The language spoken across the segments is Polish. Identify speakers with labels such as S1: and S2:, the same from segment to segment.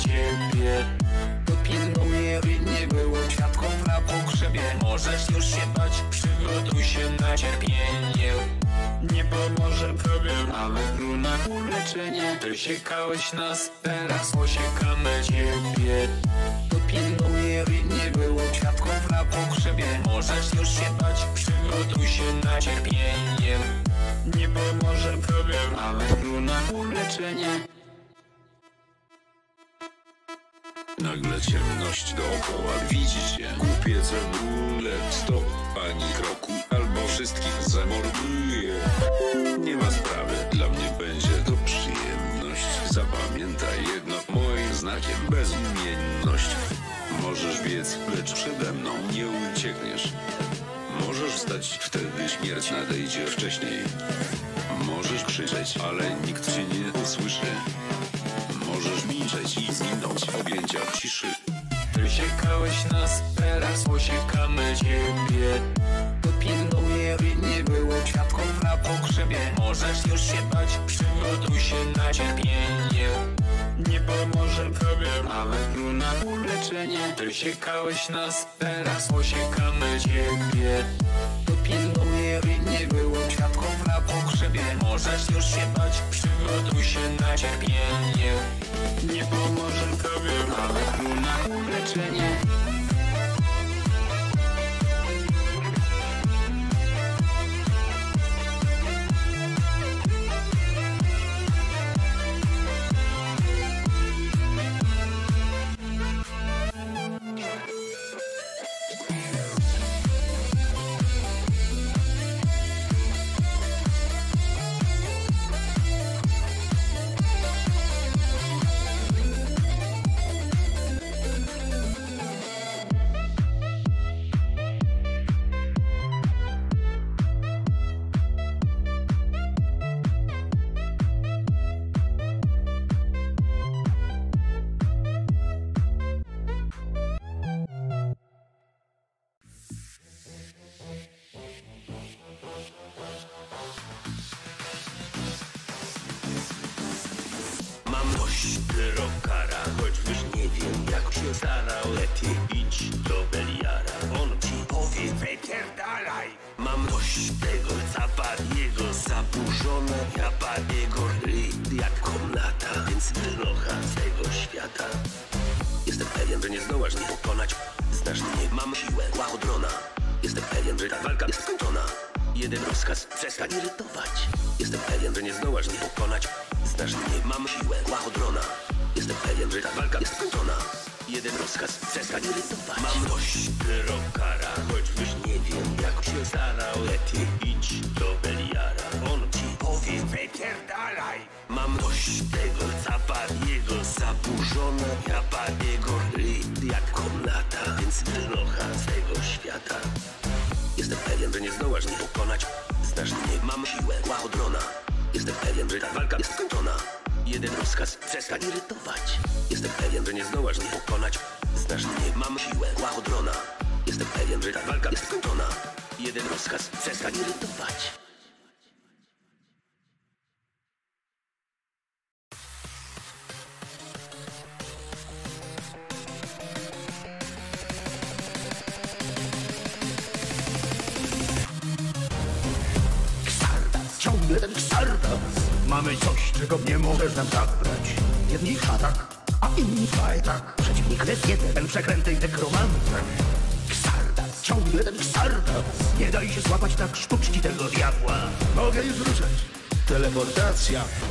S1: ciebie. Dopilnuję, by nie było świadków na pogrzebie Możesz już się bać, przygotuj się na cierpienie. Nie pomoże problem, ale bruna uleczenie. Ty siekałeś nas, teraz osiekamy ciebie. Dopilnuję, by nie było świadków na pogrzebie Możesz już się bać, przygotuj się na cierpienie. Nie pomoże problem, ale bruna uleczenie
S2: Nagle ciemność dookoła widzicie? Kupiec rule stop ani kroku Albo wszystkich zamorduje Nie ma sprawy, dla mnie będzie to przyjemność. Zapamiętaj jedno, moim znakiem bezimienność. Możesz biec, lecz przede mną nie uciekniesz. Możesz wstać, wtedy śmierć nadejdzie wcześniej. Możesz krzyczeć, ale nikt cię nie usłyszy objęciach ciszy.
S1: Ty siekałeś nas, teraz osiekamy ciebie. Dopilnuję, by nie było świadków na pogrzebie Możesz już się bać, przygotuj się na cierpienie. Nie pomoże problem, ale bruna uleczenie. Ty siekałeś nas, teraz osiekamy ciebie. Dopilnuję, by nie było świadków na pogrzebie Możesz już się bać, przygotuj się na cierpienie. Nie pomoże problem, ale bruna uleczenie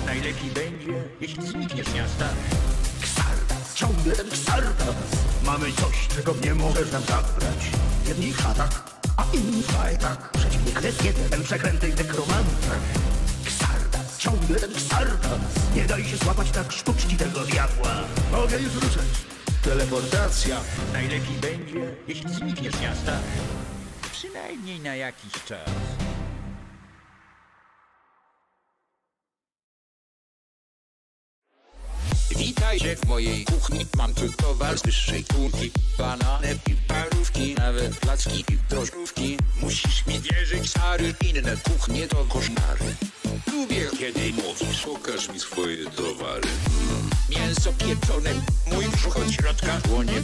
S3: Najlepiej będzie, jeśli znikniesz z miasta. Ksardas, ciągle ten ksardas Mamy coś, czego nie możesz nam zabrać. Jedni atak, a inni fajtak. Przeciwnik jest jeden, ten przekręty nekromantek Ksardas, ciągle ten ksardas Nie daj się złapać tak sztuczki tego diabła. Mogę już ruszać. Teleportacja Najlepiej będzie, jeśli znikniesz z miasta.
S4: Przynajmniej na jakiś czas. Witajcie w mojej kuchni Mam tu towar z wyższej półki Banany i parówki Nawet placki i drożdżówki Musisz mi wierzyć, stary Inne kuchnie to koszmary Lubię, kiedy mówisz
S2: Pokaż mi swoje towary
S4: Mięso pieczone Mój środka dłonie.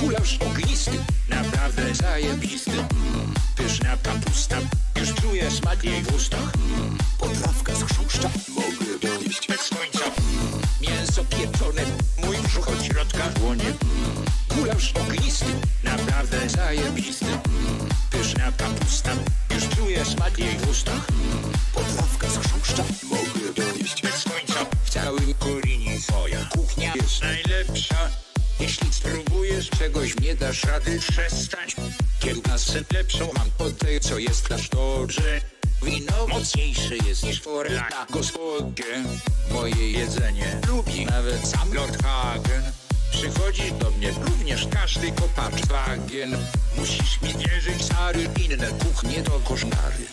S4: Gulasz ognisty, naprawdę zajebisty. Pyszna kapusta, już czuję smak jej w ustach.
S5: Potrawka z chrząszcza Mogę dojść
S4: Bez końca. Mięso pieczone, mój brzuch od środka dłonie. Gulasz ognisty, naprawdę zajebisty. Pyszna kapusta, już czuję smak jej w ustach.
S5: Potrawka z chrząszcza Mogę dojść
S4: bez końca. W całym Korinie twoja kuchnia jest najlepsza. Jeśli spróbujesz czegoś nie dasz rady przestać. Kiełbasę lepszą mam od tej co jest w klasztorze Wino mocniejsze jest niż forla na gospodzie Moje jedzenie. Lubi. Nawet sam Lord Hagen. Przychodzi do mnie również każdy kopacz wagien. Musisz mi wierzyć, stary, inne kuchnie to koszmary.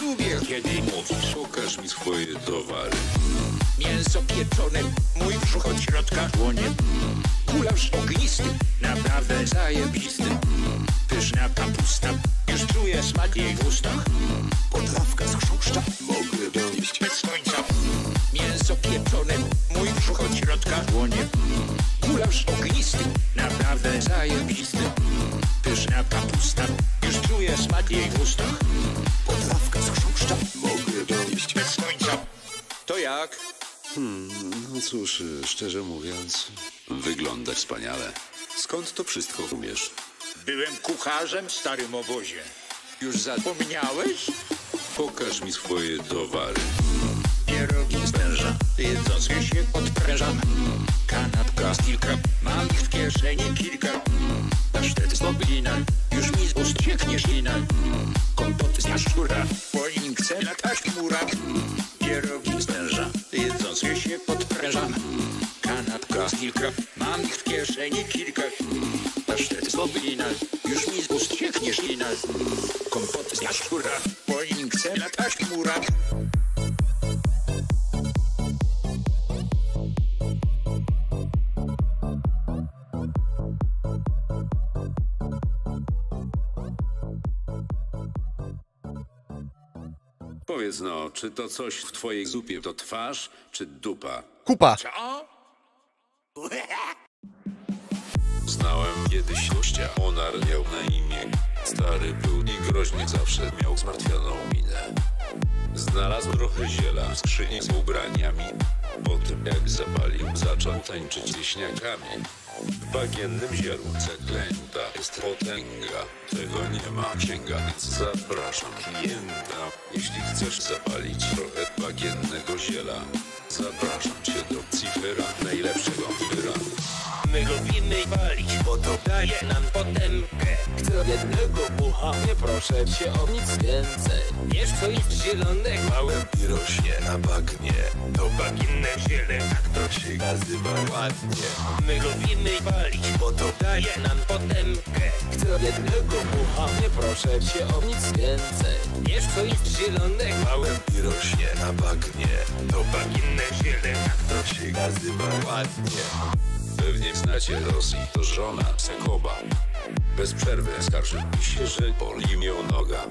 S4: Lubię kiedy mówisz
S2: Pokaż mi swoje towary.
S4: Mięso pieczone, mój brzuch od środka dłonie. Mm. Gulasz ognisty, naprawdę zajebisty. Mm. Pyszna kapusta, już czuję smak jej w ustach. Mm.
S5: Potrawka z chrząszcza Mogę dojść
S4: Bez końca mm. Mięso pieczone, mój brzuch od środka dłonie mm. Gulasz ognisty, naprawdę zajebisty mm. Pyszna kapusta, już czuję smak jej w ustach
S5: Potrawka z chrząszcza Mogę dojść
S4: Bez końca To jak?
S2: No cóż, szczerze mówiąc, wygląda wspaniale. Skąd to wszystko umiesz?
S4: Byłem kucharzem w starym obozie. Już zapomniałeś?
S2: Pokaż mi swoje towary.
S4: Pierogi z węża, jedząc je się odprężam. Kanapka z kilka, mam ich w kieszeni kilka. Pasztet z boblina, już mi z ust cieknie ślina. Kompoty z jaszczura, po nim chcę latać chmura. Pierogi z węża, jedząc je się odprężam. Kanapka z kilka, mam ich w kieszeni kilka. Pasztet z boblina, cieknie ślina. Kompoty z jaszczura, chcę latać chmura.
S2: Powiedz no, czy to coś w twojej zupie to twarz, czy dupa?
S6: Kupa.
S4: Co?
S2: Znałem kiedyś gościa, onar miał na imię. Stary był i groźnie zawsze miał zmartwioną minę. Znalazł trochę ziela w skrzyni z ubraniami. Po tym jak zapalił, zaczął tańczyć wieśniakami. W bagiennym zielu ceglęta jest potęga. Tego nie ma księga, więc zapraszam klienta. Jeśli chcesz zapalić trochę bagiennego ziela, zapraszam cię do cifera, najlepszego fyra.
S1: My lubimy palić, bo to daje nam potemkę Chcę jednego bucha, nie proszę cię o nic więcej. Wiesz co jest zielone? Małe i rośnie na bagnie. To bagienne ziele, tak to się nazywa ładnie. My lubimy palić, bo to daje nam potemkę Chcę jednego bucha, nie proszę cię o nic więcej. Wiesz co jest zielone? Małe i rośnie na bagnie. To bagienne tak to się nazywa ładnie
S2: Pewnie znacie Rosji, to żona Sekoba. Bez przerwy skarży mi się, że boli mnie noga.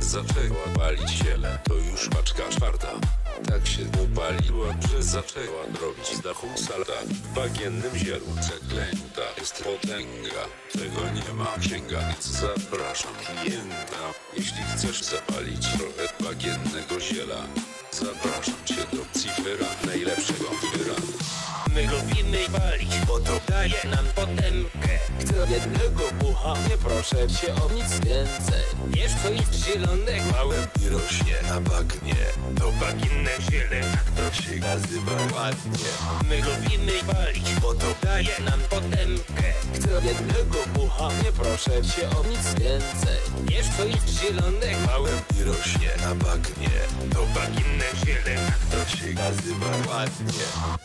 S2: Zaczęła palić ziele, to już paczka czwarta. Tak się upaliła, że zaczęła robić z dachu salta. W bagiennym zielu ceglęta jest potęga. Tego nie ma księga, więc zapraszam klienta. Jeśli chcesz zapalić trochę bagiennego ziela, zapraszam cię do cifera, najlepszego fyra.
S1: My lubimy palić, bo to daje nam potemkę Chcę jednego bucha, nie proszę cię o nic więcej. Wiesz co jest zielone? Małe i rośnie na bagnie. To bagienne ziele, tak to się nazywa ładnie. My lubimy palić, bo to daje nam potemkę Chcę jednego bucha, nie proszę cię o nic więcej. Wiesz co jest zielone? Małe i rośnie na bagnie. To bagienne ziele, tak to się nazywa ładnie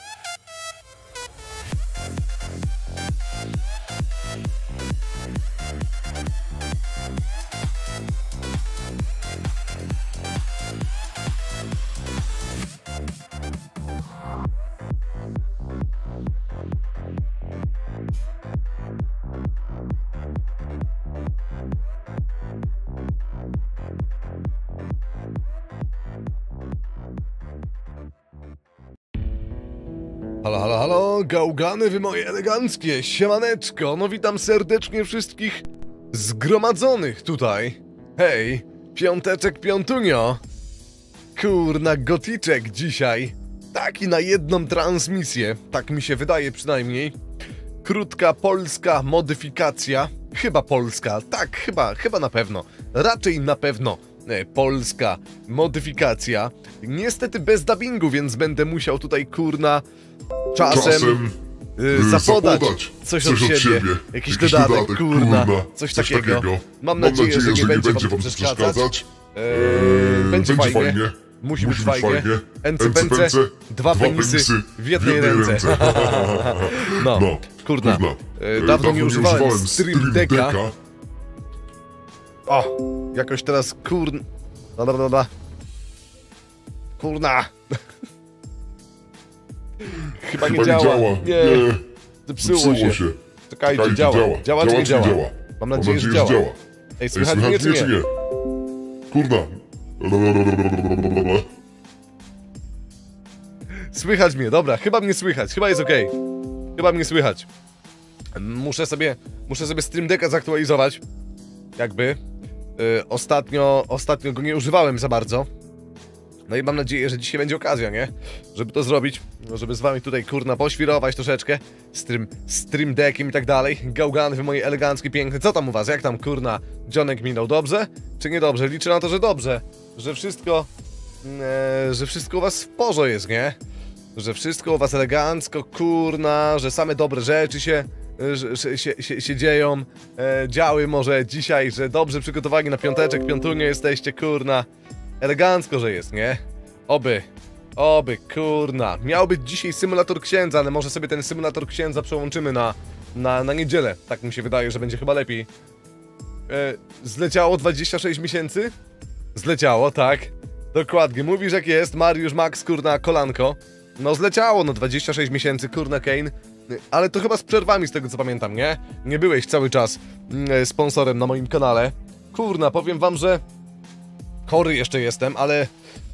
S6: Halo, gałgany wy moje eleganckie, siemaneczko, no witam serdecznie wszystkich zgromadzonych tutaj. Hej, piąteczek piątunio. Kurna, goticzek dzisiaj. Taki na jedną transmisję, tak mi się wydaje przynajmniej. Krótka polska modyfikacja. Chyba polska, tak, chyba, chyba na pewno. Raczej na pewno e, polska modyfikacja. Niestety bez dubbingu, więc będę musiał tutaj kurna czasem,
S7: Czasem
S6: y,
S7: y,
S6: zapodać,
S7: zapodać
S6: coś, od siebie. Jakiś, dodatek, kurna, coś, takiego. Mam nadzieję, że nie będzie wam to przeszkadzać. Eee, będzie, fajnie. Musi, być fajnie. Ence, pence, dwa penisy w jednej ręce. no,
S7: No,
S6: kurna.
S7: kurna.
S6: E,
S7: Y,
S6: dawno nie używałem Stream Decka. O, jakoś teraz kurna. Dobra, dobra. Kurna. Chyba nie
S7: Chyba
S6: działa.
S7: Nie,
S6: Nie, zepsuło,
S7: Zepsuło
S6: się.
S7: się.
S6: Czekajcie,
S7: Czekajcie,
S6: działa.
S7: działa.
S6: Działa czy nie działa?
S7: działa?
S6: Mam nadzieję, że działa. Ej,
S7: Ej,
S6: słychać mnie czy nie?
S7: Kurna.
S6: Słychać mnie, dobra, chyba mnie słychać, chyba jest okej. Chyba mnie słychać. Muszę sobie, muszę sobie Stream Decka zaktualizować. Jakby. Y, ostatnio, ostatnio go nie używałem za bardzo. No i mam nadzieję, że dzisiaj będzie okazja, nie? Żeby to zrobić, no, żeby z wami tutaj kurna poświrować troszeczkę. Stream, stream deckiem i tak dalej. Gałgany wy moje eleganckie, piękne. Co tam u was? Jak tam kurna dzionek minął? Dobrze? Czy niedobrze? Liczę na to, że dobrze. Że wszystko, e, że wszystko u was w porządku jest, nie? Że wszystko u was elegancko, kurna, że same dobre rzeczy się, e, się, się, się dzieją, e, działy może dzisiaj, że dobrze przygotowani na piąteczek, piątunio jesteście, kurna. Elegancko, że jest, nie? Oby, oby, kurna. Miał być dzisiaj symulator księdza, ale może sobie ten symulator księdza przełączymy na, na, na niedzielę. Tak mi się wydaje, że będzie chyba lepiej. E, zleciało 26 miesięcy? Zleciało, tak. Dokładnie. Mówisz jak jest, Mariusz Max, kurna, kolanko. No zleciało, no 26 miesięcy, kurna Kane. Ale to chyba z przerwami z tego co pamiętam, nie? Nie byłeś cały czas mm, sponsorem na moim kanale. Kurna, powiem wam, że chory jeszcze jestem, ale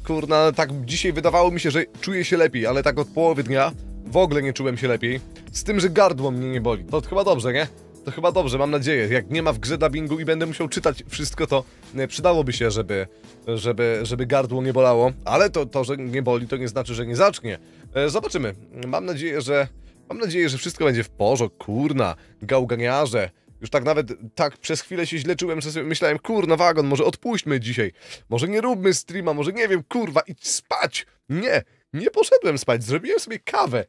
S6: kurna, tak dzisiaj wydawało mi się, że czuję się lepiej, ale tak od połowy dnia w ogóle nie czułem się lepiej. Z tym, że gardło mnie nie boli. To chyba dobrze, nie? To chyba dobrze, mam nadzieję. Jak nie ma w grze dubbingu i będę musiał czytać wszystko, to e, przydałoby się, żeby, żeby, żeby gardło nie bolało. Ale to, to, że nie boli, to nie znaczy, że nie zacznie. E, Zobaczymy. Mam nadzieję, że mam nadzieję, że wszystko będzie w porządku. Kurna, gałganiarze. Już tak nawet tak przez chwilę się źle czułem, że sobie myślałem, kurna wagon, może odpuśćmy dzisiaj. Może nie róbmy streama, może nie wiem, kurwa, idź spać. Nie, nie poszedłem spać, zrobiłem sobie kawę.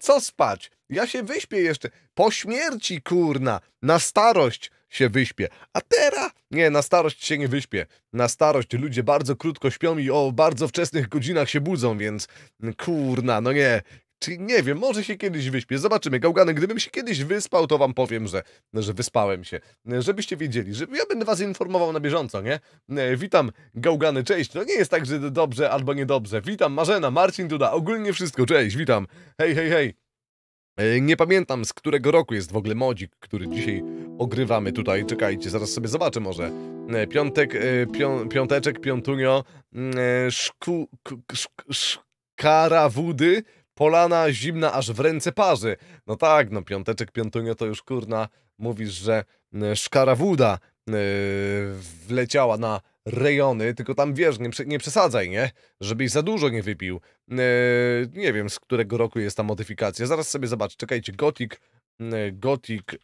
S6: Co spać? Ja się wyśpię jeszcze. Po śmierci, kurna. Na starość się wyśpię. A teraz? Nie, na starość się nie wyśpię. Na starość ludzie bardzo krótko śpią i o bardzo wczesnych godzinach się budzą, więc kurna, no nie. Czy nie wiem, może się kiedyś wyśpię. Zobaczymy. Gałgany, gdybym się kiedyś wyspał, to wam powiem, że, że wyspałem się. Żebyście wiedzieli, że ja będę was informował na bieżąco, nie? E, Witam, Gałgany, cześć. To nie jest tak, że dobrze albo niedobrze. Witam, Marzena, Marcin Duda, ogólnie wszystko, cześć, witam. Hej, hej, hej. E, Nie pamiętam z którego roku jest w ogóle modzik, który dzisiaj ogrywamy tutaj. Czekajcie, zaraz sobie zobaczę może. E, Piątek, pią, piąteczek, piątunio, mm, szku, szk, szkara wody, polana zimna aż w ręce parzy. No tak, no piąteczek, piątunio to już kurna mówisz, że e, szkara woda e, wleciała na rejony, tylko tam wiesz, nie, nie przesadzaj, nie? Żebyś za dużo nie wypił. E, nie wiem, z którego roku jest ta modyfikacja. Zaraz sobie zobacz. Czekajcie, Gothic, e, Gothic e,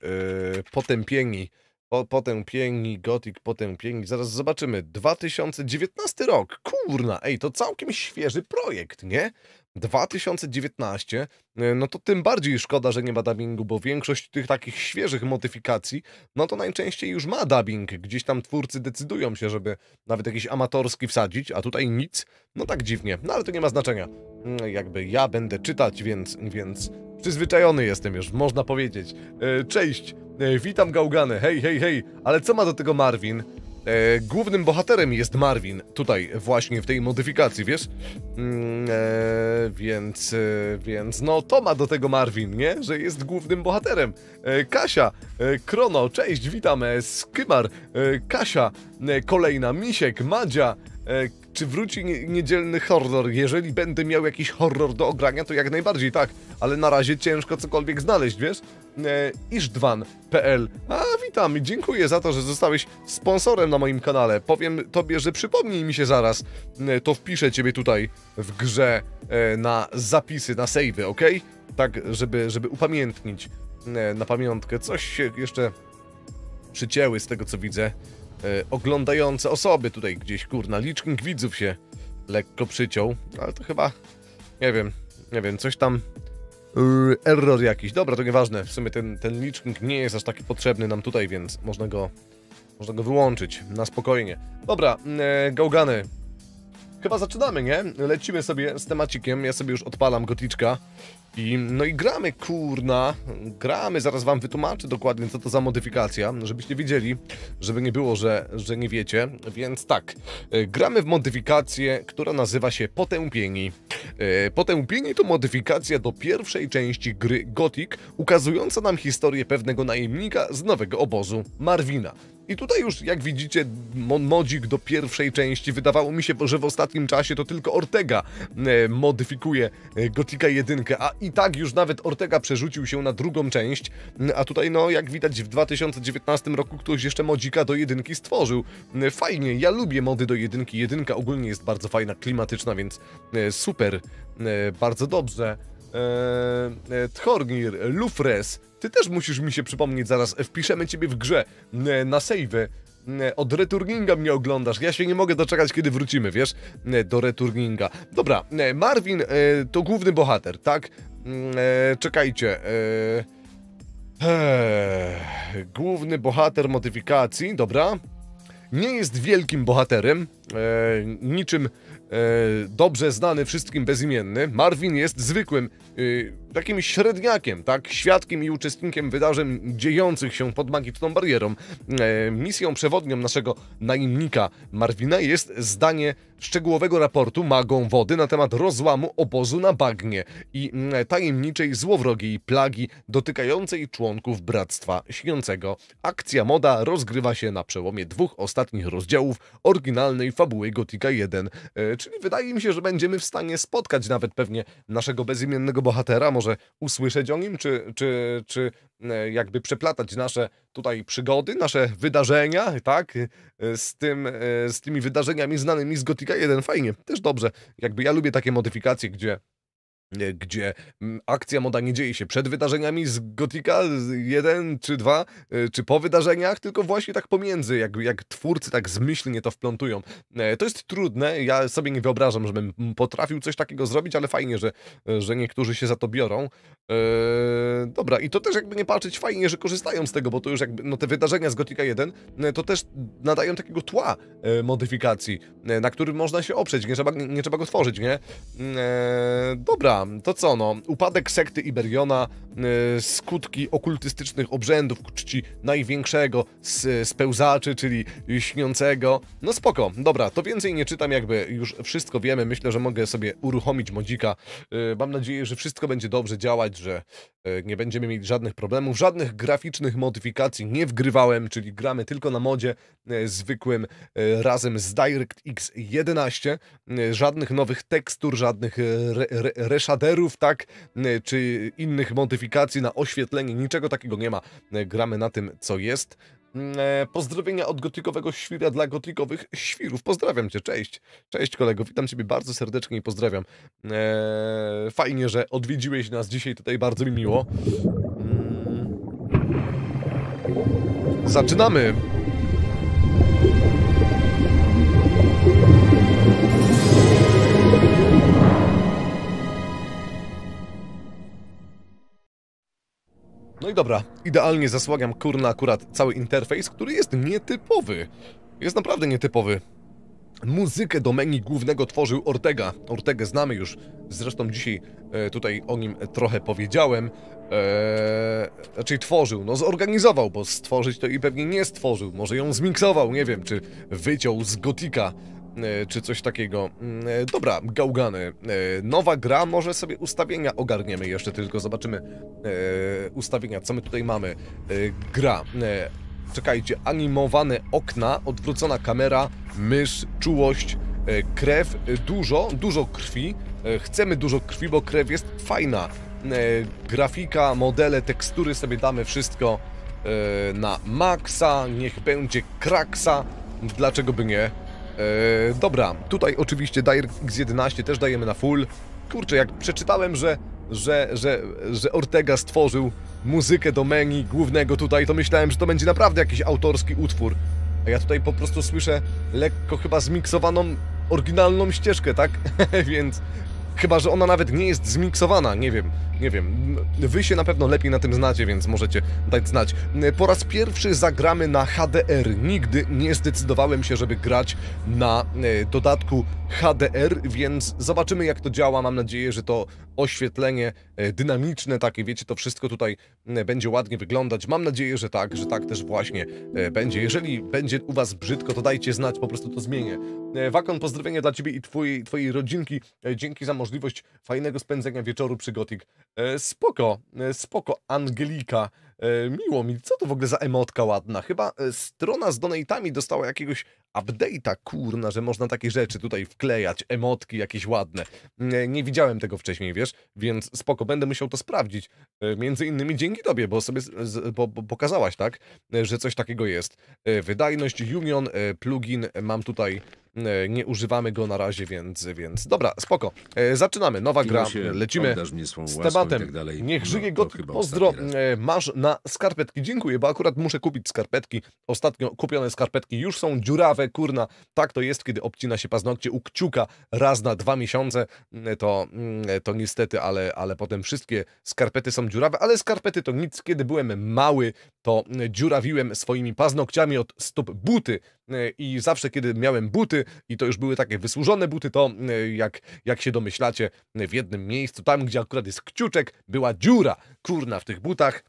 S6: potępieni, po, potępieni, Gothic potępieni. Zaraz zobaczymy. 2019 rok. Kurna, ej, to całkiem świeży projekt, nie? 2019, e, no to tym bardziej szkoda, że nie ma dubbingu, bo większość tych takich świeżych modyfikacji, no to najczęściej już ma dubbing. Gdzieś tam twórcy decydują się, żeby nawet jakiś amatorski wsadzić, a tutaj nic. No tak dziwnie, no ale to nie ma znaczenia. Mm, Jakby ja będę czytać, więc, więc przyzwyczajony jestem już, można powiedzieć. E, Cześć, e, witam Gałgany, hej, hej, hej, ale co ma do tego Marvin? E, głównym bohaterem jest Marvin, tutaj właśnie w tej modyfikacji, wiesz? Mm, e, więc, e, więc no to ma do tego Marvin, nie? Że jest głównym bohaterem. E, Kasia, e, Krono, cześć, witam, e, Skymar, Kasia, kolejna, Misiek, Madzia, czy wróci nie, niedzielny horror? Jeżeli będę miał jakiś horror do ogrania, to jak najbardziej tak, ale na razie ciężko cokolwiek znaleźć, wiesz? E, A, witam, dziękuję za to, że zostałeś sponsorem na moim kanale. Powiem tobie, że przypomnij mi się zaraz, e, to wpiszę ciebie tutaj w grze e, na zapisy, na savey, ok? Tak, żeby, żeby upamiętnić e, na pamiątkę. Coś się jeszcze przycięły z tego, co widzę. E, oglądające osoby tutaj gdzieś, kurna, licznik widzów się lekko przyciął, ale to chyba, nie wiem, nie wiem, coś tam error jakiś. Dobra, to nieważne. W sumie ten, ten licznik nie jest aż taki potrzebny nam tutaj, więc można go, można go wyłączyć na spokojnie. Dobra, e, gałgany. Chyba zaczynamy, nie? Lecimy sobie z temacikiem. Ja sobie już odpalam goticzka. I, no i gramy, kurna, gramy, zaraz wam wytłumaczę dokładnie, co to za modyfikacja, żebyście wiedzieli, żeby nie było, że, że nie wiecie, więc tak, e, gramy w modyfikację, która nazywa się Potępieni. E, Potępieni to modyfikacja do pierwszej części gry Gothic, ukazująca nam historię pewnego najemnika z nowego obozu, Marvina. I tutaj już, jak widzicie, mo- modzik do pierwszej części. Wydawało mi się, że w ostatnim czasie to tylko Ortega e, modyfikuje e, Gotika 1, a i tak już nawet Ortega przerzucił się na drugą część. A tutaj, no, jak widać, w 2019 roku ktoś jeszcze modzika do jedynki stworzył. E, Fajnie, ja lubię mody do jedynki. Jedynka ogólnie jest bardzo fajna, klimatyczna, więc super, bardzo dobrze. E, e, Lufres, ty też musisz mi się przypomnieć zaraz, wpiszemy ciebie w grze e, na save. Od Returninga mnie oglądasz. Ja się nie mogę doczekać, kiedy wrócimy, wiesz, e, do Returninga. Dobra, e, Marvin e, to główny bohater, tak? Mm, E, czekajcie. E, e, główny bohater modyfikacji, dobra. Nie jest wielkim bohaterem, e, niczym e, dobrze znany wszystkim bezimienny. Marvin jest zwykłym, e, takim średniakiem, tak? Świadkiem i uczestnikiem wydarzeń dziejących się pod magiczną barierą. E, misją przewodnią naszego najemnika Marvina jest zdanie szczegółowego raportu magą wody na temat rozłamu obozu na bagnie i mm, tajemniczej złowrogiej plagi dotykającej członków Bractwa Śniącego. Akcja moda rozgrywa się na przełomie dwóch ostatnich rozdziałów oryginalnej fabuły Gotika 1, e, czyli wydaje mi się, że będziemy w stanie spotkać nawet pewnie naszego bezimiennego bohatera, może usłyszeć o nim, czy, czy, czy e, jakby przeplatać nasze tutaj przygody, nasze wydarzenia, tak, e, z, tym, e, z tymi wydarzeniami znanymi z Gotika 1. Fajnie, też dobrze. Jakby ja lubię takie modyfikacje, gdzie gdzie mm, akcja moda nie dzieje się przed wydarzeniami z Gotika 1 czy 2, e, czy po wydarzeniach, tylko właśnie tak pomiędzy, jak, jak twórcy tak zmyślnie to wplątują. E, To jest trudne, ja sobie nie wyobrażam, żebym potrafił coś takiego zrobić, ale fajnie, że, że niektórzy się za to biorą. E, dobra, i to też jakby nie patrzeć, fajnie, że korzystają z tego, bo to już jakby, no te wydarzenia z Gotika 1, e, to też nadają takiego tła e, modyfikacji, e, na którym można się oprzeć, nie trzeba, nie, nie trzeba go tworzyć, nie? E, dobra, to co no, upadek sekty Iberiona, e, skutki okultystycznych obrzędów ku czci największego z spełzaczy, czyli śniącego, no spoko, dobra, to więcej nie czytam, jakby już wszystko wiemy, myślę, że mogę sobie uruchomić modzika, e, mam nadzieję, że wszystko będzie dobrze działać, że e, nie będziemy mieli żadnych problemów, żadnych graficznych modyfikacji nie wgrywałem, czyli gramy tylko na modzie zwykłym razem z DirectX 11, e, żadnych nowych tekstur, żadnych re, re, reshaderów, tak, e, czy innych modyfikacji na oświetlenie, niczego takiego nie ma. E, Gramy na tym, co jest. E, Pozdrowienia od gotykowego świra dla gotykowych świrów. Pozdrawiam cię, cześć. Cześć kolego, witam ciebie bardzo serdecznie i pozdrawiam. Fajnie, że odwiedziłeś nas dzisiaj, tutaj bardzo mi miło. Mm. Zaczynamy! No i dobra, idealnie zasłaniam kurna akurat cały interfejs, który jest nietypowy. Jest naprawdę nietypowy. Muzykę do menu głównego tworzył Ortega. Ortegę znamy już, zresztą dzisiaj e, tutaj o nim trochę powiedziałem. E, raczej tworzył, no zorganizował, bo stworzyć to i pewnie nie stworzył. Może ją zmiksował, nie wiem, czy wyciął z Gotika, czy coś takiego. Mm, e, dobra, gałgany. E, nowa gra, może sobie ustawienia ogarniemy jeszcze tylko, zobaczymy e, ustawienia, co my tutaj mamy. E, gra. E, czekajcie, animowane okna, odwrócona kamera, mysz, czułość, E, krew, e, dużo, dużo krwi. E, chcemy dużo krwi, bo krew jest fajna. E, grafika, modele, tekstury sobie damy wszystko e, na maksa, niech będzie kraksa, dlaczego by nie. E, dobra, tutaj oczywiście DirectX 11 też dajemy na full. Kurczę, jak przeczytałem, że, że, że, że Ortega stworzył muzykę do menu głównego tutaj, to myślałem, że to będzie naprawdę jakiś autorski utwór. A ja tutaj po prostu słyszę lekko chyba zmiksowaną, oryginalną ścieżkę, tak? Więc chyba, że ona nawet nie jest zmiksowana, nie wiem, nie wiem. Wy się na pewno lepiej na tym znacie, więc możecie dać znać. Po raz pierwszy zagramy na HDR. Nigdy nie zdecydowałem się, żeby grać na e, dodatku HDR, więc zobaczymy jak to działa. Mam nadzieję, że to oświetlenie e, dynamiczne takie, wiecie, to wszystko tutaj e, będzie ładnie wyglądać. Mam nadzieję, że tak, że tak też właśnie będzie. Jeżeli będzie u was brzydko, to dajcie znać, po prostu to zmienię. E, Wakon, pozdrowienia dla ciebie i twojej, twojej rodzinki. E, Dzięki za możliwość fajnego spędzenia wieczoru przy Gothic. E, Spoko, spoko, Angelika. Miło mi, co to w ogóle za emotka ładna? Chyba strona z donatami dostała jakiegoś update'a, kurna, że można takie rzeczy tutaj wklejać, emotki jakieś ładne. Nie, widziałem tego wcześniej, wiesz, więc spoko, będę musiał to sprawdzić. Między innymi dzięki tobie, bo sobie bo, bo pokazałaś, tak, że coś takiego jest. Wydajność, Union, plugin, mam tutaj, nie używamy go na razie, więc, więc dobra, spoko. E, Zaczynamy, nowa gra, lecimy z tematem.
S2: tak dalej.
S6: Niech
S2: No,
S6: żyje Gothic,
S2: chyba
S6: pozdro, e, masz na skarpetki, dziękuję, bo akurat muszę kupić skarpetki, ostatnio kupione skarpetki już są dziurawe, kurna, tak to jest, kiedy obcina się paznokcie u kciuka raz na dwa miesiące, mm, to, mm, to niestety, ale, ale potem wszystkie skarpety są dziurawe, ale skarpety to nic, kiedy byłem mały, to mm, dziurawiłem swoimi paznokciami od stóp buty. e, i zawsze, kiedy miałem buty i to już były takie wysłużone buty, to e, jak, jak się domyślacie, w jednym miejscu, tam gdzie akurat jest kciuczek, była dziura, kurna, w tych butach.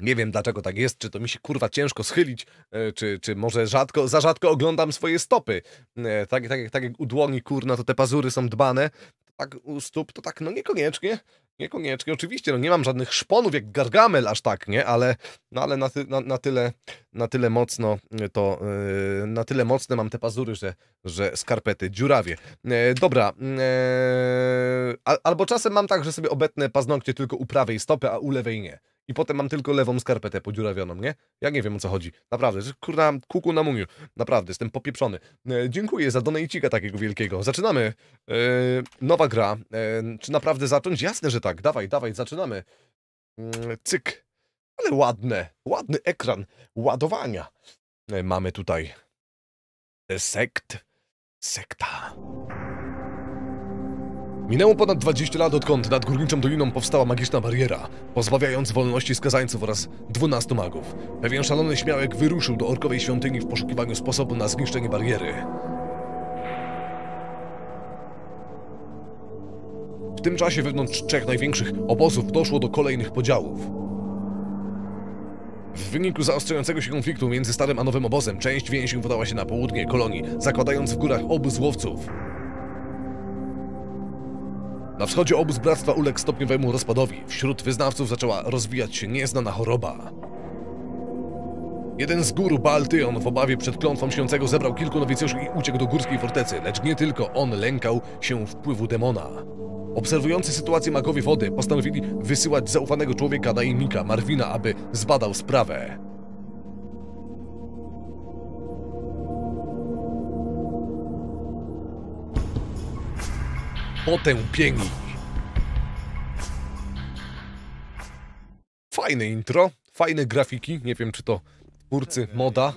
S6: Nie wiem dlaczego tak jest, czy to mi się kurwa ciężko schylić, e, czy, czy może rzadko, za rzadko oglądam swoje stopy. E, Tak, tak, tak jak u dłoni, kurna, to te pazury są dbane, tak u stóp to tak, no niekoniecznie. Niekoniecznie, oczywiście, no nie mam żadnych szponów jak Gargamel aż tak, nie? Ale, no ale na, ty, na, na tyle, na tyle mocno to, e, na tyle mocne mam te pazury, że, że skarpety dziurawie. E, dobra, e, al- albo czasem mam tak, że sobie obetnę paznokcie tylko u prawej stopy, a u lewej nie. I potem mam tylko lewą skarpetę podziurawioną, nie? Ja nie wiem o co chodzi. Naprawdę, kurna, kuku na mumiu. Naprawdę, jestem popieprzony. E, dziękuję za donajcika takiego wielkiego. Zaczynamy. E, nowa gra. E, czy naprawdę zacząć? Jasne, że tak. Dawaj, dawaj, zaczynamy. Mm, cyk. Ale ładne. Ładny ekran ładowania. E, mamy tutaj e, sekt. Sekta. Minęło ponad 20 lat, odkąd nad górniczą doliną powstała magiczna bariera, pozbawiając wolności skazańców oraz 12 magów. Pewien szalony śmiałek wyruszył do orkowej świątyni w poszukiwaniu sposobu na zniszczenie bariery. W tym czasie wewnątrz trzech największych obozów doszło do kolejnych podziałów. W wyniku zaostrzającego się konfliktu między starym a nowym obozem, część więźniów udała się na południe kolonii, zakładając w górach obóz łowców. Na wschodzie obóz bractwa uległ stopniowemu rozpadowi. Wśród wyznawców zaczęła rozwijać się nieznana choroba. Jeden z guru, Baltyon, w obawie przed klątwą śniącego zebrał kilku nowicjuszy i uciekł do górskiej fortecy, lecz nie tylko on lękał się wpływu demona. Obserwujący sytuację magowie wody postanowili wysyłać zaufanego człowieka najemnika Marwina, aby zbadał sprawę. Potępieni. Fajne intro, fajne grafiki. Nie wiem, czy to twórcy moda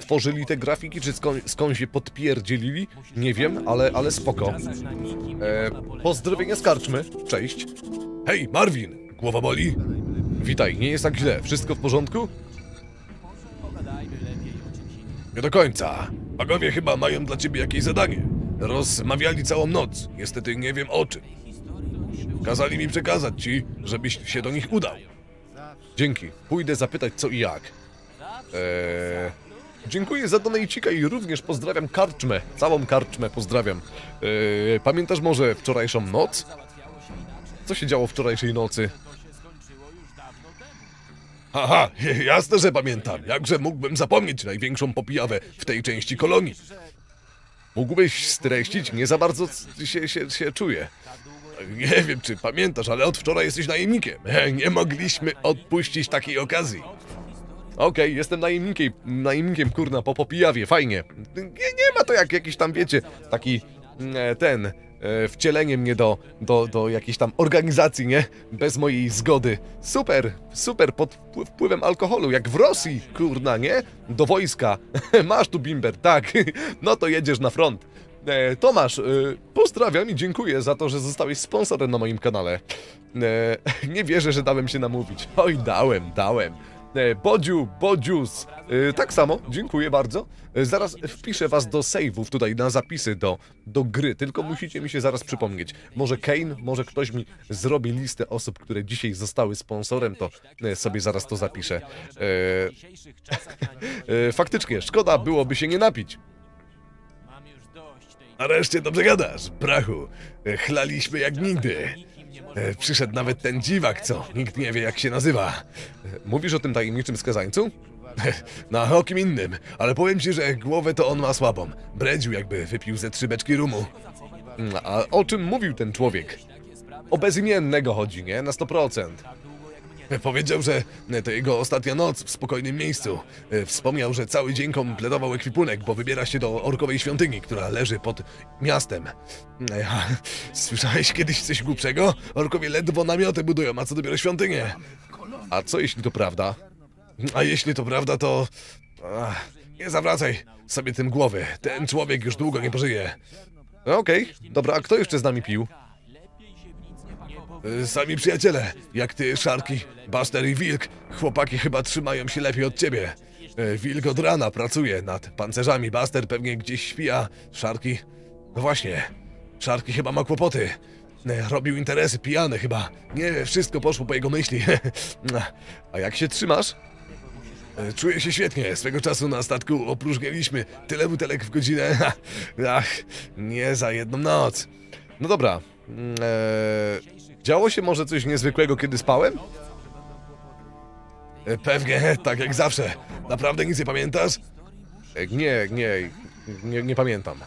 S6: tworzyli te grafiki, czy skąd, skąd się podpierdzielili. Nie wiem, ale, ale spoko. E, pozdrowienia z karczmy. Cześć. Hej, Marvin! Głowa boli? Witaj, nie jest tak źle. Wszystko w porządku? Nie do końca. Magowie chyba mają dla ciebie jakieś zadanie. Rozmawiali całą noc. Niestety nie wiem o czym. Kazali mi przekazać ci, żebyś się do nich udał. Dzięki. Pójdę zapytać co i jak. Eee, dziękuję za donajcika i również pozdrawiam karczmę. Całą karczmę pozdrawiam. Eee, pamiętasz może wczorajszą noc? Co się działo wczorajszej nocy? Haha, jasne, że pamiętam. Jakże mógłbym zapomnieć największą popijawę w tej części kolonii. Mógłbyś streścić? Nie za bardzo się, się, się czuję. Nie wiem, czy pamiętasz, ale od wczoraj jesteś najemnikiem. Nie mogliśmy odpuścić takiej okazji. Okej, jestem najemnikiem, najemnikiem, kurna, po popijawie, fajnie. Nie, nie ma to jak jakiś tam, wiecie, taki e, ten, wcielenie mnie do, do, do jakiejś tam organizacji, nie? Bez mojej zgody. Super, super, pod wpły- wpływem alkoholu, jak w Rosji, kurna, nie? Do wojska. Masz tu bimber, tak. No to jedziesz na front. E, Tomasz, e, pozdrawiam i dziękuję za to, że zostałeś sponsorem na moim kanale. E, nie wierzę, że dałem się namówić. Oj, dałem, dałem. E, Bodziu, Bodzius, e, tak samo, dziękuję bardzo. E, Zaraz wpiszę was do save'ów tutaj na zapisy do, do gry, tylko musicie mi się zaraz przypomnieć. Może Kane, może ktoś mi zrobi listę osób, które dzisiaj zostały sponsorem, to sobie zaraz to zapiszę. Faktycznie, szkoda byłoby się nie napić. Nareszcie dobrze gadasz, brachu. Chlaliśmy jak nigdy. E, Przyszedł nawet ten dziwak, co nikt nie wie jak się nazywa. E, Mówisz o tym tajemniczym skazańcu? No, o kim innym, ale powiem ci, że głowę to on ma słabą. Bredził jakby wypił ze trzy beczki rumu. Mm, A o czym mówił ten człowiek? O bezimiennego chodzi, nie? Na 100%. Powiedział, że to jego ostatnia noc w spokojnym miejscu. E, Wspomniał, że cały dzień kompletował ekwipunek, bo wybiera się do orkowej świątyni, która leży pod miastem. E, Słyszałeś kiedyś coś głupszego? Orkowie ledwo namioty budują, a co dopiero świątynię. A co jeśli to prawda? A jeśli to prawda, to... Ach, nie zawracaj sobie tym głowy. Ten człowiek już długo nie pożyje. Okej, dobra, a kto jeszcze z nami pił? Y, Sami przyjaciele, jak ty, Szarki, Buster i Wilk, chłopaki chyba trzymają się lepiej od ciebie. Y, Wilk od rana pracuje nad pancerzami, Buster pewnie gdzieś śpi, a Szarki... No właśnie, Szarki chyba ma kłopoty. Y, Robił interesy, pijany chyba. Nie, wszystko poszło po jego myśli. a jak się trzymasz? Czuję się świetnie. Swego czasu na statku opróżnialiśmy tyle butelek w godzinę. Ach, nie za jedną noc. No dobra. Eee, działo się może coś niezwykłego, kiedy spałem? E, Pewnie, tak jak zawsze. Naprawdę nic nie pamiętasz? E, Nie, nie, nie, nie pamiętam.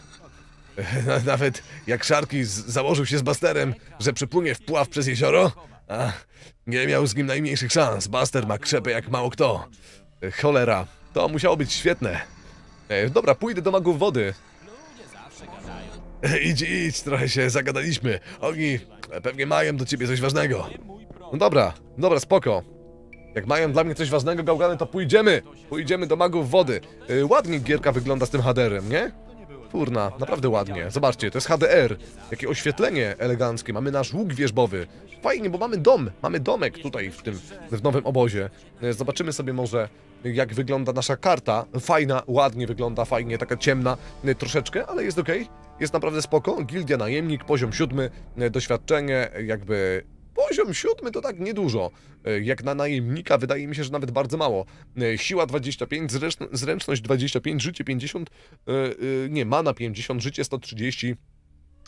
S6: E, Nawet jak Szarki założył się z Basterem, że przypłynie w pław przez jezioro, a nie miał z nim najmniejszych szans. Baster ma krzepę jak mało kto. Cholera, to musiało być świetne. Dobra, pójdę do magów wody. Idź, idź, trochę się zagadaliśmy. Oni pewnie mają do ciebie coś ważnego. No dobra, dobra, spoko. Jak mają dla mnie coś ważnego, gałgany, to pójdziemy. Pójdziemy do magów wody. Y, ładnie gierka wygląda z tym HDR-em, nie? Kurna, naprawdę ładnie. Zobaczcie, to jest HDR. Jakie oświetlenie eleganckie. Mamy nasz łuk wierzbowy. Fajnie, bo mamy dom. Mamy domek tutaj w tym, w nowym obozie. Y, Zobaczymy sobie może, jak wygląda nasza karta. Fajna, ładnie wygląda, fajnie, taka ciemna y, troszeczkę, ale jest okej. Jest naprawdę spoko. Gildia najemnik, poziom siódmy, y, doświadczenie jakby... Poziom siódmy to tak niedużo. Y, Jak na najemnika wydaje mi się, że nawet bardzo mało. Y, Siła 25, zręczn- zręczność 25, życie 50, y, y, nie, mana 50, życie 130.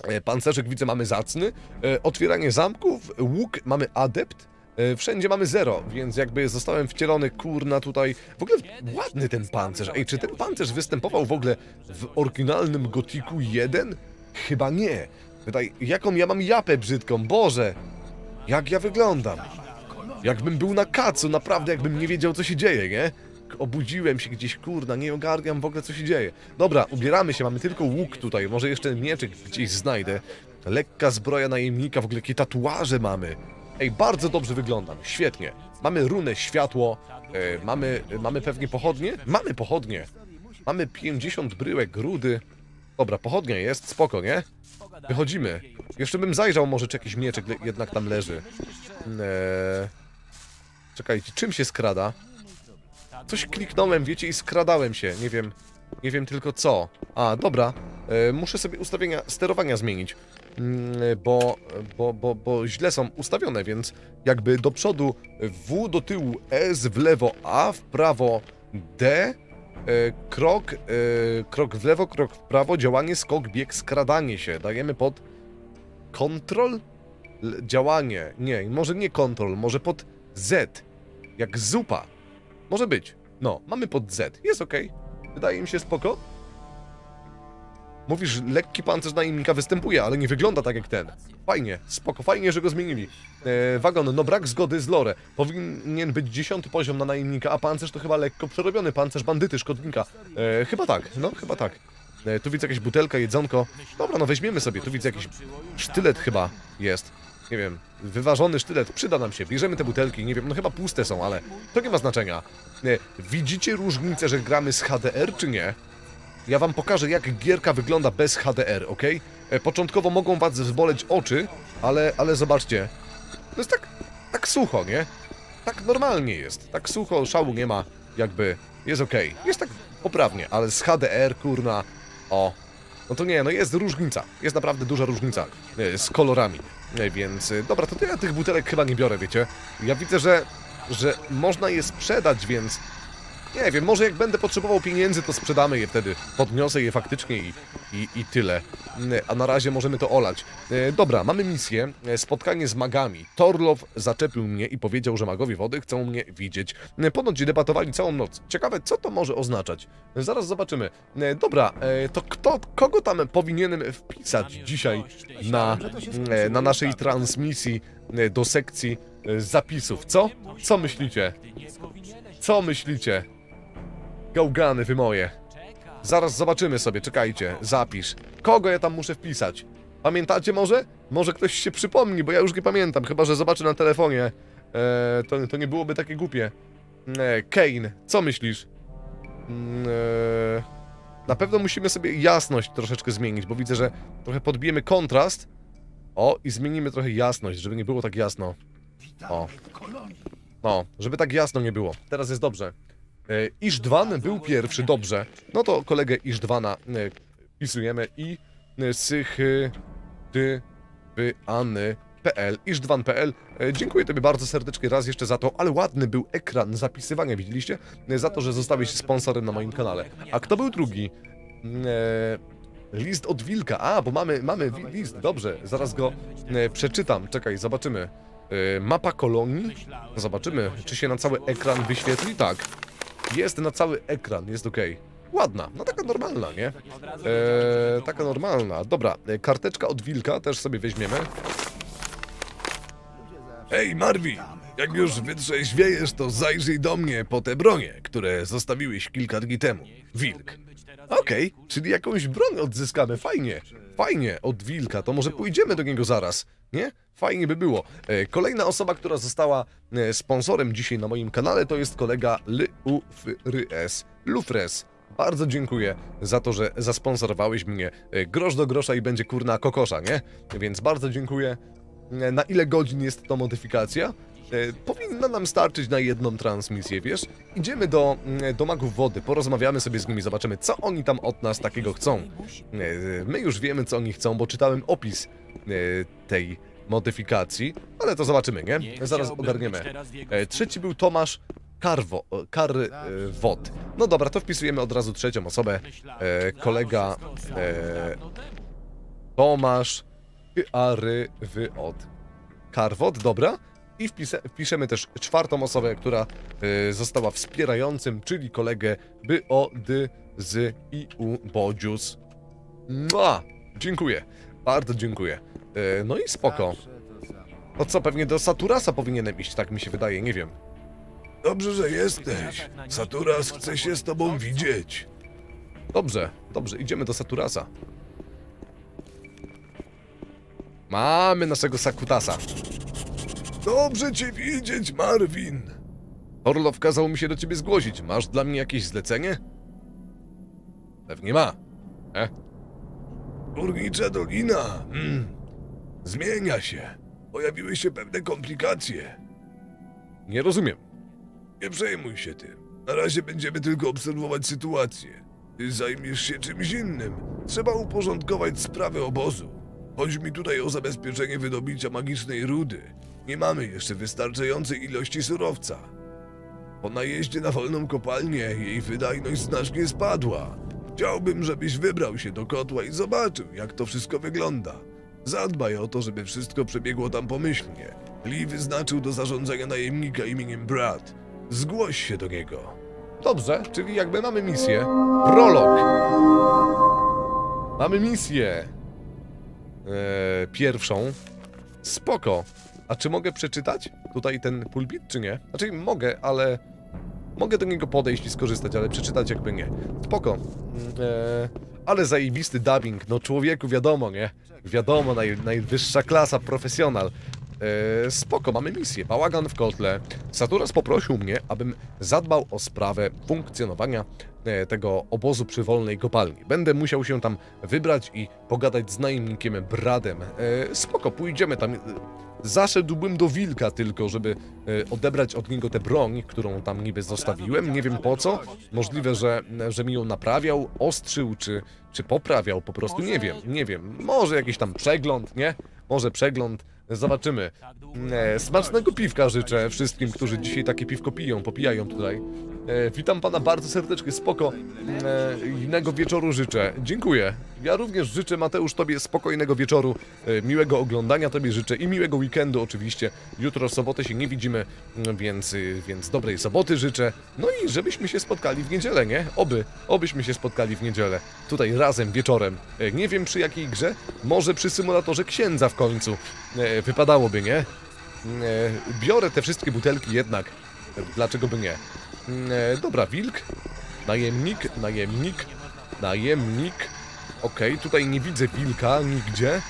S6: E, Pancerzyk widzę mamy zacny. E, Otwieranie zamków, łuk mamy adept. E, Wszędzie mamy zero, więc jakby zostałem wcielony, kurna, tutaj. W ogóle ładny ten pancerz. Ej, czy ten pancerz występował w ogóle w oryginalnym Gotiku 1? Chyba nie. Tutaj, jaką ja mam japę brzydką, Boże! Jak ja wyglądam? Jakbym był na kacu, naprawdę jakbym nie wiedział co się dzieje, nie? Obudziłem się gdzieś, kurna, nie ogarniam w ogóle co się dzieje. Dobra, ubieramy się, mamy tylko łuk tutaj, może jeszcze mieczyk gdzieś znajdę. Lekka zbroja najemnika, w ogóle jakie tatuaże mamy. Ej, bardzo dobrze wyglądam, świetnie. Mamy runę światło, e, mamy, mamy pewnie pochodnie? Mamy pochodnie. Mamy 50 bryłek rudy. Dobra, pochodnia jest, spoko, nie? Wychodzimy. Jeszcze bym zajrzał może, czy jakiś mieczek jednak tam leży. Eee... Czekajcie, czym się skrada? Coś kliknąłem, wiecie, i skradałem się. Nie wiem, nie wiem tylko co. A, dobra. E, muszę sobie ustawienia sterowania zmienić. Mm, bo, bo, bo, bo źle są ustawione, więc jakby do przodu W, do tyłu S, w lewo A, w prawo D, e, krok, e, krok w lewo, krok w prawo, działanie, skok, bieg, skradanie się. Dajemy pod kontrol? Działanie. Nie, może nie kontrol, może pod Z. Jak zupa. Może być. No, mamy pod Z. Jest ok. Wydaje mi się spoko. Mówisz, lekki pancerz najemnika występuje, ale nie wygląda tak jak ten. Fajnie, spoko, fajnie, że go zmienili. E, wagon, no brak zgody z lore. Powinien być dziesiąty poziom na najemnika, a pancerz to chyba lekko przerobiony pancerz bandyty, szkodnika. E, chyba tak, no chyba tak. E, tu widzę jakaś butelka, jedzonko. Dobra, no weźmiemy sobie, tu widzę jakiś sztylet chyba jest. Nie wiem, wyważony sztylet, przyda nam się, bierzemy te butelki, nie wiem, no chyba puste są, ale to nie ma znaczenia. E, widzicie różnicę, że gramy z HDR, czy nie? Ja wam pokażę, jak gierka wygląda bez HDR, ok? E, Początkowo mogą was zboleć oczy, ale, ale zobaczcie. To jest tak, tak sucho, nie? Tak normalnie jest. Tak sucho, szału nie ma, jakby jest ok. Jest tak poprawnie, ale z HDR, kurna, o. No to nie, no jest różnica. Jest naprawdę duża różnica e, z kolorami. E, Więc, dobra, to ja tych butelek chyba nie biorę, wiecie? Ja widzę, że, że można je sprzedać, więc nie wiem, może jak będę potrzebował pieniędzy, to sprzedamy je wtedy. Podniosę je faktycznie i, i, i tyle. Mm, A na razie możemy to olać. E, Dobra, mamy misję. E, Spotkanie z magami. Torlow zaczepił mnie i powiedział, że magowie wody chcą mnie widzieć. E, Ponoć debatowali całą noc. Ciekawe, co to może oznaczać. Zaraz zobaczymy. Dobra, to kto, kogo tam powinienem wpisać dzisiaj na, na naszej transmisji do sekcji zapisów? Co? Co myślicie? Co myślicie? Gałgany wy moje. Zaraz zobaczymy sobie, czekajcie, zapisz. Kogo ja tam muszę wpisać? Pamiętacie może? Może ktoś się przypomni, bo ja już nie pamiętam, chyba że zobaczę na telefonie. E, to, to nie byłoby takie głupie. E, Kane, co myślisz? Mm, e, na pewno musimy sobie jasność troszeczkę zmienić, bo widzę, że trochę podbijemy kontrast. O, i zmienimy trochę jasność, żeby nie było tak jasno. O. No, żeby tak jasno nie było. Teraz jest dobrze. E, Iżdwan był pierwszy, dobrze. No to kolegę Iżdwana e, wpisujemy i e, sychy ty by any.pl iżdwan.pl E, Dziękuję Tobie bardzo serdecznie raz jeszcze za to, ale ładny był ekran zapisywania, widzieliście? Za to, że zostałeś sponsorem na moim kanale. A kto był drugi? List od Wilka. A, bo mamy, mamy list, dobrze, zaraz go przeczytam. Czekaj, zobaczymy. Mapa kolonii. Zobaczymy, czy się na cały ekran wyświetli. Tak. Jest na cały ekran, jest ok. Ładna, no taka normalna, nie? Eee, taka normalna. Dobra, e, karteczka od wilka też sobie weźmiemy.
S2: Hej Marvin, jak już wytrzeźwiejesz, to zajrzyj do mnie po te bronie, które zostawiłeś kilka dni temu. Wilk.
S6: Okej, czyli jakąś broń odzyskamy, fajnie. Fajnie, od wilka, to może pójdziemy do niego zaraz, nie? Fajnie by było. E, kolejna osoba, która została e, sponsorem dzisiaj na moim kanale, to jest kolega Lufrys. Lufres. Bardzo dziękuję za to, że zasponsorowałeś mnie e, grosz do grosza i będzie kurna kokosza, nie? Więc bardzo dziękuję. Na ile godzin jest to modyfikacja? E, Powinna nam starczyć na jedną transmisję, wiesz? Idziemy do, mm, do magów wody, porozmawiamy sobie z nimi, zobaczymy, co oni tam od nas takiego chcą. E, My już wiemy, co oni chcą, bo czytałem opis e, tej modyfikacji, ale to zobaczymy, nie? Zaraz ogarniemy. Trzeci był Tomasz Karwo, Karwot. No dobra, to wpisujemy od razu trzecią osobę. Kolega Tomasz Ary Wyod. Karwot, dobra. I wpiszemy też czwartą osobę, która y, została wspierającym, czyli kolegę By o dy z iu bodzius. Mua! Dziękuję. Bardzo dziękuję. Y, no i spoko. No co, pewnie do Saturasa powinienem iść, tak mi się wydaje, nie wiem.
S2: Dobrze, że jesteś. Saturas chce się z tobą widzieć.
S6: Dobrze, dobrze, idziemy do Saturasa. Mamy naszego Sakutasa.
S2: Dobrze cię widzieć, Marvin.
S6: Orlow kazał mi się do ciebie zgłosić. Masz dla mnie jakieś zlecenie? Pewnie ma. E?
S2: Górnicza Dolina. Mm. Zmienia się. Pojawiły się pewne komplikacje.
S6: Nie rozumiem.
S2: Nie przejmuj się tym. Na razie będziemy tylko obserwować sytuację. Ty zajmiesz się czymś innym. Trzeba uporządkować sprawy obozu. Chodzi mi tutaj o zabezpieczenie wydobycia magicznej rudy. Nie mamy jeszcze wystarczającej ilości surowca. Po najeździe na wolną kopalnię jej wydajność znacznie spadła. Chciałbym, żebyś wybrał się do kotła i zobaczył, jak to wszystko wygląda. Zadbaj o to, żeby wszystko przebiegło tam pomyślnie. Lee wyznaczył do zarządzania najemnika imieniem Brad. Zgłoś się do niego.
S6: Dobrze, czyli jakby mamy misję. Prolog. Mamy misję. E, pierwszą. Spoko. A czy mogę przeczytać tutaj ten pulpit, czy nie? Znaczy mogę, ale... Mogę do niego podejść i skorzystać, ale przeczytać jakby nie. Spoko. Mm, E, ale zajebisty dubbing. No człowieku, wiadomo, nie? Wiadomo, naj, najwyższa klasa, profesjonal. E, spoko, mamy misję. Bałagan w kotle. Saturas poprosił mnie, abym zadbał o sprawę funkcjonowania e, tego obozu przy wolnej kopalni. Będę musiał się tam wybrać i pogadać z najemnikiem Bradem. E, spoko, pójdziemy tam. Zaszedłbym do wilka tylko, żeby e, odebrać od niego tę broń, którą tam niby zostawiłem. Nie wiem po co. Możliwe, że, że mi ją naprawiał, ostrzył, czy, czy poprawiał. Po prostu nie wiem, nie wiem. Może jakiś tam przegląd, nie? Może przegląd. Zobaczymy. E, smacznego piwka życzę wszystkim, którzy dzisiaj takie piwko piją, popijają tutaj. E, witam pana bardzo serdecznie, spoko. E, innego wieczoru życzę. Dziękuję. Ja również życzę Mateusz tobie spokojnego wieczoru, e, miłego oglądania tobie życzę i miłego weekendu oczywiście. Jutro w sobotę się nie widzimy, m, więc, y, więc dobrej soboty życzę. No i żebyśmy się spotkali w niedzielę, nie? Oby, obyśmy się spotkali w niedzielę. Tutaj razem, wieczorem. E, Nie wiem przy jakiej grze, może przy symulatorze księdza w końcu. E, Wypadałoby, nie? E, Biorę te wszystkie butelki jednak. Dlaczego by nie? E, Dobra, wilk. Najemnik, najemnik, najemnik. Okej, tutaj nie widzę wilka nigdzie.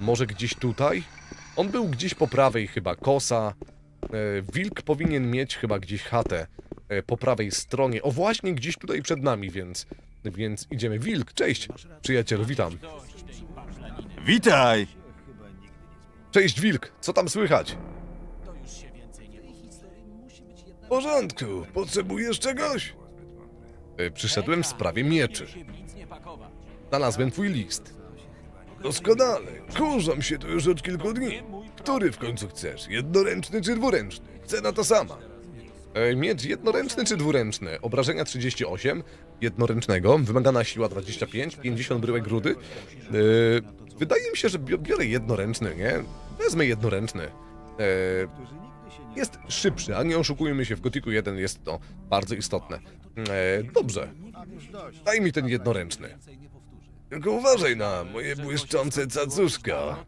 S6: Może gdzieś tutaj? On był gdzieś po prawej chyba, kosa. E, wilk powinien mieć chyba gdzieś chatę e, po prawej stronie. O właśnie, gdzieś tutaj przed nami, więc, więc idziemy. Wilk, cześć, przyjacielu, witam.
S7: Witaj!
S6: Cześć Wilk, co tam słychać? W porządku, potrzebujesz czegoś? E, Przyszedłem w sprawie mieczy. Znalazłem twój list. Doskonale, kurzam się tu już od kilku dni. Który w końcu chcesz, jednoręczny czy dwuręczny? Cena ta sama. Miecz jednoręczny czy dwuręczny? Obrażenia 38, jednoręcznego, wymagana siła 25, 50 bryłek rudy. E, Wydaje mi się, że bi- biorę jednoręczny, nie? Wezmę jednoręczny. E, Jest szybszy, a nie oszukujmy się, w Gotiku 1 jest to bardzo istotne. E, Dobrze. Daj mi ten jednoręczny. Tylko uważaj na moje błyszczące cacuszko.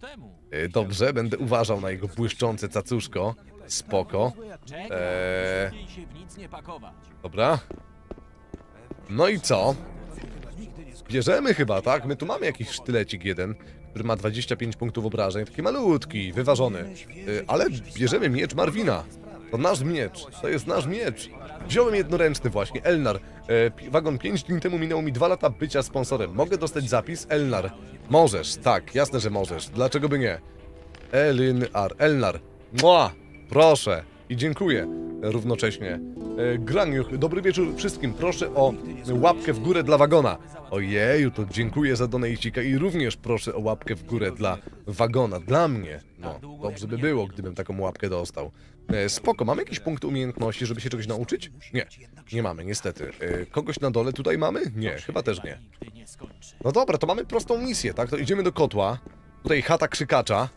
S6: E, Dobrze, będę uważał na jego błyszczące cacuszko. Spoko. Eee, dobra. No i co? Bierzemy chyba, tak? My tu mamy jakiś sztylecik jeden, który ma 25 punktów obrażeń, taki malutki, wyważony. Y, ale bierzemy miecz Marwina. To nasz miecz, to jest nasz miecz. Wziąłem jednoręczny właśnie, Elnar. E, wagon 5 dni temu minęło mi 2 lata bycia sponsorem. Mogę dostać zapis? Elnar. Możesz, tak, jasne, że możesz. Dlaczego by nie? Elinar, Elnar. Mua! Proszę i dziękuję równocześnie. E, Graniuch, dobry wieczór wszystkim. Proszę o łapkę w górę dla wagona. Ojeju, to dziękuję za donejcika i również proszę o łapkę w górę dla wagona, dla mnie. No, dobrze by było, gdybym taką łapkę dostał. E, Spoko, mamy jakiś punkt umiejętności, żeby się czegoś nauczyć? Nie, nie mamy, niestety. E, Kogoś na dole tutaj mamy? Nie, chyba też nie. No dobra, to mamy prostą misję, tak? To idziemy do kotła. Tutaj chata krzykacza.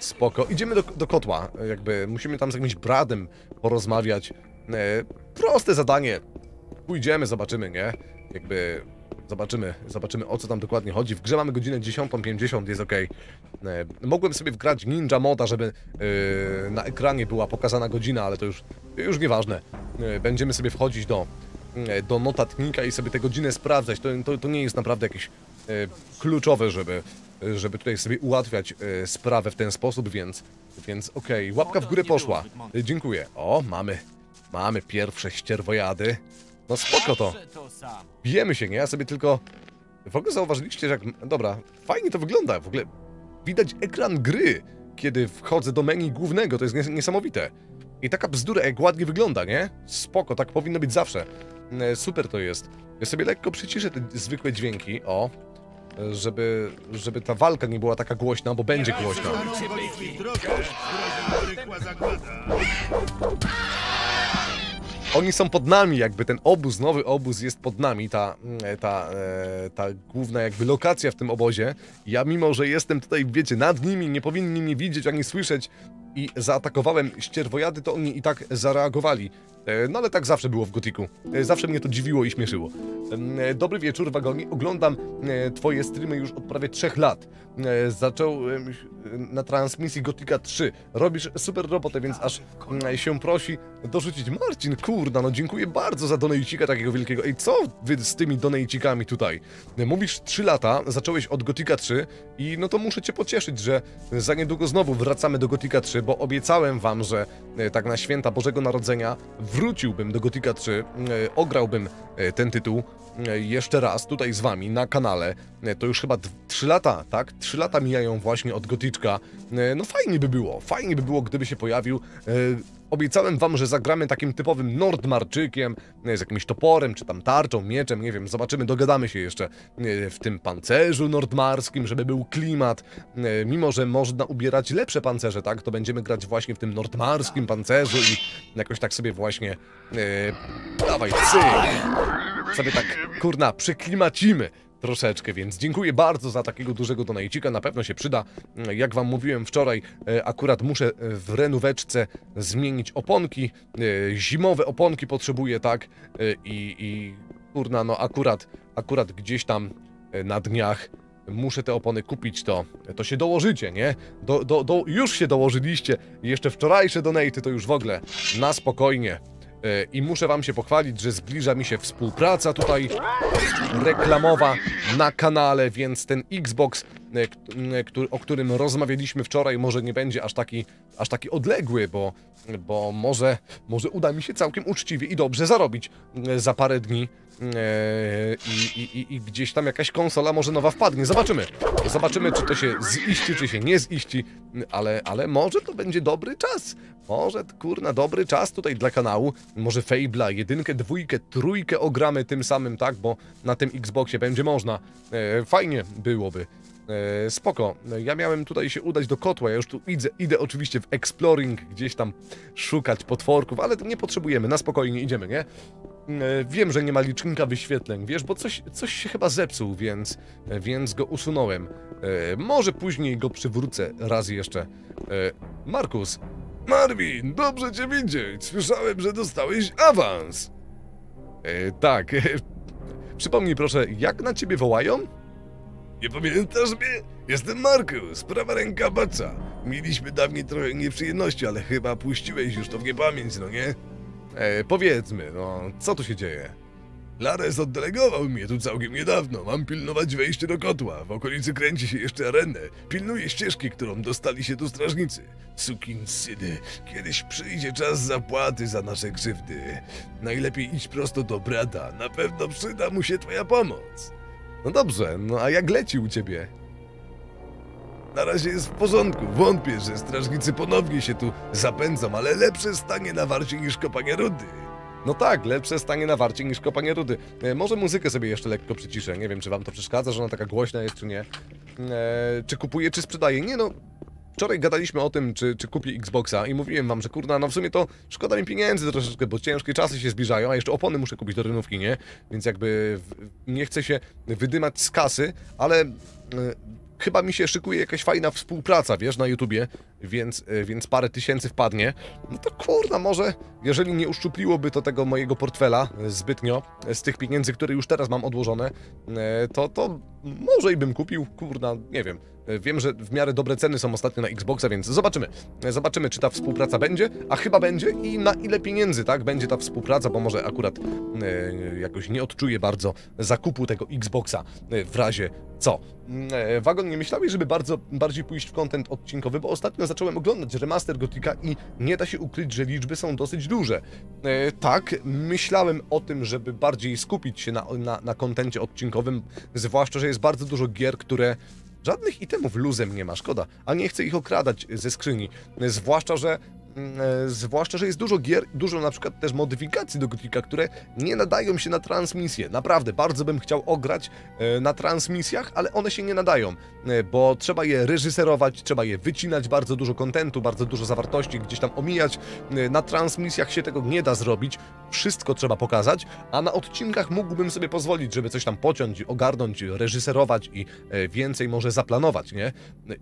S6: Spoko. Idziemy do, do kotła. Jakby musimy tam z jakimś bradem porozmawiać. E, proste zadanie. Pójdziemy, zobaczymy, nie? Jakby zobaczymy, zobaczymy o co tam dokładnie chodzi. W grze mamy godzinę 10.50, jest ok. E, mogłem sobie wgrać ninja moda, żeby e, na ekranie była pokazana godzina, ale to już, już nieważne. E, będziemy sobie wchodzić do, e, do notatnika i sobie tę godzinę sprawdzać. To, to, to nie jest naprawdę jakieś e, kluczowe, żeby, żeby tutaj sobie ułatwiać e, sprawę w ten sposób, więc, więc okej, łapka w górę poszła. E, Dziękuję. O, mamy, mamy pierwsze ścierwojady. No spoko to. Bijemy się, nie? Ja sobie tylko... W ogóle zauważyliście, że jak... Dobra, fajnie to wygląda. W ogóle widać ekran gry, kiedy wchodzę do menu głównego. To jest nies- niesamowite. I taka bzdura, jak ładnie wygląda, nie? Spoko, tak powinno być zawsze. E, Super to jest. Ja sobie lekko przyciszę te zwykłe dźwięki, o. Żeby, żeby ta walka nie była taka głośna, bo będzie głośna. Oni są pod nami, jakby ten obóz, nowy obóz jest pod nami, ta, ta, e, ta główna jakby lokacja w tym obozie. Ja mimo, że jestem tutaj, wiecie, nad nimi, nie powinni mnie widzieć ani słyszeć, i zaatakowałem ścierwojady, to oni i tak zareagowali. E, No ale tak zawsze było w Gotiku. E, Zawsze mnie to dziwiło i śmieszyło. E, Dobry wieczór, Wagoni. Oglądam twoje streamy już od prawie trzech lat. Zacząłem na transmisji Gotika 3. Robisz super robotę, więc aż się prosi dorzucić. Marcin, kurda, no dziękuję bardzo za donejcika takiego wielkiego. Ej, co wy z tymi donejcikami tutaj? Mówisz 3 lata, zacząłeś od Gotika 3 i no to muszę cię pocieszyć, że za niedługo znowu wracamy do Gotika 3, bo obiecałem wam, że tak na święta Bożego Narodzenia wróciłbym do Gotika 3, e, ograłbym e, ten tytuł e, jeszcze raz tutaj z wami na kanale. To już chyba 3 lata, tak? 3 lata mijają właśnie od Goticzka. No fajnie by było, fajnie by było, gdyby się pojawił. Obiecałem wam, że zagramy takim typowym Nordmarczykiem, z jakimś toporem, czy tam tarczą, mieczem, nie wiem, zobaczymy, dogadamy się jeszcze w tym pancerzu nordmarskim, żeby był klimat. Mimo, że można ubierać lepsze pancerze, tak, to będziemy grać właśnie w tym nordmarskim pancerzu i jakoś tak sobie właśnie... Dawaj, cyk! Sobie tak, kurna, przyklimacimy troszeczkę, więc dziękuję bardzo za takiego dużego donajcika, na pewno się przyda. Jak wam mówiłem wczoraj, e, akurat muszę w renóweczce zmienić oponki, e, zimowe oponki potrzebuję, tak, E, i, i kurna, no akurat, akurat gdzieś tam e, na dniach muszę te opony kupić, to, to się dołożycie, nie? Do, do, do, już się dołożyliście, jeszcze wczorajsze donaty to już w ogóle na spokojnie. E, I muszę wam się pochwalić, że zbliża mi się współpraca tutaj reklamowa na kanale, więc ten Xbox, e, który, o którym rozmawialiśmy wczoraj, może nie będzie aż taki, aż taki odległy, bo, bo może, może uda mi się całkiem uczciwie i dobrze zarobić e, za parę dni. E, I, i, i, gdzieś tam jakaś konsola może nowa wpadnie. Zobaczymy. Zobaczymy, czy to się ziści, czy się nie ziści, ale, ale może to będzie dobry czas. Może, kurna, dobry czas tutaj dla kanału. Może Fable'a, jedynkę, dwójkę, trójkę ogramy tym samym, tak? Bo na tym Xboxie będzie można. E, fajnie byłoby. E, spoko. Ja miałem tutaj się udać do kotła. Ja już tu idę, idę oczywiście w exploring, gdzieś tam szukać potworków, ale nie potrzebujemy. Na spokojnie idziemy, nie? E, Wiem, że nie ma licznika wyświetleń, wiesz, bo coś, coś się chyba zepsuł, więc, więc go usunąłem. E, Może później go przywrócę raz jeszcze. E, Markus. Marvin, dobrze cię widzieć. Słyszałem, że dostałeś awans. E, tak. Przypomnij proszę, jak na ciebie wołają? Nie pamiętasz mnie? Jestem Markus, prawa ręka Baca. Mieliśmy dawniej trochę nieprzyjemności, ale chyba puściłeś już to w niepamięć, no nie? E, powiedzmy, no, co tu się dzieje? Lares oddelegował mnie tu całkiem niedawno. Mam pilnować wejście do kotła. W okolicy kręci się jeszcze arenę. Pilnuję ścieżki, którą dostali się tu strażnicy. Sukin syny. Kiedyś przyjdzie czas zapłaty za nasze krzywdy. Najlepiej iść prosto do brata. Na pewno przyda mu się twoja pomoc. No dobrze, no a jak leci u ciebie? Na razie jest w porządku. Wątpię, że strażnicy ponownie się tu zapędzą, ale lepsze stanie na warcie niż kopanie rudy. No tak, lepsze stanie na warcie niż kopanie rudy. E, może muzykę sobie jeszcze lekko przyciszę. Nie wiem, czy wam to przeszkadza, że ona taka głośna jest, czy nie. E, czy kupuję, czy sprzedaję? Nie no. Wczoraj gadaliśmy o tym, czy, czy kupię Xboxa i mówiłem wam, że kurna, no w sumie to szkoda mi pieniędzy troszeczkę, bo ciężkie czasy się zbliżają, a jeszcze opony muszę kupić do rynówki, nie? Więc jakby w, nie chcę się wydymać z kasy, ale e, chyba mi się szykuje jakaś fajna współpraca, wiesz, na YouTubie, więc, e, więc parę tysięcy wpadnie. No to kurna, może, jeżeli nie uszczupliłoby to tego mojego portfela e, zbytnio, e, z tych pieniędzy, które już teraz mam odłożone, to, to może i bym kupił, kurna, nie wiem. Wiem, że w miarę dobre ceny są ostatnio na Xboxa, więc zobaczymy. Zobaczymy, czy ta współpraca będzie, a chyba będzie i na ile pieniędzy, tak, będzie ta współpraca, bo może akurat e, jakoś nie odczuję bardzo zakupu tego Xboxa w razie co. Mm, E, Wagon, nie myślałeś, żeby bardzo, bardziej pójść w content odcinkowy, bo ostatnio zacząłem oglądać remaster Gotika i nie da się ukryć, że liczby są dosyć duże. E, tak, myślałem o tym, żeby bardziej skupić się na, na, na kontencie odcinkowym, zwłaszcza, że jest bardzo dużo gier, które Żadnych itemów luzem nie ma, szkoda, a nie chcę ich okradać ze skrzyni. Zwłaszcza, że e, zwłaszcza, że jest dużo gier, dużo na przykład też modyfikacji do Gotika, które nie nadają się na transmisję. Naprawdę, bardzo bym chciał ograć e, na transmisjach, ale one się nie nadają, e, bo trzeba je reżyserować, trzeba je wycinać, bardzo dużo kontentu, bardzo dużo zawartości gdzieś tam omijać. E, Na transmisjach się tego nie da zrobić, wszystko trzeba pokazać, a na odcinkach mógłbym sobie pozwolić, żeby coś tam pociąć, ogarnąć, reżyserować i e, więcej może zaplanować, nie?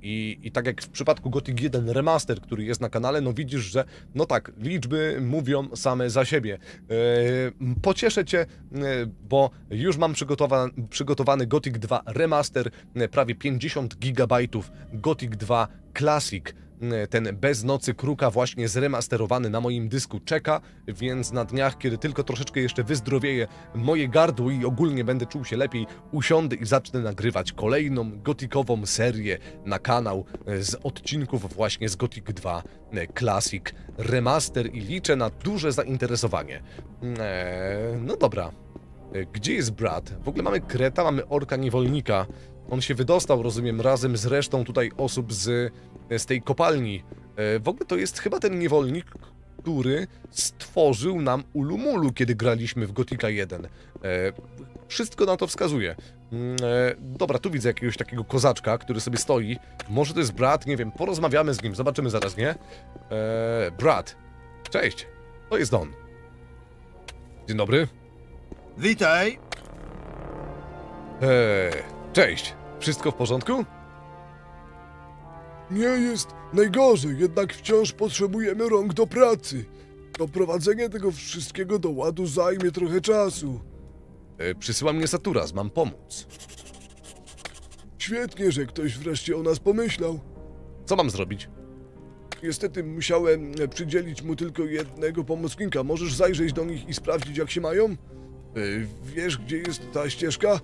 S6: I, I tak jak w przypadku Gothic 1 Remaster, który jest na kanale, no widzisz, że no tak, liczby mówią same za siebie. E, Pocieszę Cię, e, bo już mam przygotowa przygotowany Gothic 2 Remaster, e, prawie 50 GB, Gothic 2 Classic, ten bez nocy kruka właśnie zremasterowany na moim dysku czeka, więc na dniach, kiedy tylko troszeczkę jeszcze wyzdrowieje moje gardło i ogólnie będę czuł się lepiej, usiądę i zacznę nagrywać kolejną gotikową serię na kanał e, z odcinków właśnie z Gothic 2 e, Classic Remaster i liczę na duże zainteresowanie. Eee, no dobra. E, Gdzie jest brat? W ogóle mamy kreta, mamy orka niewolnika. On się wydostał, rozumiem, razem z resztą tutaj osób z, z tej kopalni. E, W ogóle to jest chyba ten niewolnik, który stworzył nam Ulumulu, kiedy graliśmy w Gotika 1. E, Wszystko na to wskazuje. Mm, e, Dobra, tu widzę jakiegoś takiego kozaczka, który sobie stoi. Może to jest brat, nie wiem, porozmawiamy z nim, zobaczymy zaraz, nie? E, brat, cześć, to jest on. Dzień dobry.
S3: Witaj!
S6: Eee, cześć. Wszystko w porządku?
S7: Nie jest najgorzej, jednak wciąż potrzebujemy rąk do pracy. Doprowadzenie tego wszystkiego do ładu zajmie trochę czasu.
S6: E, przysyła mnie Saturas, mam pomóc.
S7: Świetnie, że ktoś wreszcie o nas pomyślał.
S6: Co mam zrobić?
S7: Niestety musiałem e, przydzielić mu tylko jednego pomocnika. Możesz zajrzeć do nich i sprawdzić, jak się mają? E, Wiesz, gdzie jest ta ścieżka? E,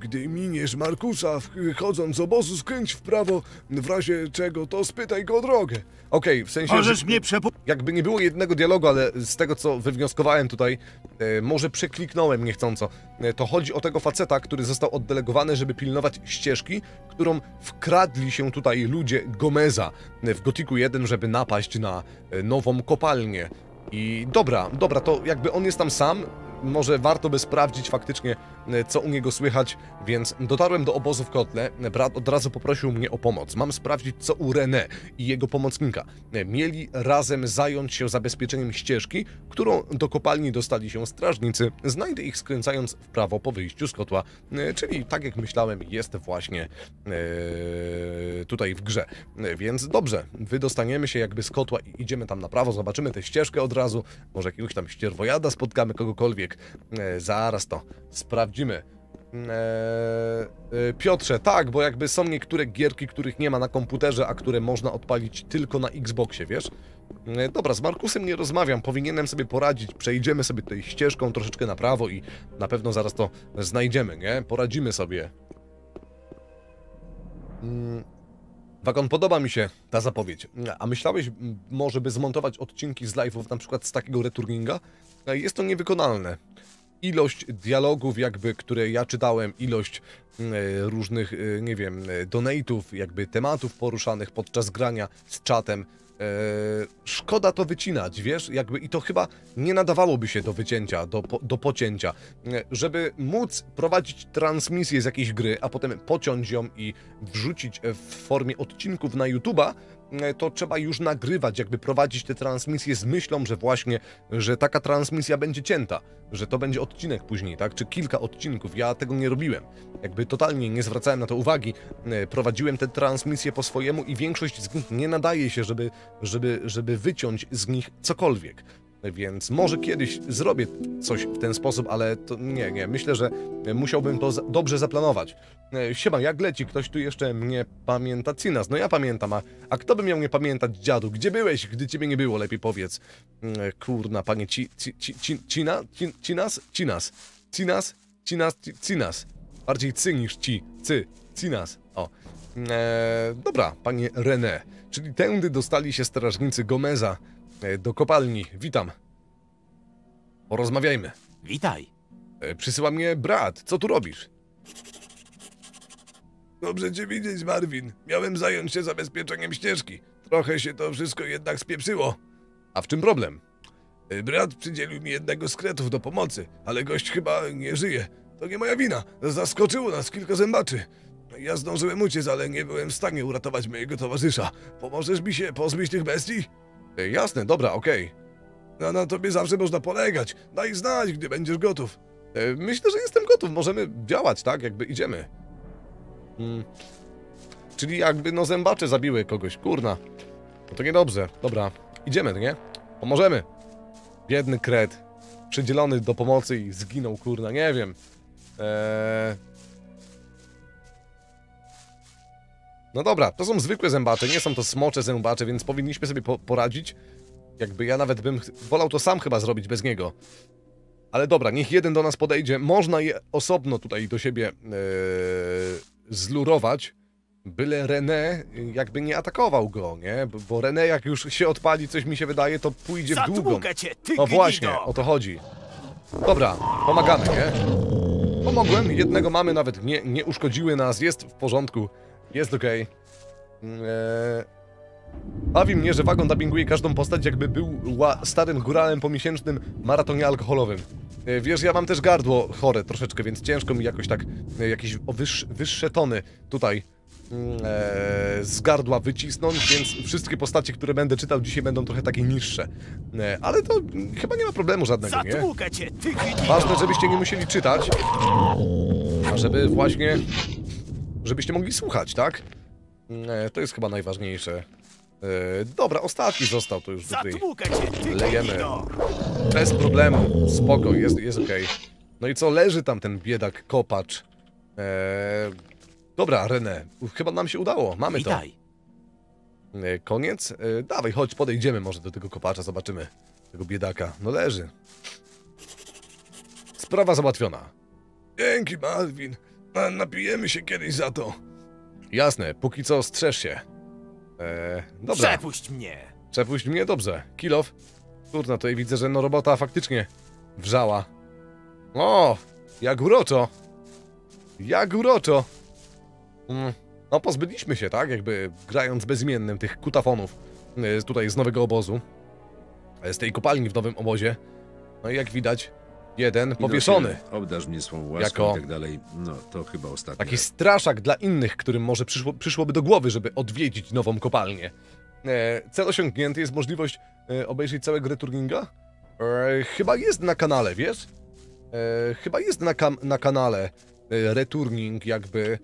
S7: Gdy miniesz Markusa, chodząc z obozu, skręć w prawo. W razie czego, to spytaj go o drogę.
S6: Okej, w sensie,
S3: Możesz
S6: że
S3: mnie przepu...
S6: jakby nie było jednego dialogu, ale z tego, co wywnioskowałem tutaj, e, może przekliknąłem niechcąco. To chodzi o tego faceta, który został oddelegowany, żeby pilnować ścieżki, którą wkradli się tutaj ludzie Gomeza w Gotiku 1, żeby napaść na nową kopalnię. I dobra, dobra, to jakby on jest tam sam, może warto by sprawdzić faktycznie, e, co u niego słychać, więc dotarłem do obozu w kotle. Brat od razu poprosił mnie o pomoc. Mam sprawdzić, co u René i jego pomocnika. E, Mieli razem zająć się zabezpieczeniem ścieżki, którą do kopalni dostali się strażnicy. Znajdę ich skręcając w prawo po wyjściu z kotła, e, czyli tak jak myślałem, jest właśnie tutaj w grze. Więc dobrze, wydostaniemy się jakby z kotła i idziemy tam na prawo, zobaczymy tę ścieżkę od razu, może jakiegoś tam ścierwojada spotkamy, kogokolwiek. E, Zaraz to sprawdzimy. Eee, e, Piotrze, tak, bo jakby są niektóre gierki, których nie ma na komputerze, a które można odpalić tylko na Xboxie, wiesz? E, Dobra, z Markusem nie rozmawiam, powinienem sobie poradzić, przejdziemy sobie tutaj ścieżką troszeczkę na prawo i na pewno zaraz to znajdziemy, nie? Poradzimy sobie. Mm, Wagon, podoba mi się ta zapowiedź. A myślałeś może, by zmontować odcinki z live'ów na przykład z takiego returninga? E, Jest to niewykonalne. Ilość dialogów, jakby, które ja czytałem, ilość e, różnych, e, nie wiem, e, donate'ów, jakby tematów poruszanych podczas grania z czatem. Szkoda to wycinać, wiesz, jakby i to chyba nie nadawałoby się do wycięcia, do, do pocięcia. Żeby móc prowadzić transmisję z jakiejś gry, a potem pociąć ją i wrzucić w formie odcinków na YouTube'a, to trzeba już nagrywać, jakby prowadzić te transmisje z myślą, że właśnie, że taka transmisja będzie cięta, że to będzie odcinek później, tak, czy kilka odcinków. Ja tego nie robiłem. Jakby totalnie nie zwracałem na to uwagi. E, Prowadziłem te transmisje po swojemu i większość z nich nie nadaje się, żeby, żeby, żeby wyciąć z nich cokolwiek. Więc może kiedyś zrobię coś w ten sposób, ale to nie, nie. Myślę, że musiałbym to dobrze zaplanować. E, Siema, jak leci? Ktoś tu jeszcze mnie pamięta? Cinas, no ja pamiętam, a, a kto by miał mnie pamiętać, dziadu? Gdzie byłeś, gdy ciebie nie było? Lepiej powiedz. E, Kurna, panie ci, ci, ci, ci, Cina? Ci, cinas? Cinas. Cinas? Cinas? Ci- Cinas. Bardziej cy niż ci. Cy. Cinas. O. E, dobra, panie René. Czyli tędy dostali się strażnicy Gomeza do kopalni. Witam. Porozmawiajmy.
S3: Witaj.
S6: E, przysyła mnie brat. Co tu robisz?
S7: Dobrze cię widzieć, Marvin. Miałem zająć się zabezpieczeniem ścieżki. Trochę się to wszystko jednak spieprzyło.
S6: A w czym problem?
S7: Y, Brat przydzielił mi jednego z kretów do pomocy, ale gość chyba nie żyje. To nie moja wina. Zaskoczyło nas kilka zębaczy. Ja zdążyłem uciec, ale nie byłem w stanie uratować mojego towarzysza. Pomożesz mi się pozbyć tych bestii?
S6: E, jasne, dobra, okej.
S7: No na tobie zawsze można polegać. Daj znać, gdy będziesz gotów.
S6: E, Myślę, że jestem gotów, możemy działać, tak? Jakby idziemy. Mm. Czyli jakby no zębacze zabiły kogoś, kurna. No to niedobrze, dobra, idziemy, nie? Pomożemy. Biedny kret, przydzielony do pomocy i zginął, kurna, nie wiem. Eee... No dobra, to są zwykłe zębacze, nie są to smocze zębacze, więc powinniśmy sobie po poradzić. Jakby ja nawet bym wolał to sam chyba zrobić bez niego. Ale dobra, niech jeden do nas podejdzie. Można je osobno tutaj do siebie e, zlurować. Byle René jakby nie atakował go, nie? Bo, René jak już się odpali, coś mi się wydaje, to pójdzie w długą.
S5: Cię, ty
S6: No właśnie, o to chodzi. Dobra, pomagamy, nie? Pomogłem, jednego mamy, nawet nie, nie uszkodziły nas, jest w porządku, jest okej. Eee, Bawi mnie, że wagon dubbinguje każdą postać, jakby był starym góralem po miesięcznym maratonie alkoholowym. E, Wiesz, ja mam też gardło chore troszeczkę, więc ciężko mi jakoś tak e, jakieś o wyższ, wyższe tony tutaj mm, e, z gardła wycisnąć, więc wszystkie postacie, które będę czytał dzisiaj będą trochę takie niższe. E, ale to mm, chyba nie ma problemu żadnego, nie?
S5: Zatłukę cię, ty!
S6: Ważne, żebyście nie musieli czytać, a żeby właśnie, żebyście mogli słuchać, tak? E, To jest chyba najważniejsze. E, Dobra, ostatni został, to już tutaj lejemy. Bez problemu, spoko, jest, jest okej. No i co, leży tam ten biedak kopacz. E, Dobra, René, chyba nam się udało, mamy to. Koniec? E, Dawaj, chodź, podejdziemy może do tego kopacza, zobaczymy. Tego biedaka. No leży. Sprawa załatwiona.
S7: Dzięki, Malwin. Na, napijemy się kiedyś za to.
S6: Jasne, póki co strzeż się. E, dobra,
S5: Przepuść mnie!
S6: przepuść mnie, dobrze. Kilof. Kurna, tutaj widzę, że no robota faktycznie wrzała. O, jak uroczo. Jak uroczo. Mm, no pozbyliśmy się, tak? Jakby grając bezimiennym tych kutafonów e, tutaj z nowego obozu. E, Z tej kopalni w nowym obozie. No i jak widać, jeden powieszony.
S2: Obdarz mnie swą łaską
S6: Jako-
S2: i tak dalej. No, to chyba ostatnie.
S6: Taki straszak dla innych, którym może przyszło, przyszłoby do głowy, żeby odwiedzić nową kopalnię. E, cel osiągnięty jest możliwość e, obejrzeć całego returninga? E, chyba jest na kanale, wiesz? E, chyba jest na, na kanale e, returning, jakby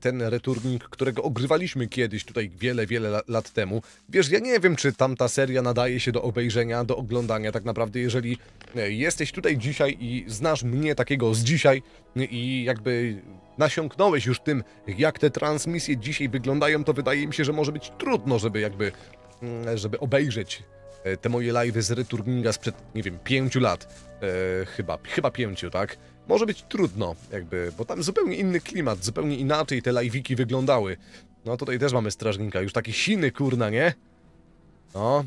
S6: ten returning, którego ogrywaliśmy kiedyś tutaj wiele, wiele la- lat temu. Wiesz, ja nie wiem, czy tamta seria nadaje się do obejrzenia, do oglądania tak naprawdę, jeżeli e, jesteś tutaj dzisiaj i znasz mnie takiego z dzisiaj i jakby nasiąknąłeś już tym, jak te transmisje dzisiaj wyglądają, to wydaje mi się, że może być trudno, żeby jakby, mm, żeby obejrzeć e, te moje live'y z returninga sprzed, nie wiem, pięciu lat. E, chyba, chyba pięciu, tak? Może być trudno, jakby, bo tam zupełnie inny klimat, zupełnie inaczej te live'iki wyglądały. No tutaj też mamy strażnika, już taki siny, kurna, nie? No,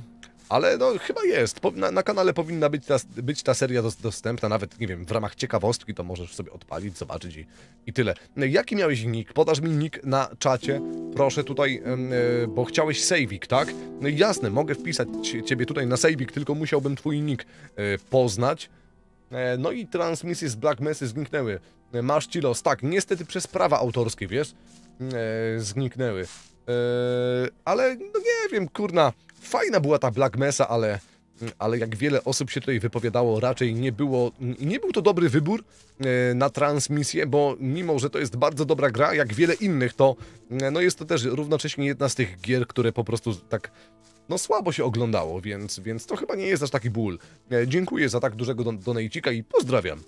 S6: ale no chyba jest. Na, na kanale powinna być ta, być ta seria dos, dostępna, nawet nie wiem, w ramach ciekawostki to możesz sobie odpalić, zobaczyć i, i tyle. Jaki miałeś nick? Podasz mi nick na czacie, proszę tutaj, e, bo chciałeś saveik, tak? No jasne, mogę wpisać cie- ciebie tutaj na saveik, tylko musiałbym twój nick e, poznać. E, no i transmisje z Black Messy zniknęły. E, Masz ci los, tak, niestety przez prawa autorskie, wiesz? E, zniknęły. Ale no nie wiem, kurna, fajna była ta Black Mesa, ale, ale jak wiele osób się tutaj wypowiadało, raczej nie było, nie był to dobry wybór na transmisję, bo mimo, że to jest bardzo dobra gra, jak wiele innych, to no jest to też równocześnie jedna z tych gier, które po prostu tak no słabo się oglądało, więc, więc to chyba nie jest aż taki ból. E, Dziękuję za tak dużego don donajcika i pozdrawiam.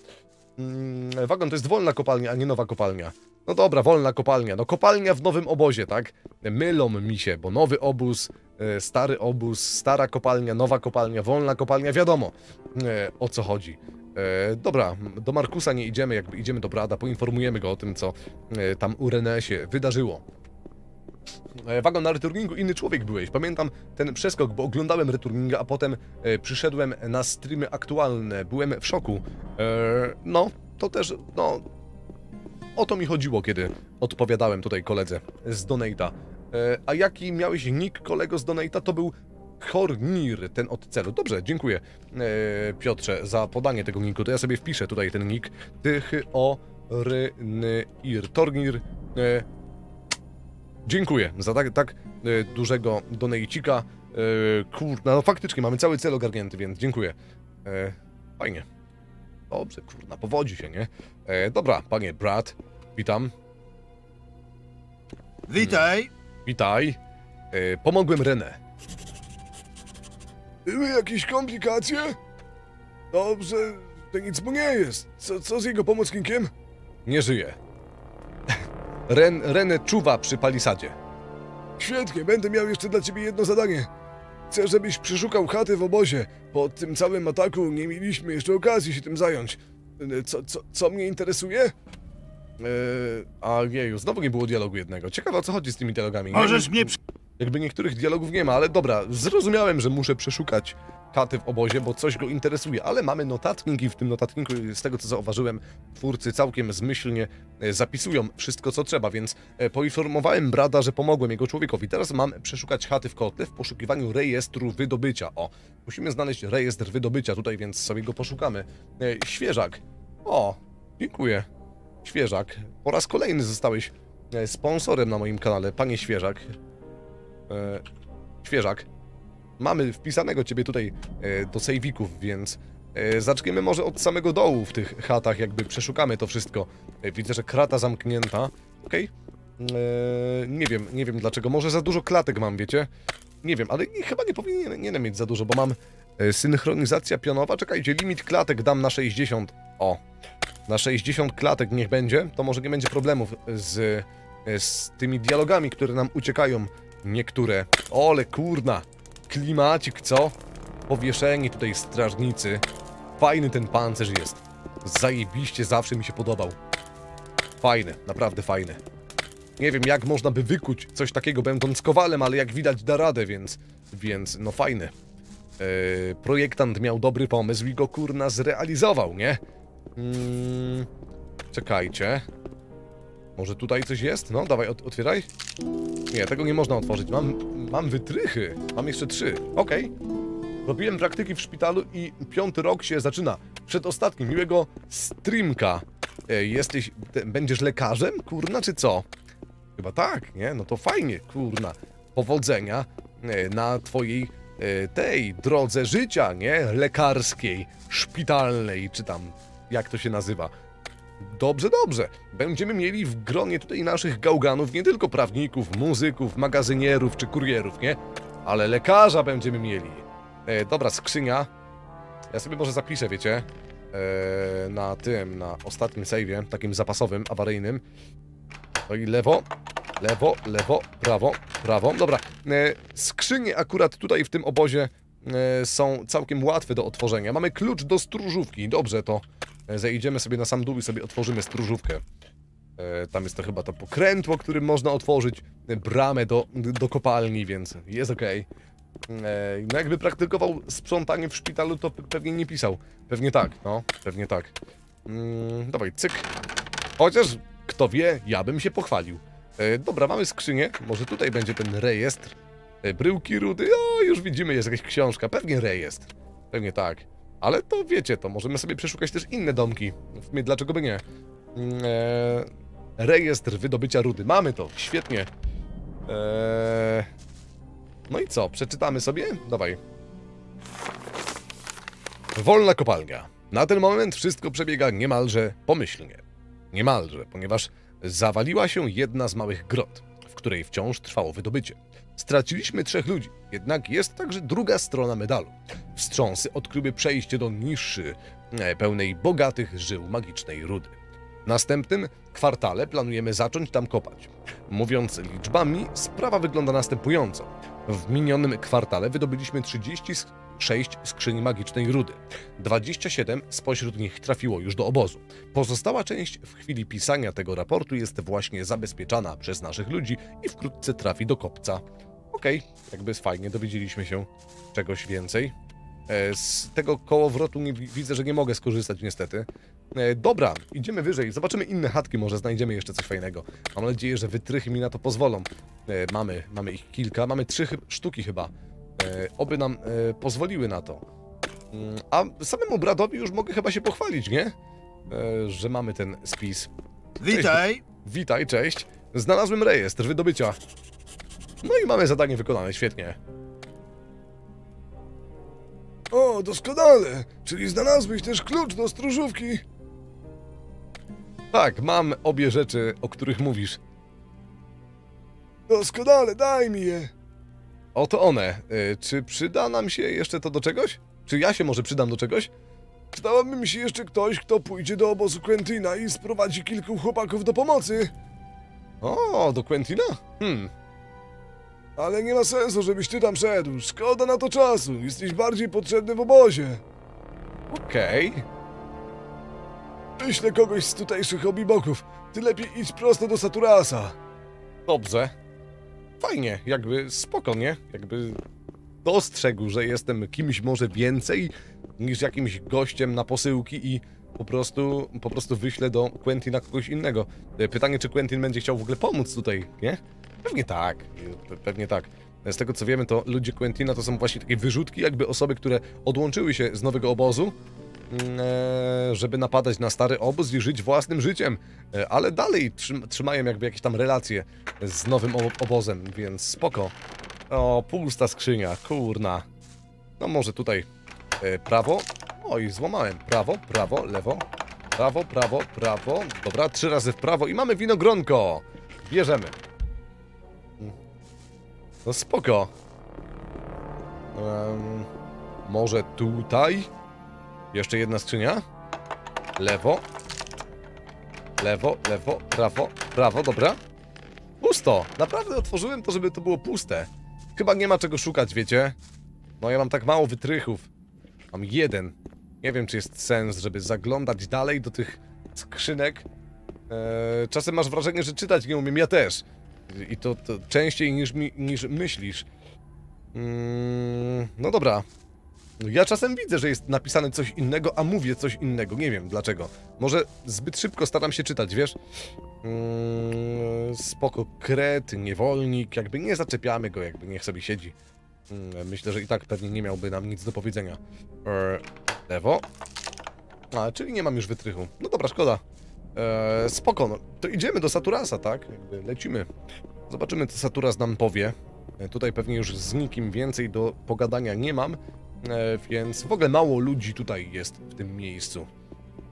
S6: Mm, Wagon to jest wolna kopalnia, a nie nowa kopalnia. No dobra, wolna kopalnia. No kopalnia w nowym obozie, tak? Mylą mi się, bo nowy obóz, e, stary obóz, stara kopalnia, nowa kopalnia, wolna kopalnia, wiadomo e, o co chodzi. Dobra, do Markusa nie idziemy, jakby idziemy do Brada, poinformujemy go o tym, co tam u René się wydarzyło. E, Wagon na returningu inny człowiek byłeś. Pamiętam ten przeskok, bo oglądałem returninga, a potem e, przyszedłem na streamy aktualne. Byłem w szoku. E, no, to też, no, o to mi chodziło, kiedy odpowiadałem tutaj koledze z Donate'a. E, a jaki miałeś nick kolego z Donate'a? To był Hornir, ten od celu. Dobrze, dziękuję Piotrze za podanie tego ninku. To ja sobie wpiszę tutaj ten nick. Tychy o Rynyir. Tornir. Dziękuję za tak, tak e, dużego donejcika. E, kurna, no faktycznie mamy cały cel ogarnięty, więc dziękuję. E, fajnie. Dobrze, kurna, powodzi się, nie? E, dobra, panie Brad, witam.
S3: Witaj.
S6: Witaj. E, pomogłem René.
S7: Były jakieś komplikacje? Dobrze, to nic mu nie jest. Co, co z jego pomocnikiem?
S6: Nie żyje. Ren, René czuwa przy palisadzie.
S7: Świetnie, będę miał jeszcze dla ciebie jedno zadanie. Chcę, żebyś przeszukał chaty w obozie. Po tym całym ataku nie mieliśmy jeszcze okazji się tym zająć. E, Co, co, co mnie interesuje?
S6: E, a jeju, znowu nie było dialogu jednego. Ciekawe o co chodzi z tymi dialogami. Nie-
S3: Możesz mnie przy...
S6: Jakby niektórych dialogów nie ma, ale dobra, zrozumiałem, że muszę przeszukać chaty w obozie, bo coś go interesuje, ale mamy notatnik i w tym notatniku, z tego co zauważyłem, twórcy całkiem zmyślnie e, zapisują wszystko co trzeba, więc e, poinformowałem Brada, że pomogłem jego człowiekowi. Teraz mam przeszukać chaty w kotle w poszukiwaniu rejestru wydobycia. O, musimy znaleźć rejestr wydobycia tutaj, więc sobie go poszukamy. E, Świeżak. O, dziękuję. Świeżak. Po raz kolejny zostałeś sponsorem na moim kanale, panie Świeżak. Świeżak. Mamy wpisanego ciebie tutaj e, do sejwików, więc e, zaczniemy może od samego dołu w tych chatach, jakby przeszukamy to wszystko. E, widzę, że krata zamknięta. Okej. E, nie wiem, nie wiem dlaczego. Może za dużo klatek mam, wiecie? Nie wiem, ale nie, chyba nie powinienem mieć za dużo, bo mam synchronizacja pionowa. Czekajcie, limit klatek dam na 60. O, na 60 klatek niech będzie. To może nie będzie problemów z, z tymi dialogami, które nam uciekają niektóre. Ole kurna, klimacik, co? Powieszeni tutaj strażnicy. Fajny ten pancerz jest. Zajebiście, zawsze mi się podobał. Fajny, naprawdę fajny. Nie wiem, jak można by wykuć coś takiego, będąc kowalem, ale jak widać da radę, więc... Więc, no fajny. Yy, projektant miał dobry pomysł i go kurna zrealizował, nie? Mm, czekajcie. Może tutaj coś jest? No, dawaj, ot otwieraj. Nie, tego nie można otworzyć. Mam, mam wytrychy. Mam jeszcze trzy. Okej. Robiłem praktyki w szpitalu i piąty rok się zaczyna. Przedostatni, miłego streamka. E, jesteś, te, będziesz lekarzem? Kurna, czy co? Chyba tak, nie? No to fajnie, kurna. Powodzenia e, na twojej e, tej drodze życia, nie? Lekarskiej, szpitalnej, czy tam jak to się nazywa. Dobrze, dobrze. Będziemy mieli w gronie tutaj naszych gałganów nie tylko prawników, muzyków, magazynierów czy kurierów, nie? Ale lekarza będziemy mieli. E, dobra, skrzynia. Ja sobie może zapiszę, wiecie, e, na tym, na ostatnim save'ie, takim zapasowym, awaryjnym. No i lewo, lewo, lewo, prawo, prawo. Dobra, e, skrzynie akurat tutaj w tym obozie e, są całkiem łatwe do otworzenia. Mamy klucz do stróżówki. Dobrze, to zejdziemy sobie na sam dół i sobie otworzymy stróżówkę. E, Tam jest to chyba to pokrętło, którym można otworzyć e, bramę do, do kopalni, więc jest okej. E, No jakby praktykował sprzątanie w szpitalu, to pe- pewnie nie pisał. Pewnie tak, no, pewnie tak. Mm, dawaj, cyk. Chociaż, kto wie, ja bym się pochwalił. E, dobra, mamy skrzynię, może tutaj będzie ten rejestr. E, bryłki rudy, o, już widzimy, jest jakaś książka, pewnie rejestr. Pewnie tak. Ale to wiecie, to możemy sobie przeszukać też inne domki. W sumie, dlaczego by nie? Mm, E, rejestr wydobycia rudy. Mamy to, świetnie. Eee... No i co, przeczytamy sobie? Dawaj. Wolna kopalnia. Na ten moment wszystko przebiega niemalże pomyślnie. Niemalże, ponieważ zawaliła się jedna z małych grot, której wciąż trwało wydobycie. Straciliśmy trzech ludzi, jednak jest także druga strona medalu. Wstrząsy odkryły przejście do niższy, e, pełnej bogatych żył magicznej rudy. W następnym kwartale planujemy zacząć tam kopać. Mówiąc liczbami, sprawa wygląda następująco. W minionym kwartale wydobyliśmy 36 skrzyni magicznej rudy. 27 spośród nich trafiło już do obozu. Pozostała część w chwili pisania tego raportu jest właśnie zabezpieczana przez naszych ludzi i wkrótce trafi do kopca. Okej, jakby fajnie, dowiedzieliśmy się czegoś więcej. E, Z tego kołowrotu nie, widzę, że nie mogę skorzystać niestety. E, Dobra, idziemy wyżej, zobaczymy inne chatki, może znajdziemy jeszcze coś fajnego. Mam nadzieję, że wytrychy mi na to pozwolą. E, Mamy, mamy ich kilka, mamy trzy sztuki chyba. Oby nam e, pozwoliły na to. Mm, A samemu Bradowi już mogę chyba się pochwalić, nie? E, że mamy ten spis.
S8: Witaj!
S6: Witaj, cześć. Znalazłem rejestr wydobycia. No i mamy zadanie wykonane, świetnie.
S7: O, doskonale! Czyli znalazłeś też klucz do stróżówki.
S6: Tak, mam obie rzeczy, o których mówisz.
S7: Doskonale, daj mi je.
S6: Oto one. Y, czy przyda nam się jeszcze to do czegoś? Czy ja się może przydam do czegoś?
S7: Przydałaby mi się jeszcze ktoś, kto pójdzie do obozu Quentina i sprowadzi kilku chłopaków do pomocy.
S6: O, do Quentina? Hmm,
S7: Ale nie ma sensu, żebyś ty tam szedł. Szkoda na to czasu. Jesteś bardziej potrzebny w obozie.
S6: okej.
S7: Wyślę kogoś z tutejszych obiboków. Ty lepiej idź prosto do Saturasa.
S6: Dobrze. Fajnie, jakby spoko, nie? Jakby dostrzegł, że jestem kimś może więcej niż jakimś gościem na posyłki i po prostu, po prostu wyślę do Quentina kogoś innego. E, Pytanie, czy Quentin będzie chciał w ogóle pomóc tutaj, nie? Pewnie tak, pe- pewnie tak. Z tego co wiemy, to ludzie Quentina to są właśnie takie wyrzutki, jakby osoby, które odłączyły się z nowego obozu, e, żeby napadać na stary obóz i żyć własnym życiem, E, ale dalej trzym, trzymają jakby jakieś tam relacje z nowym obozem, więc spoko. O, pusta skrzynia, kurna. No może tutaj e, prawo. Oj, złamałem. Prawo, prawo, lewo. Prawo, prawo, prawo. Dobra, trzy razy w prawo i mamy winogronko. Bierzemy. Mm. No spoko. Em, może tutaj? Jeszcze jedna skrzynia? Lewo. Lewo, lewo, prawo, prawo, dobra. Pusto! Naprawdę otworzyłem to, żeby to było puste. Chyba nie ma czego szukać, wiecie? No ja mam tak mało wytrychów. Mam jeden. Nie wiem, czy jest sens, żeby zaglądać dalej do tych skrzynek. Eee, czasem masz wrażenie, że czytać nie umiem, ja też. I to, to częściej niż, mi, niż myślisz. Mm, no dobra. Ja czasem widzę, że jest napisane coś innego, a mówię coś innego. Nie wiem dlaczego. Może zbyt szybko staram się czytać, wiesz? Mm, spoko, kret, niewolnik, jakby nie zaczepiamy go, jakby niech sobie siedzi. Mm, myślę, że i tak pewnie nie miałby nam nic do powiedzenia. E, lewo. A, czyli nie mam już wytrychu. No dobra, szkoda. E, spoko, no. To idziemy do Saturasa, tak? Jakby lecimy. Zobaczymy, co Saturas nam powie. E, tutaj pewnie już z nikim więcej do pogadania nie mam, więc w ogóle mało ludzi tutaj jest w tym miejscu.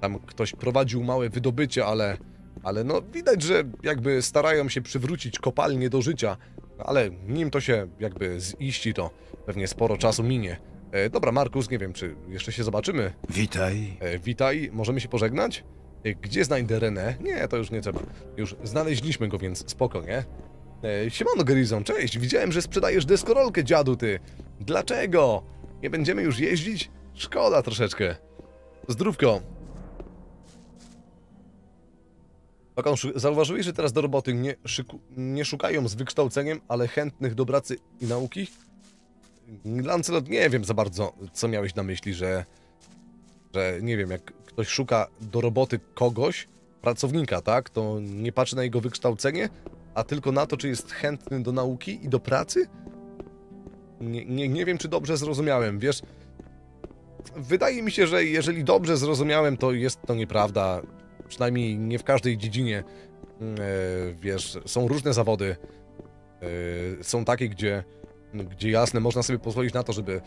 S6: Tam ktoś prowadził małe wydobycie, ale, ale no widać, że jakby starają się przywrócić kopalnię do życia, ale nim to się jakby ziści, to pewnie sporo czasu minie. E, dobra, Markus, nie wiem, czy jeszcze się zobaczymy.
S8: Witaj.
S6: E, witaj, możemy się pożegnać? E, gdzie znajdę René? Nie, to już nie trzeba. Już znaleźliśmy go, więc spoko, nie? E, siemano, Gryzon, cześć! Widziałem, że sprzedajesz deskorolkę, dziadu, ty! Dlaczego? Nie będziemy już jeździć? Szkoda troszeczkę. Zdrówko. Zauważyłeś, że teraz do roboty nie, nie szukają z wykształceniem, ale chętnych do pracy i nauki? Lancelot, nie wiem za bardzo, co miałeś na myśli, że że nie wiem, jak ktoś szuka do roboty kogoś, pracownika, tak, to nie patrzy na jego wykształcenie, a tylko na to, czy jest chętny do nauki i do pracy? Nie, nie, nie wiem, czy dobrze zrozumiałem, wiesz? Wydaje mi się, że jeżeli dobrze zrozumiałem, to jest to nieprawda. Przynajmniej nie w każdej dziedzinie. E, wiesz, są różne zawody. E, są takie, gdzie, gdzie jasne, można sobie pozwolić na to, żeby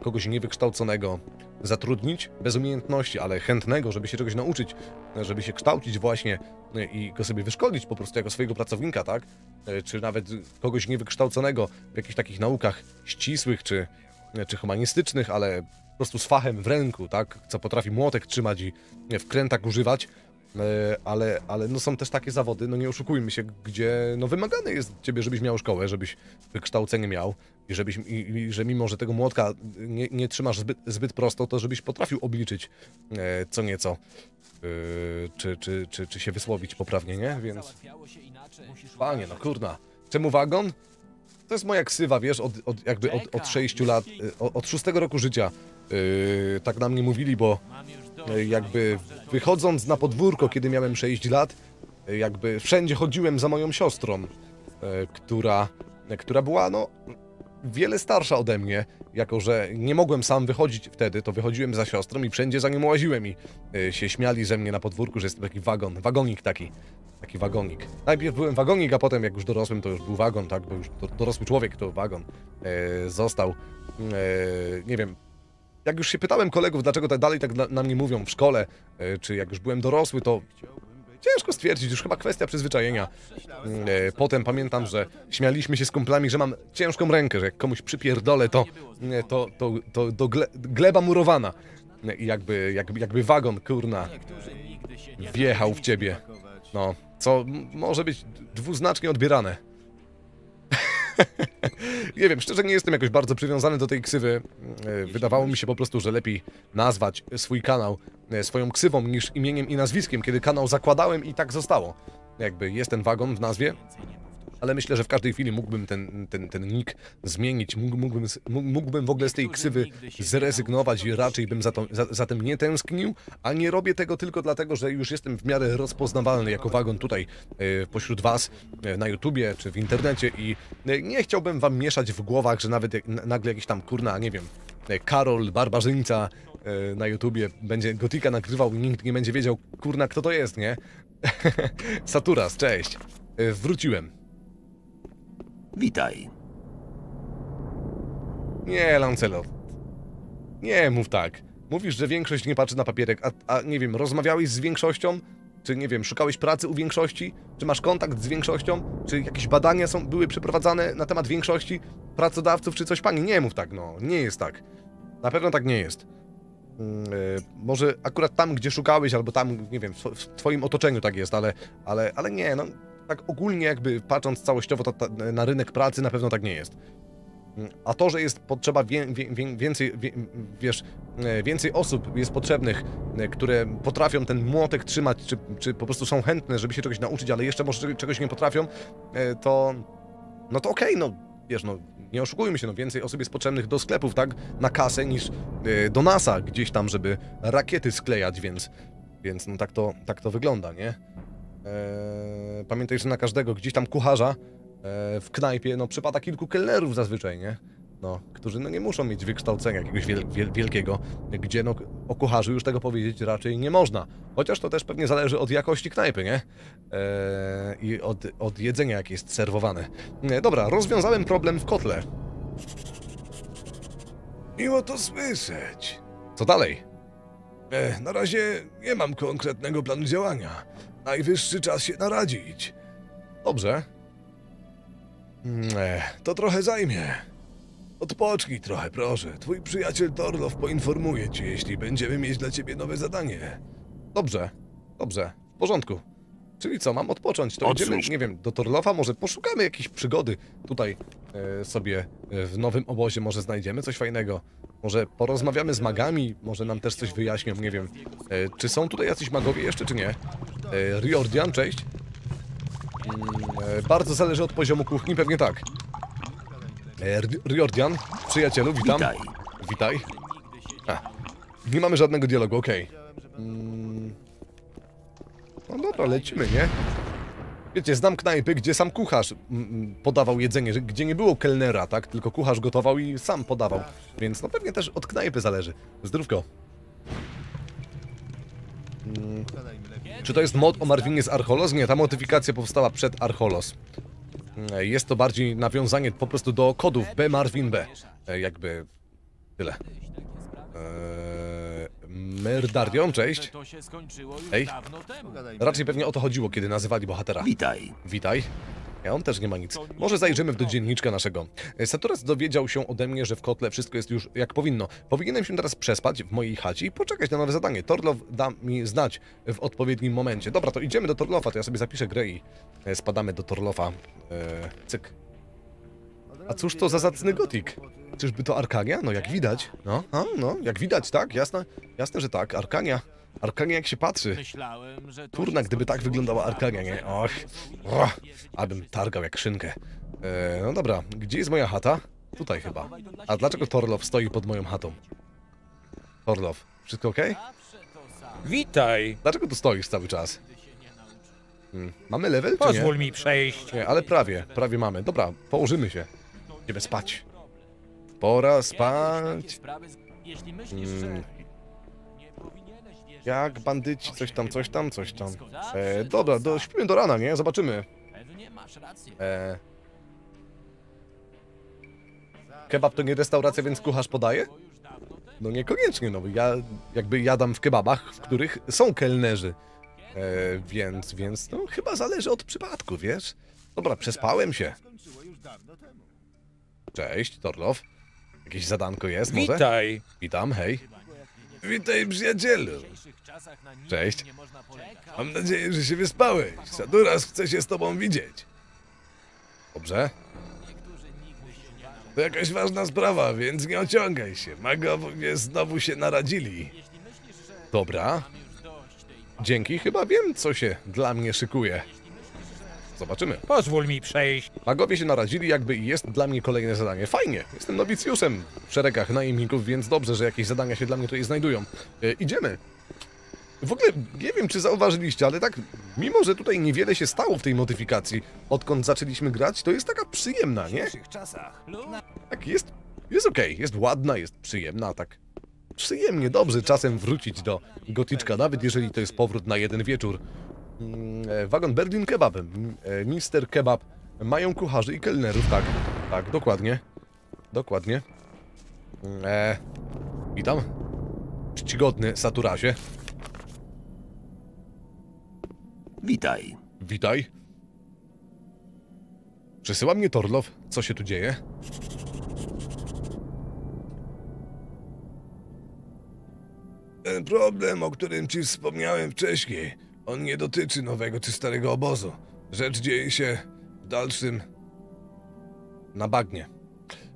S6: kogoś niewykształconego zatrudnić bez umiejętności, ale chętnego, żeby się czegoś nauczyć, żeby się kształcić właśnie e, i go sobie wyszkolić po prostu jako swojego pracownika, tak? E, Czy nawet kogoś niewykształconego w jakichś takich naukach ścisłych czy, czy humanistycznych, ale po prostu z fachem w ręku, tak? Co potrafi młotek trzymać i w krętach używać. E, Ale, ale no są też takie zawody, no nie oszukujmy się, gdzie no wymagane jest ciebie, żebyś miał szkołę, żebyś wykształcenie miał i, żebyś, i, i że mimo, że tego młotka nie, nie trzymasz zbyt, zbyt prosto, to żebyś potrafił obliczyć e, co nieco, e, czy, czy, czy, czy się wysłowić poprawnie, nie? Więc panie, no kurna, czemu wagon? To jest moja ksywa, wiesz, od, od, jakby od, od 6 lat, e, od, od 6 roku życia e, tak na mnie mówili, bo jakby wychodząc na podwórko, kiedy miałem 6 lat, e, jakby wszędzie chodziłem za moją siostrą, e, która, e, która była, no, wiele starsza ode mnie, jako że nie mogłem sam wychodzić wtedy, to wychodziłem za siostrą i wszędzie za nią łaziłem i y, się śmiali ze mnie na podwórku, że jestem taki wagon, wagonik taki. Taki wagonik. Najpierw byłem wagonik, a potem jak już dorosłym, to już był wagon, tak, bo już do, dorosły człowiek to wagon e, został. E, nie wiem, jak już się pytałem kolegów, dlaczego tak dalej tak na, mnie mówią w szkole, e, czy jak już byłem dorosły, to ciężko stwierdzić, już chyba kwestia przyzwyczajenia. E, potem pamiętam, że śmialiśmy się z kumplami, że mam ciężką rękę, że jak komuś przypierdolę, to, e, to, to, to, to gle, gleba murowana. I jakby, jakby, jakby wagon, kurna, wjechał w ciebie. No, co może być dwuznacznie odbierane. nie wiem, szczerze nie jestem jakoś bardzo przywiązany do tej ksywy. E, Wydawało mi się po prostu, że lepiej nazwać swój kanał e, swoją ksywą niż imieniem i nazwiskiem, kiedy kanał zakładałem i tak zostało. Jakby jest ten wagon w nazwie, ale myślę, że w każdej chwili mógłbym ten, ten, ten nick zmienić, mógł- mógłbym, mógłbym w ogóle z tej ksywy zrezygnować i raczej bym za, to, za, za tym nie tęsknił, a nie robię tego tylko dlatego, że już jestem w miarę rozpoznawalny jako wagon tutaj e, pośród was e, na YouTubie czy w internecie i e, nie chciałbym wam mieszać w głowach, że nawet nagle jakiś tam kurna, nie wiem, Karol Barbarzyńca na YouTubie będzie Gotika nagrywał i nikt nie będzie wiedział, kurna, kto to jest, nie? Saturas, cześć. Wróciłem.
S5: Witaj.
S6: Nie, Lancelot. Nie mów tak. Mówisz, że większość nie patrzy na papierek, a, a nie wiem, rozmawiałeś z większością? Czy nie wiem, szukałeś pracy u większości? Czy masz kontakt z większością? Czy jakieś badania są, były przeprowadzane na temat większości pracodawców, czy coś? Pani, nie mów tak, no. Nie jest tak. Na pewno tak nie jest. E, może akurat tam, gdzie szukałeś, albo tam, nie wiem, w, w twoim otoczeniu tak jest, ale, ale, ale nie, no. Tak ogólnie jakby patrząc całościowo to, ta, na rynek pracy na pewno tak nie jest. A to, że jest potrzeba wię, wię, więcej, wię, wiesz, więcej osób jest potrzebnych, które potrafią ten młotek trzymać, czy, czy po prostu są chętne, żeby się czegoś nauczyć, ale jeszcze może czegoś nie potrafią, e, to no to okej, no wiesz, no nie oszukujmy się, no więcej osób jest potrzebnych do sklepów, tak, na kasę niż e, do NASA gdzieś tam, żeby rakiety sklejać, więc, więc no tak to, tak to wygląda, nie? E, pamiętaj, że na każdego gdzieś tam kucharza e, w knajpie, no przypada kilku kelnerów zazwyczaj, nie? No, którzy no nie muszą mieć wykształcenia jakiegoś wiel, wiel, wielkiego, gdzie no o kucharzu już tego powiedzieć raczej nie można. Chociaż to też pewnie zależy od jakości knajpy, nie? E, I od, od jedzenia, jakie jest serwowane. E, dobra, rozwiązałem problem w kotle.
S7: Miło to słyszeć.
S6: Co dalej?
S7: Na razie nie mam konkretnego planu działania. Najwyższy czas się naradzić.
S6: Dobrze.
S7: Mm, E, to trochę zajmie. Odpocznij trochę, proszę. Twój przyjaciel Torlow poinformuje cię, jeśli będziemy mieć dla ciebie nowe zadanie.
S6: Dobrze, dobrze, w porządku. Czyli co, mam odpocząć? To idziemy, nie wiem, do Torlofa, może poszukamy jakiejś przygody tutaj e, sobie e, w nowym obozie, może znajdziemy coś fajnego. Może porozmawiamy z magami, może nam też coś wyjaśnią, nie wiem. E, czy są tutaj jacyś magowie jeszcze, czy nie? E, Riordian, cześć. E, bardzo zależy od poziomu kuchni, pewnie tak. E, Ri- Riordian, przyjacielu, witam.
S5: Witaj.
S6: Witaj. A, nie mamy żadnego dialogu, okej. Mm. No dobra, lecimy, nie? Wiecie, znam knajpy, gdzie sam kucharz podawał jedzenie, gdzie nie było kelnera, tak? Tylko kucharz gotował i sam podawał. Więc no pewnie też od knajpy zależy. Zdrówko. Mm. Czy to jest mod o Marwinie z Archolos? Nie, ta modyfikacja powstała przed Archolos. Mm, Jest to bardziej nawiązanie po prostu do kodów B Marvin B. E, Jakby tyle. Eee, Merdarion, cześć.
S1: To się skończyło już
S6: Ej. Raczej pewnie o to chodziło, kiedy nazywali bohatera.
S5: Witaj.
S6: Witaj. Ja on też nie ma nic. Może zajrzymy do dzienniczka naszego. E, Saturas dowiedział się ode mnie, że w kotle wszystko jest już jak powinno. Powinienem się teraz przespać w mojej chacie i poczekać na nowe zadanie. Torlow da mi znać w odpowiednim momencie. Dobra, to idziemy do Torlofa, to ja sobie zapiszę grę i e, spadamy do Torlofa. E, cyk. A cóż to za zacny gotik? Czyżby to Arkania? No jak widać. No, no, no, jak widać, tak, jasne, jasne, że tak. Arkania. Arkania jak się patrzy.
S1: Się
S6: gdyby tak wyglądała Arkania, nie? Och, och, abym targał jak szynkę. E, no dobra, gdzie jest moja chata? Tutaj chyba. A dlaczego Torlow stoi pod moją chatą? Torlow, wszystko ok?
S9: Witaj!
S6: Dlaczego tu stoisz cały czas? Hmm. Mamy level, czy nie?
S9: Pozwól mi przejść.
S6: Nie, ale prawie, prawie mamy. Dobra, położymy się. Idziemy spać. Pora spać. Mm. Jak bandyci, coś tam, coś tam, coś tam. E, dobra, do, śpimy do rana, nie? Zobaczymy. E, kebab to nie restauracja, więc kucharz podaje? No niekoniecznie, no ja jakby jadam w kebabach, w których są kelnerzy. E, więc, więc no chyba zależy od przypadku, wiesz? Dobra, przespałem się. Cześć, Torlow. Jakieś zadanko jest może?
S9: Witaj.
S6: Witam, hej. Witaj, przyjacielu. Cześć. Mam nadzieję, że się wyspałeś. Saduras chce się z tobą widzieć. Dobrze. To jakaś ważna sprawa, więc nie ociągaj się. Magowie znowu się naradzili. Dobra. Dzięki, chyba wiem, co się dla mnie szykuje. Zobaczymy.
S9: Pozwól mi przejść.
S6: Magowie się naradzili, jakby i jest dla mnie kolejne zadanie. Fajnie, jestem nowicjuszem w szeregach najemników, więc dobrze, że jakieś zadania się dla mnie tutaj znajdują. E, idziemy. W ogóle nie wiem, czy zauważyliście, ale tak, mimo że tutaj niewiele się stało w tej modyfikacji, odkąd zaczęliśmy grać, to jest taka przyjemna, nie? Tak, jest, jest okej, jest ładna, jest przyjemna, tak przyjemnie, dobrze czasem wrócić do goticzka, nawet jeżeli to jest powrót na jeden wieczór. Mm, e, Wagon Berlin Kebab, mm, e, Mister Kebab, mają kucharzy i kelnerów, tak, tak, dokładnie, dokładnie. Mm, E, witam. Czcigodny Saturasie,
S5: Witaj.
S6: witaj. Przesyła mnie Torlow, co się tu dzieje?
S7: Ten problem, o którym ci wspomniałem wcześniej, on nie dotyczy nowego czy starego obozu. Rzecz dzieje się w dalszym...
S6: Na bagnie.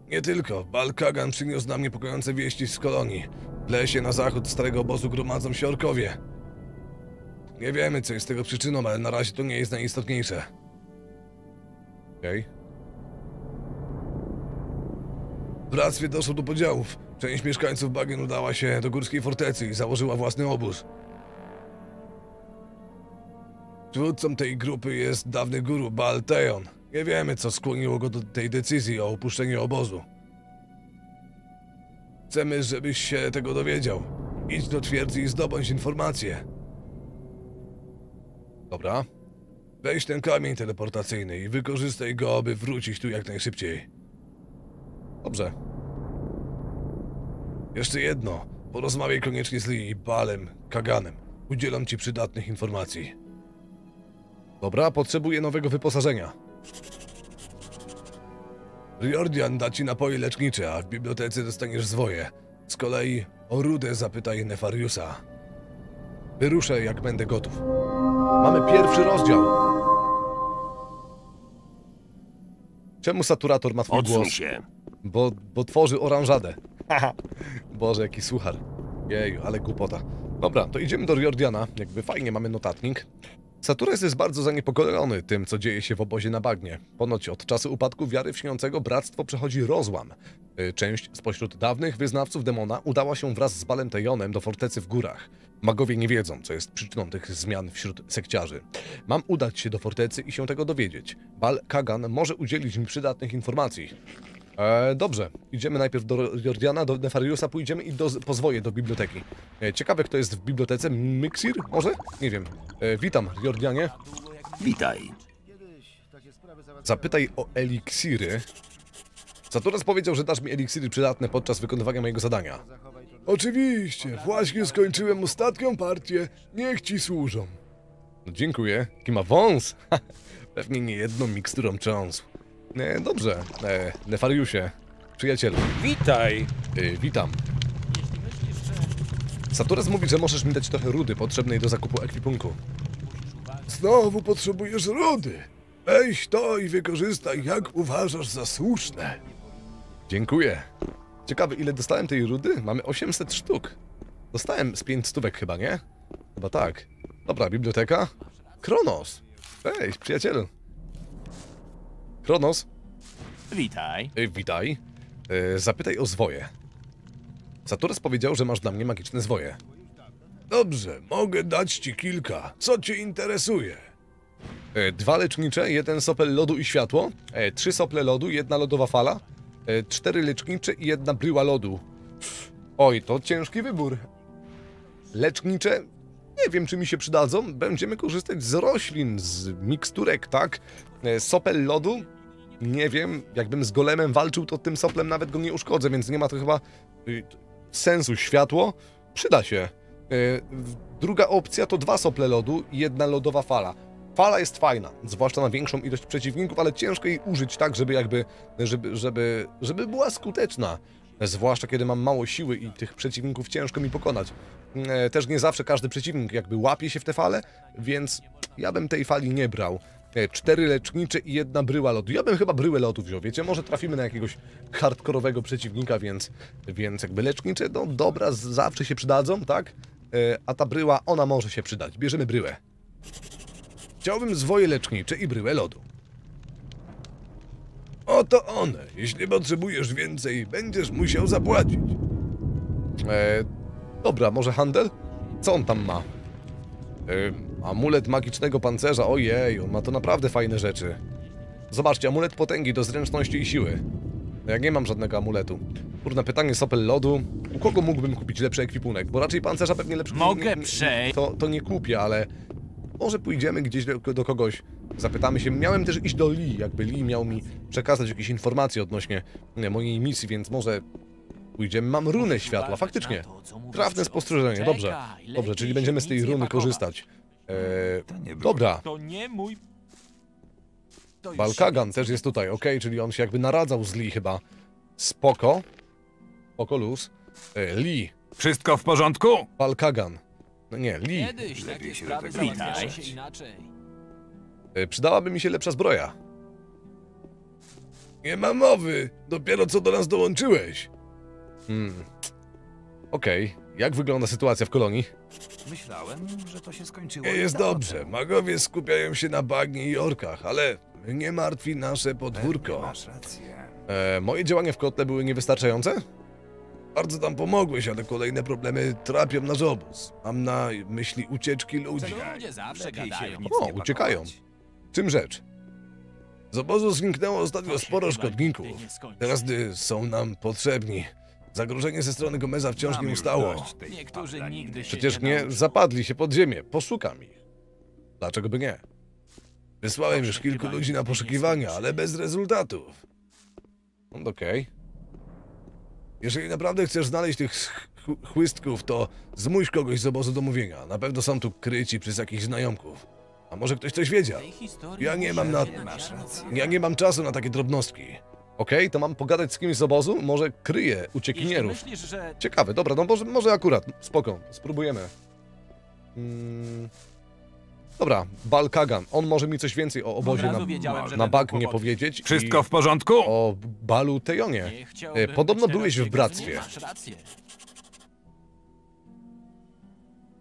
S7: Nie tylko. Balkagan przyniósł nam niepokojące wieści z kolonii. W lesie na zachód starego obozu gromadzą się orkowie. Nie wiemy, co jest tego przyczyną, ale na razie to nie jest najistotniejsze.
S6: Okej.
S7: W bractwie doszło do podziałów. Część mieszkańców bagien udała się do górskiej fortecy i założyła własny obóz. Przywódcą tej grupy jest dawny guru Baal Teon. Nie wiemy, co skłoniło go do tej decyzji o opuszczeniu obozu. Chcemy, żebyś się tego dowiedział. Idź do twierdzy i zdobądź informacje.
S6: Dobra.
S7: Weź ten kamień teleportacyjny i wykorzystaj go, aby wrócić tu jak najszybciej.
S6: Dobrze.
S7: Jeszcze jedno. Porozmawiaj koniecznie z Lee i Balem Kaganem. Udzielam ci przydatnych informacji.
S6: Dobra, potrzebuję nowego wyposażenia.
S7: Riordian da ci napoje lecznicze, a w bibliotece dostaniesz zwoje. Z kolei o rudę zapytaj Nefariusa.
S6: Wyruszę, jak będę gotów. Mamy pierwszy rozdział. Czemu saturator ma twój
S5: Odsuń
S6: głos?
S5: się.
S6: Bo, bo tworzy oranżadę. Boże, jaki suchar. Jeju, ale głupota. Dobra, to idziemy do Riordiana. Jakby fajnie mamy notatnik. Saturas jest bardzo zaniepokojony tym, co dzieje się w obozie na bagnie. Ponoć od czasu upadku wiary w śniącego bractwo przechodzi rozłam. Y, Część spośród dawnych wyznawców demona udała się wraz z Balem Tejonem do fortecy w górach. Magowie nie wiedzą, co jest przyczyną tych zmian wśród sekciarzy. Mam udać się do fortecy i się tego dowiedzieć. Bal Kagan może udzielić mi przydatnych informacji. E, dobrze, idziemy najpierw do Jordiana, do Nefariusa pójdziemy i do, pozwoję do biblioteki. E, ciekawe, kto jest w bibliotece. Mixir? Może? Nie wiem. E, witam, Jordianie.
S5: Witaj.
S6: Zapytaj o eliksiry. Saturas powiedział, że dasz mi eliksiry przydatne podczas wykonywania mojego zadania.
S7: Oczywiście, właśnie skończyłem ostatnią partię. Niech ci służą.
S6: No, dziękuję. Jaki ma wąs? Pewnie nie jedną miksturą cząs. E, dobrze, e, Nefariusie, przyjacielu,
S9: Witaj.
S6: e, witam. Saturas mówi, że możesz mi dać trochę rudy potrzebnej do zakupu ekwipunku.
S7: Znowu potrzebujesz rudy. Weź to i wykorzystaj, jak uważasz za słuszne.
S6: Dziękuję. Ciekawe, ile dostałem tej rudy? Mamy 800 sztuk. Dostałem z 5 stówek chyba, nie? Chyba tak. Dobra, biblioteka. Kronos. Cześć, przyjacielu. Kronos,
S5: Witaj.
S6: y, witaj. Y, zapytaj o zwoje. Saturas powiedział, że masz dla mnie magiczne zwoje.
S7: Dobrze, mogę dać ci kilka. Co cię interesuje?
S6: Y, dwa lecznicze, jeden sopel lodu i światło, trzy sople lodu, jedna lodowa fala, cztery lecznicze i jedna bryła lodu. Oj, to ciężki wybór. Lecznicze nie wiem, czy mi się przydadzą. Będziemy korzystać z roślin, z miksturek, tak? Sopel lodu? Nie wiem. Jakbym z golemem walczył, to tym soplem nawet go nie uszkodzę, więc nie ma to chyba y, sensu. Światło? Przyda się. W- Druga opcja to dwa sople lodu i jedna lodowa fala. Fala jest fajna, zwłaszcza na większą ilość przeciwników, ale ciężko jej użyć tak, żeby jakby, żeby, żeby, żeby była skuteczna. Zwłaszcza kiedy mam mało siły i tych przeciwników ciężko mi pokonać. E, Też nie zawsze każdy przeciwnik jakby łapie się w te fale, więc ja bym tej fali nie brał. E, Cztery lecznicze i jedna bryła lodu. Ja bym chyba bryłę lodu wziął, wiecie? Może trafimy na jakiegoś hardkorowego przeciwnika, więc, więc jakby lecznicze, no dobra, zawsze się przydadzą, tak? E, A ta bryła, ona może się przydać. Bierzemy bryłę. Chciałbym zwoje lecznicze i bryłę lodu.
S7: Oto one. Jeśli potrzebujesz więcej, będziesz musiał zapłacić.
S6: E, dobra, może handel? Co on tam ma? E, amulet magicznego pancerza, ojej, on ma to naprawdę fajne rzeczy. Zobaczcie, amulet potęgi do zręczności i siły. Ja nie mam żadnego amuletu. Kurde, pytanie sopel lodu. U kogo mógłbym kupić lepszy ekwipunek? Bo raczej pancerza pewnie lepszy
S9: Mogę
S6: nie- nie-
S9: przejść.
S6: To, to nie kupię, ale może pójdziemy gdzieś do, do kogoś, zapytamy się. Miałem też iść do Lee, jakby Lee miał mi przekazać jakieś informacje odnośnie e, mojej misji, więc może pójdziemy. Mam runę światła, faktycznie. Trafne spostrzeżenie, dobrze. Dobrze, czyli będziemy z tej runy korzystać. E, dobra,
S9: To nie mój...
S6: Balkagan też jest tutaj, ok, czyli on się jakby naradzał z Lee chyba. Spoko. Spoko luz. E, Lee,
S8: Wszystko w porządku?
S6: Balkagan. No nie, Lee.
S10: Kiedyś takie
S8: się
S10: sprawy się inaczej.
S6: E, przydałaby mi się lepsza zbroja.
S7: Nie ma mowy. Dopiero co do nas dołączyłeś.
S6: Hmm. Okej, jak wygląda sytuacja w kolonii?
S8: Myślałem, że to się skończyło.
S7: Nie jest
S8: dawno
S7: dobrze.
S8: temu.
S7: Magowie skupiają się na bagnie i orkach, ale nie martwi nasze podwórko.
S8: Masz rację.
S6: E, moje działania w kotle były niewystarczające?
S7: Bardzo tam pomogłeś, ale kolejne problemy trapią nasz obóz. Mam na myśli ucieczki ludzi.
S10: Ludzie zawsze
S8: Lepiej się
S10: gadają.
S8: w nic
S6: O,
S8: nie
S6: uciekają.
S8: pakować.
S6: Czym rzecz?
S7: Z obozu zniknęło ostatnio sporo szkodników. Teraz, gdy są nam potrzebni, zagrożenie ze strony Gomeza wciąż
S8: Mam
S7: nie ustało.
S6: Przecież
S10: nie
S6: zapadli się pod ziemię. Poszukam ich. Dlaczego by nie?
S7: Wysłałem już kilku ludzi na poszukiwania, ale bez rezultatów.
S6: No, Okej.
S7: Jeżeli naprawdę chcesz znaleźć tych ch- ch- chłystków, to zmuś kogoś z obozu do mówienia. Na pewno są tu kryci przez jakichś znajomków. A może ktoś coś wiedział? Ja nie mam na-. Ja nie mam czasu na takie drobnostki.
S6: Okej, to mam pogadać z kimś z obozu? Może kryje uciekinierów.
S10: myślisz, że
S6: Ciekawe, dobra, no może, może akurat. Spoko, spróbujemy. Mm. Dobra, Balkagan. On może mi coś więcej o obozie na, na bagnie
S10: kłopoty.
S6: powiedzieć.
S8: Wszystko
S6: i
S8: w porządku?
S6: o Balu Tejonie.
S10: nie
S6: E, podobno byłeś w bractwie.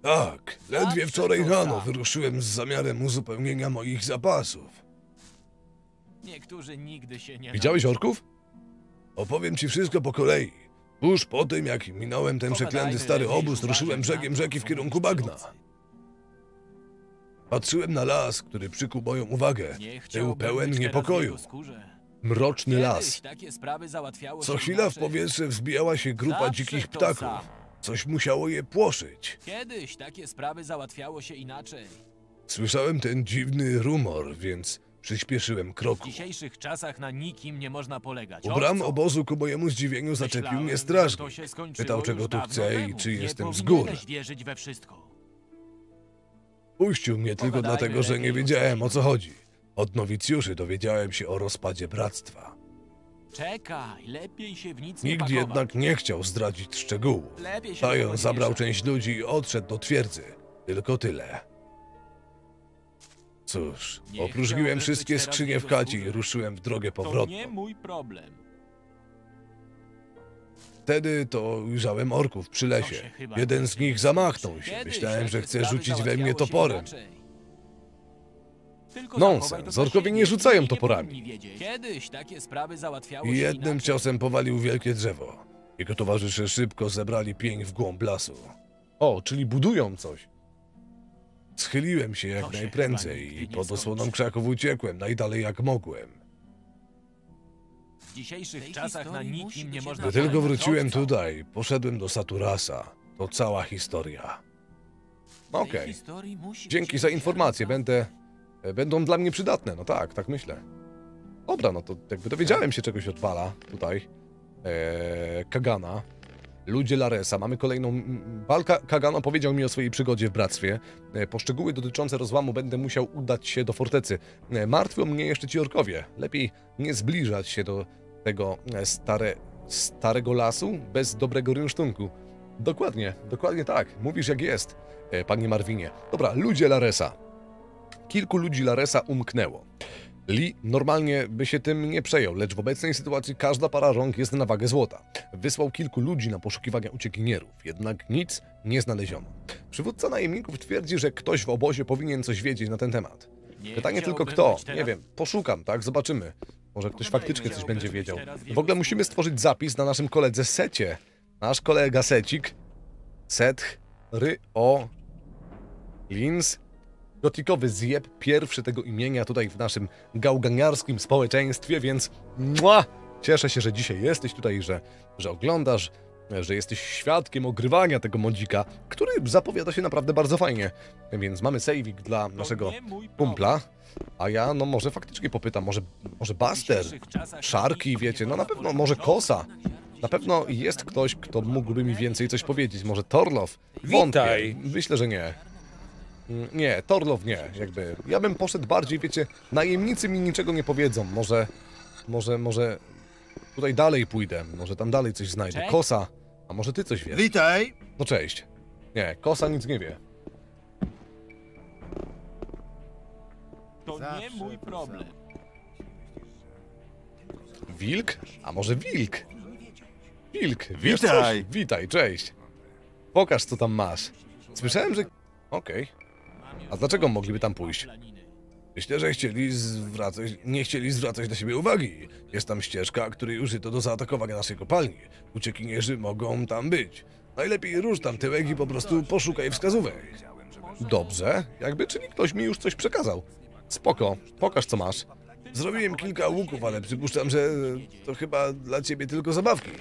S7: Tak, ledwie
S10: Zawsze
S7: wczoraj rano
S10: tak.
S7: wyruszyłem z zamiarem uzupełnienia moich zapasów.
S10: Niektórzy nigdy się nie
S6: Widziałeś orków?
S7: Opowiem ci wszystko po kolei. Tuż po tym, jak minąłem ten przeklęty stary obóz, ruszyłem brzegiem rzeki w kierunku bagna. Patrzyłem na las, który przykuł moją uwagę. Był pełen niepokoju.
S6: Mroczny las.
S7: Co chwila w powietrze wzbijała się grupa dzikich ptaków. Coś musiało je płoszyć.
S10: Kiedyś takie sprawy załatwiało się inaczej.
S7: Słyszałem ten dziwny rumor, więc przyspieszyłem
S10: W
S7: kroku.
S10: dzisiejszych czasach na nikim nie można polegać.
S7: U bram obozu ku mojemu zdziwieniu zaczepił mnie strażnik. Pytał, czego tu chcę i czy jestem z gór.
S10: powinieneś wierzyć we wszystko.
S7: Puścił mnie tylko dlatego, że nie wiedziałem o co chodzi. Od nowicjuszy dowiedziałem się o rozpadzie bractwa.
S10: Czekaj, lepiej się w nic nie
S7: Nikt
S10: pakować.
S7: jednak nie chciał zdradzić szczegółów.
S10: Lepiej się nie
S7: zabrał
S10: mieszać.
S7: część ludzi i odszedł do twierdzy. Tylko tyle. Cóż, opróżniłem wszystkie skrzynie w chacie i ruszyłem w drogę
S10: To
S7: powrotną.
S10: nie mój problem.
S7: Wtedy to ujrzałem orków przy lesie. Jeden z nich zamachnął się. Myślałem, że chce rzucić we mnie toporem.
S6: Nonsens, orkowie nie rzucają toporami.
S7: I jednym ciosem powalił wielkie drzewo. Jego towarzysze szybko zebrali pień w głąb lasu.
S6: O, czyli budują coś.
S7: Schyliłem się jak najprędzej i pod osłoną krzaków uciekłem najdalej jak mogłem.
S10: W dzisiejszych czasach na nikim nie można...
S7: Gdy tylko wróciłem tutaj, poszedłem do Saturasa. To cała historia.
S6: Okej. Dzięki za informacje, będę... e, Będą dla mnie przydatne, no tak, tak myślę. Dobra, no to jakby dowiedziałem się czegoś od Bala tutaj. Eee, Kagana. Ludzie Laresa. Mamy kolejną... Bal Ka- Kagan opowiedział mi o swojej przygodzie w bractwie. E, Po szczegóły dotyczące rozłamu będę musiał udać się do fortecy. E, Martwią mnie jeszcze ci orkowie. Lepiej nie zbliżać się do tego e, stare, starego lasu bez dobrego rynsztunku. Dokładnie, dokładnie tak. Mówisz jak jest, panie Marwinie. Dobra, ludzie Laresa. Kilku ludzi Laresa umknęło. Lee normalnie by się tym nie przejął, lecz w obecnej sytuacji każda para rąk jest na wagę złota. Wysłał kilku ludzi na poszukiwania uciekinierów, jednak nic nie znaleziono. Przywódca najemników twierdzi, że ktoś w obozie powinien coś wiedzieć na ten temat.
S10: Nie
S6: Pytanie tylko kto? Nie wiem, poszukam, tak? Zobaczymy. Może ktoś faktycznie coś będzie wiedział.
S10: w
S6: ogóle musimy stworzyć zapis na naszym koledze Secie. Nasz kolega Secik, Set, Ry, O, Lins, gotikowy zjeb, pierwszy tego imienia tutaj w naszym gałganiarskim społeczeństwie, więc mua! Cieszę się, że dzisiaj jesteś tutaj, że, że oglądasz, że jesteś świadkiem ogrywania tego modzika, który zapowiada się naprawdę bardzo fajnie. Więc mamy saving dla naszego kumpla, a ja no może faktycznie popytam, może, może Buster, Szarki, wiecie, no na pewno może Kosa. Na pewno jest ktoś, kto mógłby mi więcej coś powiedzieć. Może Torlow? Wątpię.
S9: Witaj.
S6: Myślę, że nie. Mm, Nie, Torlow nie, jakby. Ja bym poszedł bardziej, wiecie, najemnicy mi niczego nie powiedzą. Może, może, może tutaj dalej pójdę, może tam dalej coś znajdę.
S10: Cześć.
S6: Kosa, a może ty coś wiesz?
S3: Witaj!
S6: No cześć. Nie, Kosa nic nie wie.
S10: To nie mój problem.
S6: Wilk? A może wilk? Wilk, wiesz
S3: Witaj.
S6: Coś? Witaj, cześć. Pokaż, co tam masz. Słyszałem, że... Okej. A dlaczego mogliby tam pójść?
S7: Myślę, że chcieli zwracać, nie chcieli zwracać na siebie uwagi. Jest tam ścieżka, której użyto do zaatakowania naszej kopalni. Uciekinierzy mogą tam być. Najlepiej rusz tam tyłek i po prostu poszukaj wskazówek.
S6: Dobrze, jakby, czyli ktoś mi już coś przekazał. Spoko, pokaż co masz.
S7: Zrobiłem kilka łuków, ale przypuszczam, że to chyba dla ciebie tylko zabawki.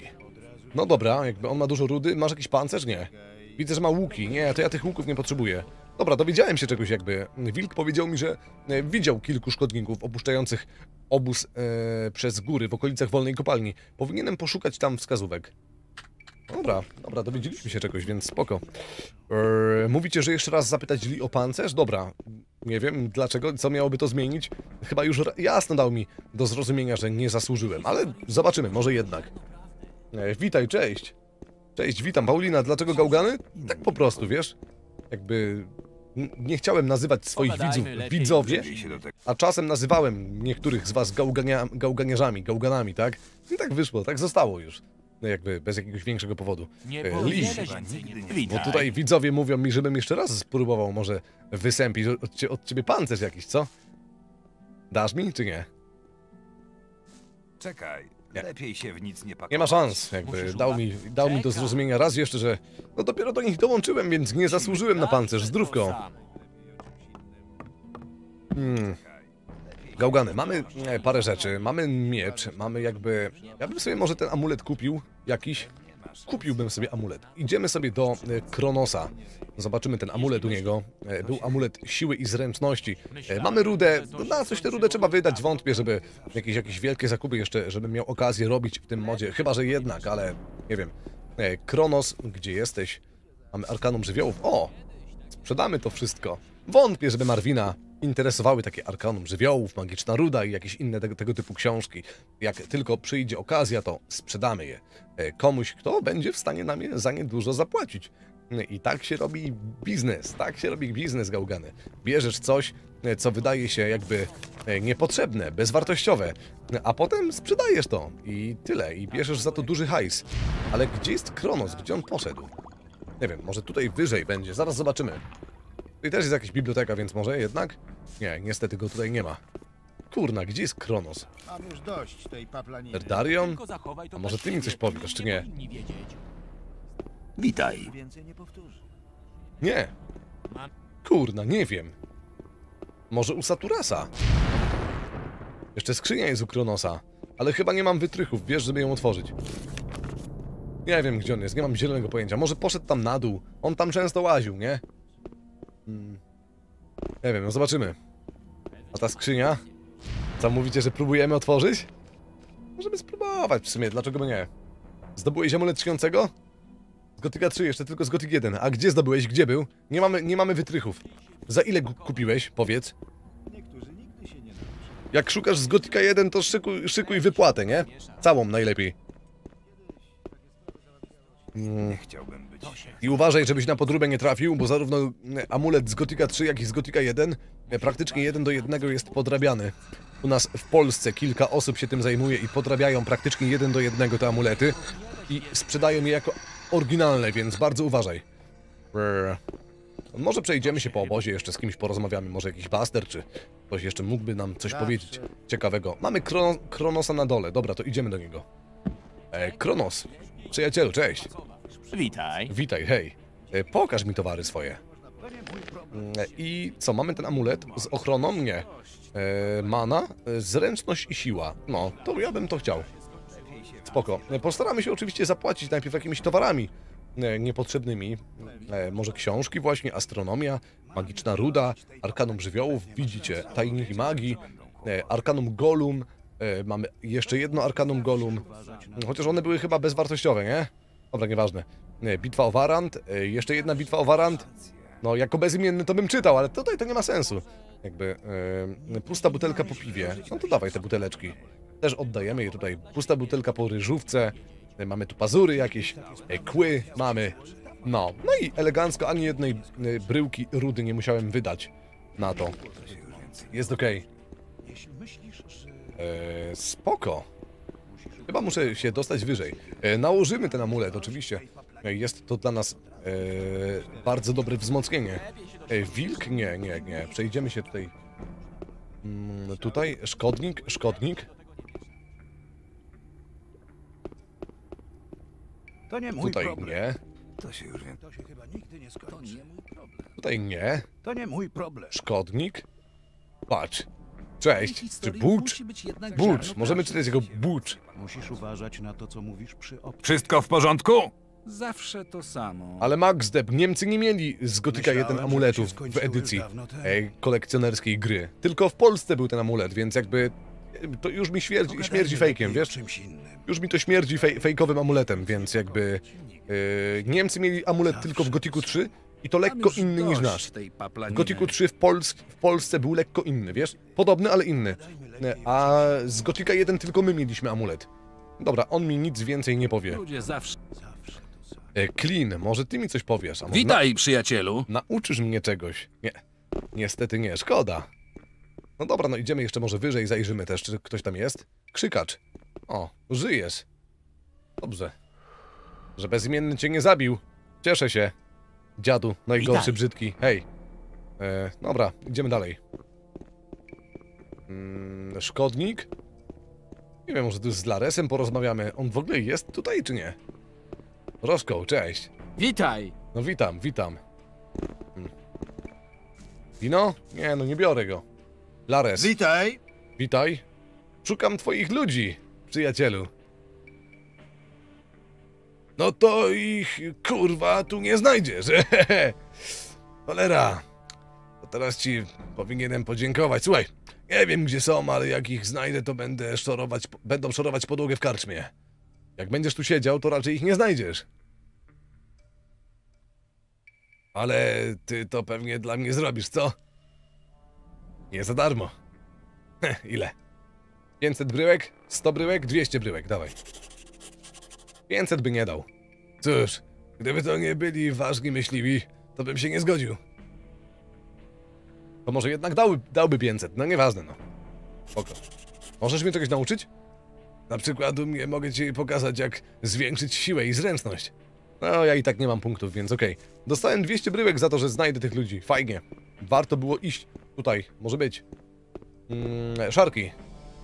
S6: No dobra, jakby on ma dużo rudy, masz jakiś pancerz? Nie. Widzę, że ma łuki. Nie, to ja tych łuków nie potrzebuję. Dobra, dowiedziałem się czegoś jakby. Wilk powiedział mi, że e, widział kilku szkodników opuszczających obóz e, przez góry w okolicach wolnej kopalni. Powinienem poszukać tam wskazówek. Dobra, dobra, dowiedzieliśmy się czegoś, więc spoko. Eee, mówicie, że jeszcze raz zapytać Lee o pancerz? Dobra, nie wiem dlaczego, co miałoby to zmienić. Chyba już jasno dał mi do zrozumienia, że nie zasłużyłem, ale zobaczymy, może jednak. E, witaj, cześć. Cześć, witam. Paulina, dlaczego gałgany? Tak po prostu, wiesz? Jakby nie chciałem nazywać swoich widzów widzowie, a czasem nazywałem niektórych z was gałgania, gałganiarzami, gałganami, tak? I tak wyszło, tak zostało już. No jakby bez jakiegoś większego powodu.
S10: Nie
S6: E. Bo tutaj widzowie mówią mi, żebym jeszcze raz spróbował może wysępić od, cie, od ciebie pancerz jakiś, co? Dasz mi, czy nie?
S8: Czekaj,
S6: Nie.
S8: lepiej się w nic nie pakować.
S6: Nie ma szans, jakby dał mi, dał mi do zrozumienia raz jeszcze, że no dopiero do nich dołączyłem, więc nie zasłużyłem na pancerz, zdrówko. Hmm. Gałgany, mamy e, parę rzeczy, mamy miecz, mamy jakby... Ja bym sobie może ten amulet kupił, jakiś. Kupiłbym sobie amulet. Idziemy sobie do e, Kronosa. Zobaczymy ten amulet u niego. E, Był amulet siły i zręczności. E, Mamy rudę, no na coś tę rudę trzeba wydać, wątpię, żeby jakieś, jakieś wielkie zakupy jeszcze, żebym miał okazję robić w tym modzie. Chyba, że jednak, ale nie wiem. Kronos, gdzie jesteś? Mamy Arkanum Żywiołów. O! Sprzedamy to wszystko. Wątpię, żeby Marwina interesowały takie arkanum żywiołów, magiczna ruda i jakieś inne tego, tego typu książki. Jak tylko przyjdzie okazja, to sprzedamy je e, komuś, kto będzie w stanie nam je za nie dużo zapłacić. I tak się robi biznes, tak się robi biznes, gałgany. Bierzesz coś, e, co wydaje się jakby e, niepotrzebne, bezwartościowe, a potem sprzedajesz to i tyle, i bierzesz za to duży hajs. Ale gdzie jest Kronos? Gdzie on poszedł? Nie wiem, może tutaj wyżej będzie, zaraz zobaczymy. Tutaj też jest jakaś biblioteka, więc może jednak? Nie, niestety go tutaj nie ma. Kurna, gdzie jest Kronos?
S3: Mam już dość tej paplaniny.
S6: Erdarion? A może ty mi coś powiesz, czy nie?
S5: Witaj.
S3: Nie.
S6: Kurna, nie wiem. Może u Saturasa? Jeszcze skrzynia jest u Kronosa. ale chyba nie mam wytrychów, wiesz, żeby ją otworzyć. Nie wiem, gdzie on jest, nie mam zielonego pojęcia. Może poszedł tam na dół. On tam często łaził, nie? Hmm. Nie wiem, no zobaczymy. A ta skrzynia? Co mówicie, że próbujemy otworzyć? Możemy spróbować w sumie, dlaczego by nie? Zdobyłeś amulet śniącego? Z Gotyka 3, jeszcze tylko z Gotyk 1. A gdzie zdobyłeś? Gdzie był? Nie mamy, nie mamy wytrychów. Za ile kupiłeś? Powiedz. Jak szukasz z Gotika 1, to szykuj, szykuj wypłatę, nie? Całą najlepiej. Mm.
S8: Chciałbym być.
S6: I uważaj, żebyś na podróbę nie trafił, bo zarówno e, amulet z Gotika 3, jak i z Gotika 1 e, praktycznie jeden do jednego jest podrabiany. U nas w Polsce kilka osób się tym zajmuje i podrabiają praktycznie jeden do jednego te amulety i sprzedają je jako oryginalne, więc bardzo uważaj. Brr. Może przejdziemy się po obozie, jeszcze z kimś porozmawiamy, może jakiś baster, czy ktoś jeszcze mógłby nam coś powiedzieć ciekawego. Mamy Krono Kronosa na dole, dobra, to idziemy do niego. E, Kronos, przyjacielu, cześć.
S10: Witaj.
S6: Witaj, hej. E, Pokaż mi towary swoje. Mm, I co, mamy ten amulet z ochroną? Nie. E, mana, e, zręczność i siła. No, to ja bym to chciał. Spoko. E, Postaramy się oczywiście zapłacić najpierw jakimiś towarami e, niepotrzebnymi. E, Może książki właśnie, astronomia, magiczna ruda, arkanum żywiołów, widzicie, tajniki magii, e, arkanum golum, e, mamy jeszcze jedno arkanum golum, chociaż one były chyba bezwartościowe, nie? Dobra, nieważne. Nie, bitwa o Warant, e, jeszcze jedna bitwa o Warant. No, jako bezimienny to bym czytał, ale tutaj to nie ma sensu. Jakby, e, pusta butelka po piwie. No to dawaj te buteleczki. Też oddajemy je tutaj. Pusta butelka po ryżówce. E, mamy tu pazury jakieś, kły mamy. No, no i elegancko, ani jednej bryłki rudy nie musiałem wydać na to. Jest okej. E, spoko. Chyba muszę się dostać wyżej. E, nałożymy ten amulet, oczywiście. E, Jest to dla nas e, bardzo dobre wzmocnienie. E, wilk? Nie, nie, nie. Przejdziemy się tutaj. Mm, tutaj szkodnik, szkodnik.
S3: To nie mój
S6: Tutaj
S3: problem.
S6: nie.
S8: To się już wiem.
S3: To się chyba nigdy nie skończy.
S6: Tutaj nie.
S3: To nie mój problem.
S6: Szkodnik. Patrz. Cześć. Czy Bucz? Bucz. Możemy czytać jego Bucz.
S3: Musisz uważać na to, co mówisz przy.
S8: Wszystko w porządku?
S9: Zawsze to samo.
S6: Ale Max Deb, Niemcy nie mieli z Gotika
S3: Myślałem,
S6: 1
S3: że
S6: amuletów w edycji e, kolekcjonerskiej gry. Tylko w Polsce był ten amulet, więc jakby e, to już mi śmierdzi, śmierdzi fejkiem, wiesz? Już mi to śmierdzi fej, fejkowym amuletem, więc jakby e, Niemcy mieli amulet tylko w Gotiku 3 i to lekko inny niż nasz. Gotiku 3 w, Pols w Polsce był lekko inny, wiesz? Podobny, ale inny. A z Gotika 1 tylko my mieliśmy amulet. Dobra, on mi nic więcej nie powie.
S9: Ludzie zawsze...
S6: E, Clean, może ty mi coś powiesz?
S9: Witaj, przyjacielu.
S6: Nauczysz mnie czegoś. Nie. Niestety nie, szkoda. No dobra, no idziemy jeszcze może wyżej, zajrzymy też, czy ktoś tam jest. Krzykacz. O, żyjesz. Dobrze. Że bezimienny cię nie zabił. Cieszę się. Dziadu, najgorszy,
S10: Witaj.
S6: brzydki. Hej. E, dobra, idziemy dalej. Mm, szkodnik? Nie wiem, może tu z Laresem porozmawiamy. On w ogóle jest tutaj, czy nie? Roszkoł, cześć.
S10: Witaj.
S6: No witam, witam. Hmm. Wino? Nie, no nie biorę go. Lares,
S3: Witaj!
S6: witaj. Szukam twoich ludzi, przyjacielu. No to ich, kurwa, tu nie znajdziesz. Cholera. To teraz ci powinienem podziękować. Słuchaj, nie wiem gdzie są, ale jak ich znajdę, to będę szorować, będą szorować podłogę w karczmie. Jak będziesz tu siedział, to raczej ich nie znajdziesz. Ale ty to pewnie dla mnie zrobisz, co? Nie za darmo. Heh, ile? 500 bryłek? 100 bryłek? 200 bryłek, dawaj. 500 by nie dał. Cóż, gdyby to nie byli ważni myśliwi, to bym się nie zgodził. To może jednak dałby, dałby 500, no nieważne, no. Spoko. Możesz mnie czegoś nauczyć? Na przykład mogę ci pokazać, jak zwiększyć siłę i zręczność. No, ja i tak nie mam punktów, więc okej. Dostałem 200 bryłek za to, że znajdę tych ludzi. Fajnie. Warto było iść tutaj. Może być. Mm, szarki.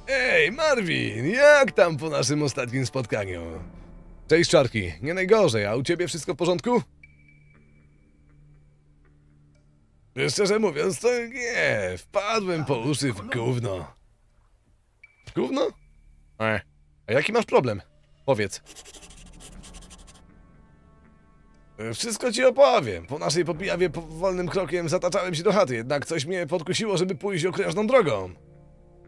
S6: Ej, Marvin, jak tam po naszym ostatnim spotkaniu? Cześć, Szarki. Nie najgorzej, a u ciebie wszystko w porządku? Szczerze mówiąc, to nie. Wpadłem po uszy w gówno. W gówno? E, a jaki masz problem? Powiedz. Wszystko ci opowiem. Po naszej popijawie powolnym krokiem zataczałem się do chaty, jednak coś mnie podkusiło, żeby pójść okrężną drogą.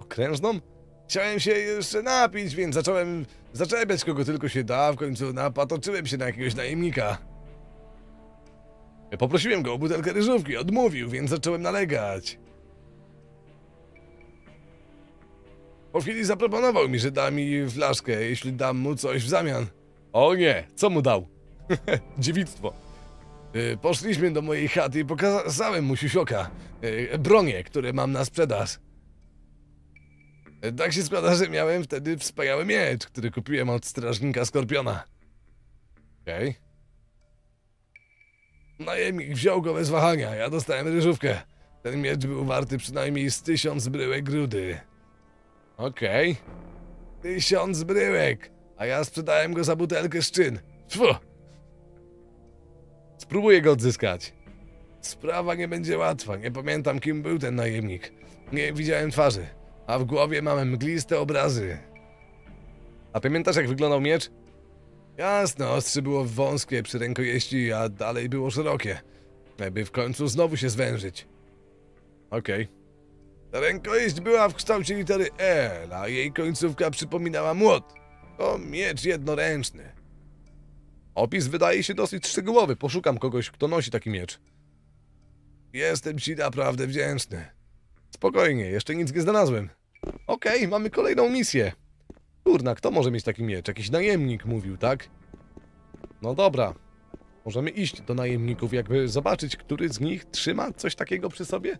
S6: Okrężną? Chciałem się jeszcze napić, więc zacząłem zaczepiać kogo tylko się da, w końcu napatoczyłem się na jakiegoś najemnika. Poprosiłem go o butelkę ryżówki, odmówił, więc zacząłem nalegać. Po chwili zaproponował mi, że da mi flaszkę, jeśli dam mu coś w zamian. O nie, co mu dał? Dziewictwo. Y, Poszliśmy do mojej chaty i pokazałem mu siusioka, y, bronię, które mam na sprzedaż. Y, Tak się składa, że miałem wtedy wspaniały miecz, który kupiłem od strażnika Skorpiona. Okej. Najemnik wziął go bez wahania, ja dostałem ryżówkę. Ten miecz był warty przynajmniej z tysiąc bryłek grudy. Okej. Tysiąc bryłek, a ja sprzedałem go za butelkę szczyn. Tfu! Spróbuję go odzyskać. Sprawa nie będzie łatwa, nie pamiętam kim był ten najemnik. Nie widziałem twarzy, a w głowie mam mgliste obrazy. A pamiętasz jak wyglądał miecz? Jasne, ostrze było wąskie przy rękojeści, a dalej było szerokie. By w końcu znowu się zwężyć. Okej. Ta rękojeść była w kształcie litery L, a jej końcówka przypominała młot. To miecz jednoręczny. Opis wydaje się dosyć szczegółowy. Poszukam kogoś, kto nosi taki miecz. Jestem ci naprawdę wdzięczny. Spokojnie, jeszcze nic nie znalazłem. Okej, mamy kolejną misję. Kurna, kto może mieć taki miecz? Jakiś najemnik mówił, tak? No dobra. Możemy iść do najemników, jakby zobaczyć, który z nich trzyma coś takiego przy sobie?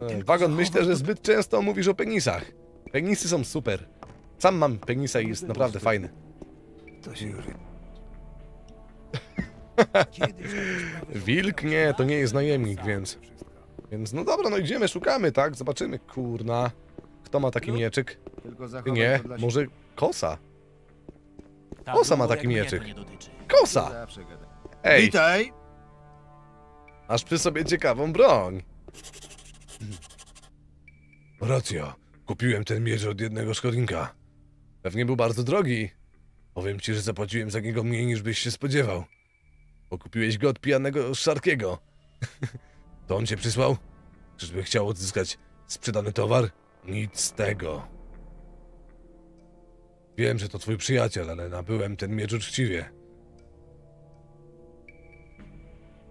S6: E, Wagon, myślę, że zbyt często mówisz o penisach. Penisy są super. Sam mam penisa i jest naprawdę fajny.
S3: To się już...
S6: Wilk? Nie, to nie jest najemnik, więc... Więc no dobra, no idziemy, szukamy, tak? Zobaczymy, kurna. Kto ma taki mieczyk?
S10: Tylko
S6: Ty
S10: zachowaj
S6: Nie, może kosa?
S10: Tak
S6: Kosa ma taki mieczyk. Kosa! Ej,
S10: Witaj!
S6: masz przy sobie ciekawą broń.
S7: Racja, kupiłem ten miecz od jednego szkodnika.
S6: Pewnie był bardzo drogi.
S7: Powiem ci, że zapłaciłem za niego mniej niż byś się spodziewał.
S6: Bo kupiłeś go od pijanego Szarkiego.
S7: To on cię przysłał? Czyżby chciał odzyskać sprzedany towar? Nic z tego. Wiem, że to twój przyjaciel, ale nabyłem ten miecz uczciwie.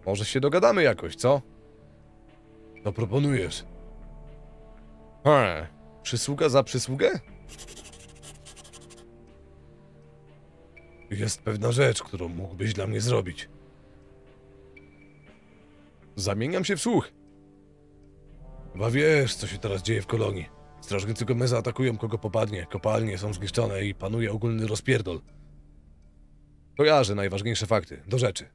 S6: Może się dogadamy jakoś, co?
S7: To proponujesz?
S6: He, przysługa za przysługę?
S7: Jest pewna rzecz, którą mógłbyś dla mnie zrobić.
S6: Zamieniam się w słuch.
S7: Chyba wiesz, co się teraz dzieje w kolonii. Strażnicy Gomeza atakują kogo popadnie, kopalnie są zniszczone i panuje ogólny rozpierdol.
S6: Kojarzę najważniejsze fakty. Do rzeczy.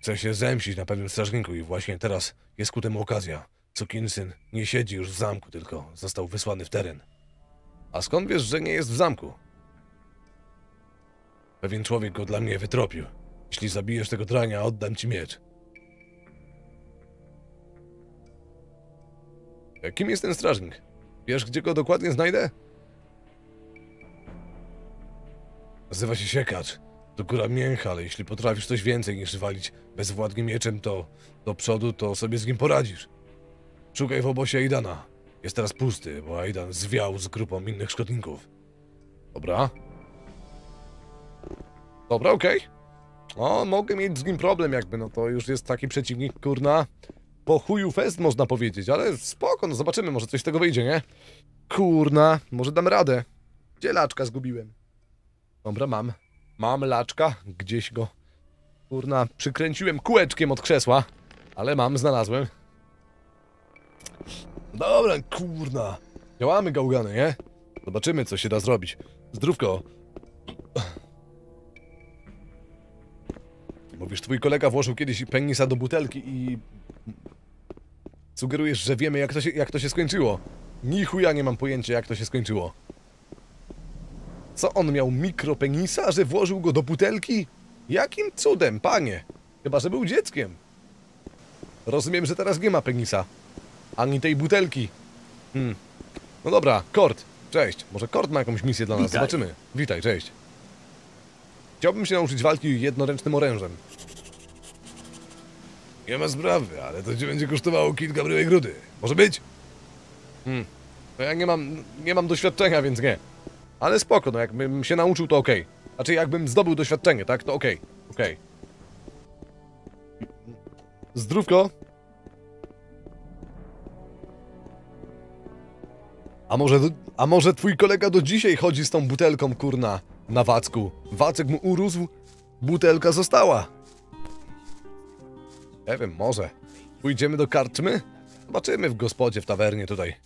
S7: Chcę się zemścić na pewnym strażniku i właśnie teraz jest ku temu okazja. Cukinsyn nie siedzi już w zamku, tylko został wysłany w teren.
S6: A skąd wiesz, że nie jest w zamku?
S7: Pewien człowiek go dla mnie wytropił. Jeśli zabijesz tego drania, oddam ci miecz.
S6: Kim jest ten strażnik? Wiesz, gdzie go dokładnie znajdę?
S7: Nazywa się Siekacz. To góra mięcha, ale jeśli potrafisz coś więcej niż walić bezwładnie mieczem, to do przodu to sobie z nim poradzisz. Szukaj w obozie Aidana. Jest teraz pusty, bo Aidan zwiał z grupą innych szkodników.
S6: Dobra. Dobra, okej. O, mogę mieć z nim problem jakby, no to już jest taki przeciwnik, kurna. Po chuju fest można powiedzieć, ale spoko, no zobaczymy, może coś z tego wyjdzie, nie? Kurna, może dam radę. Gdzie laczka zgubiłem? Dobra, mam. Mam laczka, gdzieś go, kurna, przykręciłem kółeczkiem od krzesła, ale mam, znalazłem. Dobra, kurna. Działamy, gałgany, nie? Zobaczymy, co się da zrobić. Zdrówko. Mówisz, twój kolega włożył kiedyś penisa do butelki i... Sugerujesz, że wiemy, jak to się, jak to się skończyło. Ni chuja nie mam pojęcia, jak to się skończyło. Co on miał mikropenisa, że włożył go do butelki? Jakim cudem, panie? Chyba, że był dzieckiem. Rozumiem, że teraz nie ma penisa. Ani tej butelki. Hmm. No dobra, Kord, cześć. Może Kord ma jakąś misję dla nas,
S3: Witaj.
S6: zobaczymy. Witaj, cześć. Chciałbym się nauczyć walki jednoręcznym orężem. Nie ma sprawy, ale to ci będzie kosztowało kilka bryłek rudy. Może być? Hmm. No ja nie mam, nie mam doświadczenia, więc nie. Ale spoko, no jakbym się nauczył, to okej. Znaczy jakbym zdobył doświadczenie, tak? To okej. Okej. Zdrówko. A może, a może twój kolega do dzisiaj chodzi z tą butelką, kurna, na Wacku? Wacek mu urósł, butelka została. Nie wiem, może. Pójdziemy do karczmy? Zobaczymy w gospodzie, w tawernie tutaj.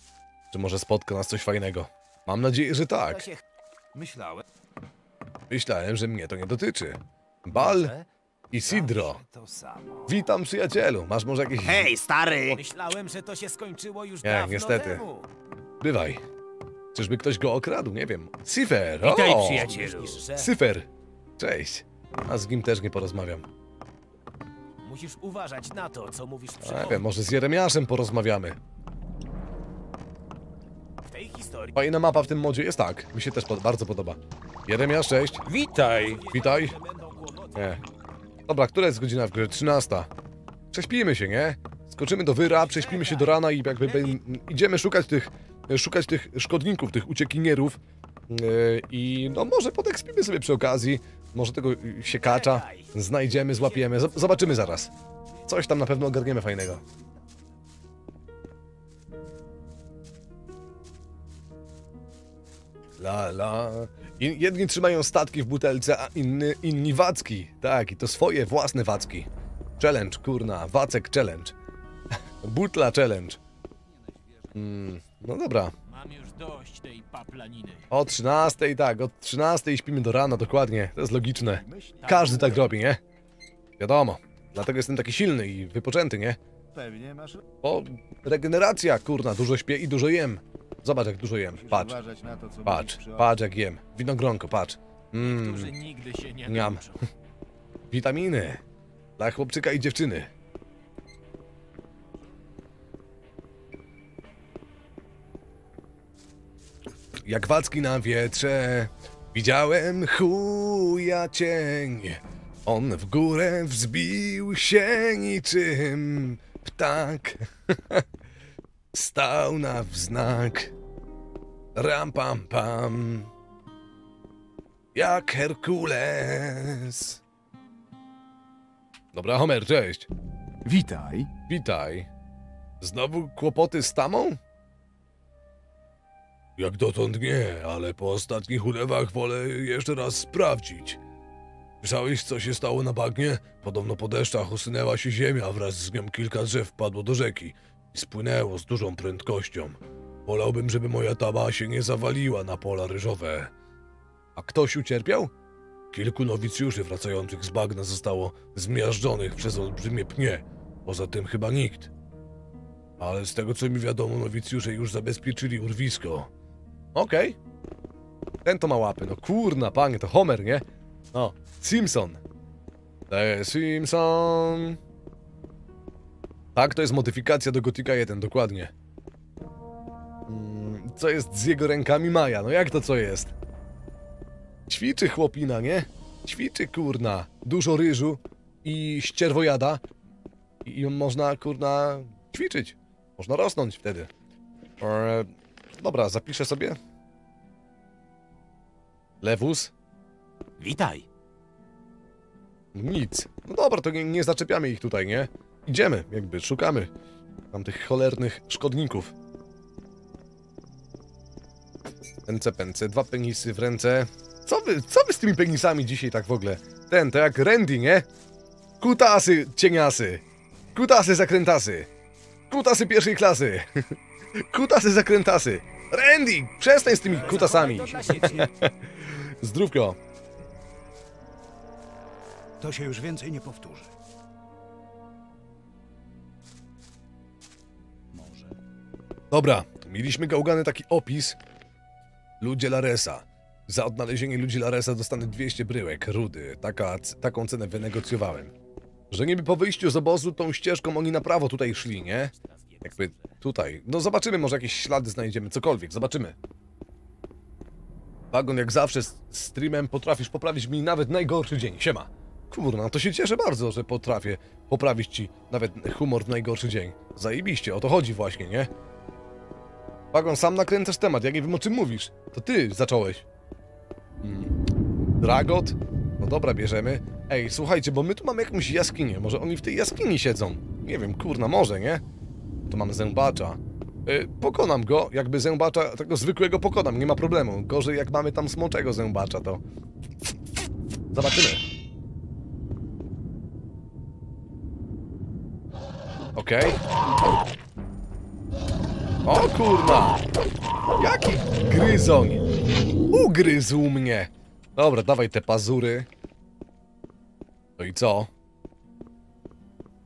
S6: Czy może spotka nas coś fajnego? Mam nadzieję, że tak.
S8: Myślałem,
S6: Myślałem, że mnie to nie dotyczy. Bal i Sidro. Witam, przyjacielu. Masz może jakieś...
S3: Hej, stary!
S10: Myślałem, że to się skończyło już
S6: Nie, niestety.
S10: temu.
S6: Bywaj. Czyżby ktoś go okradł? Nie wiem. Cyfer!
S3: Witaj, przyjacielu.
S6: Cyfer! Cześć. A z nim też nie porozmawiam.
S10: Musisz uważać na to, co mówisz przy
S6: Nie wiem, może z Jeremiaszem porozmawiamy.
S10: W tej historii
S6: Fajna mapa w tym modzie jest tak. Mi się też pod bardzo podoba. Jeremiasz, cześć.
S9: Witaj!
S6: Witaj. Nie. Dobra, która jest godzina w grze? 13. Prześpijmy się, nie? Skoczymy do wyra, prześpimy się do rana i jakby idziemy szukać tych, szukać tych szkodników, tych uciekinierów. Yy, I no może podekspimy sobie przy okazji. Może tego siekacza znajdziemy, złapiemy. Zob- Zobaczymy zaraz. Coś tam na pewno ogarniemy fajnego. La la. I- Jedni trzymają statki w butelce, a inny, inni wacki. Tak, i to swoje własne wacki. Challenge, kurna, wacek challenge. Butla challenge. Mm, no dobra.
S10: Mam już dość tej paplaniny.
S6: O 13, tak, od 13 śpimy do rana, dokładnie. To jest logiczne. Każdy tak robi, nie? Wiadomo. Dlatego jestem taki silny i wypoczęty, nie?
S11: Pewnie masz
S6: O, regeneracja, kurna, dużo śpię i dużo jem. Zobacz, jak dużo jem. Patrz, patrz, patrz, jak jem. Winogronko, patrz. Mmm,
S10: nigdy się nie
S6: witaminy. Dla chłopczyka i dziewczyny. Jak wacki na wietrze, widziałem chuja cień. On w górę wzbił się niczym ptak. Stał na wznak. Ram pam pam. Jak Herkules. Dobra, Homer, cześć.
S11: Witaj.
S6: Witaj. Znowu kłopoty z tamą? Jak dotąd nie, ale po ostatnich ulewach wolę jeszcze raz sprawdzić. Słyszałeś, co się stało na bagnie? Podobno po deszczach usunęła się ziemia, wraz z nią kilka drzew wpadło do rzeki i spłynęło z dużą prędkością. Wolałbym, żeby moja taba się nie zawaliła na pola ryżowe. A ktoś ucierpiał? Kilku nowicjuszy wracających z bagna zostało zmiażdżonych przez olbrzymie pnie. Poza tym chyba nikt. Ale z tego co mi wiadomo, nowicjusze już zabezpieczyli urwisko. Okej. Ten to ma łapy. No kurna, panie, to Homer, nie? No, Simpson. The Simpson. Tak, to jest modyfikacja do Gotika 1, dokładnie. Mm, Co jest z jego rękami Maja? No jak to co jest? Ćwiczy chłopina, nie? Ćwiczy, kurna. Dużo ryżu i ścierwojada. I i można, kurna, ćwiczyć. Można rosnąć wtedy. E, dobra, zapiszę sobie. Lewus?
S3: Witaj.
S6: Nic. No dobra, to nie, nie zaczepiamy ich tutaj, nie? Idziemy, jakby, szukamy tam tych cholernych szkodników. Pęce, pęce, dwa penisy w ręce. Co wy, co wy z tymi penisami dzisiaj tak w ogóle? Ten, to jak Randy, nie? Kutasy, cieniasy. Kutasy, zakrętasy. Kutasy pierwszej klasy. Kutasy, zakrętasy. Randy, przestań z tymi kutasami. Zdrówko.
S11: To się już więcej nie powtórzy.
S6: Dobra, mieliśmy gałgany taki opis. Ludzie Laresa. Za odnalezienie ludzi Laresa dostanę 200 bryłek, rudy. Taka, taką cenę wynegocjowałem. Że niby po wyjściu z obozu tą ścieżką oni na prawo tutaj szli, nie? Jakby tutaj. No zobaczymy, może jakieś ślady znajdziemy, cokolwiek, zobaczymy. Wagon jak zawsze z streamem potrafisz poprawić mi nawet najgorszy dzień. Siema. Kurna, to się cieszę bardzo, że potrafię poprawić ci nawet humor w najgorszy dzień. Zajebiście, o to chodzi właśnie, nie? Wagon, sam nakręcasz temat, ja nie wiem o czym mówisz. To ty zacząłeś. Hmm. Dragot? No dobra, bierzemy. Ej, słuchajcie, bo my tu mamy jakąś jaskinię. Może oni w tej jaskini siedzą? Nie wiem, kurna, może, nie? Tu mamy zębacza. Y, pokonam go, jakby zębacza, tego zwykłego pokonam, nie ma problemu. Gorzej jak mamy tam smoczego zębacza, to... Zobaczymy. Okej. O kurna! Jaki gryzoń! Ugryzł mnie! Dobra, dawaj te pazury. No i co?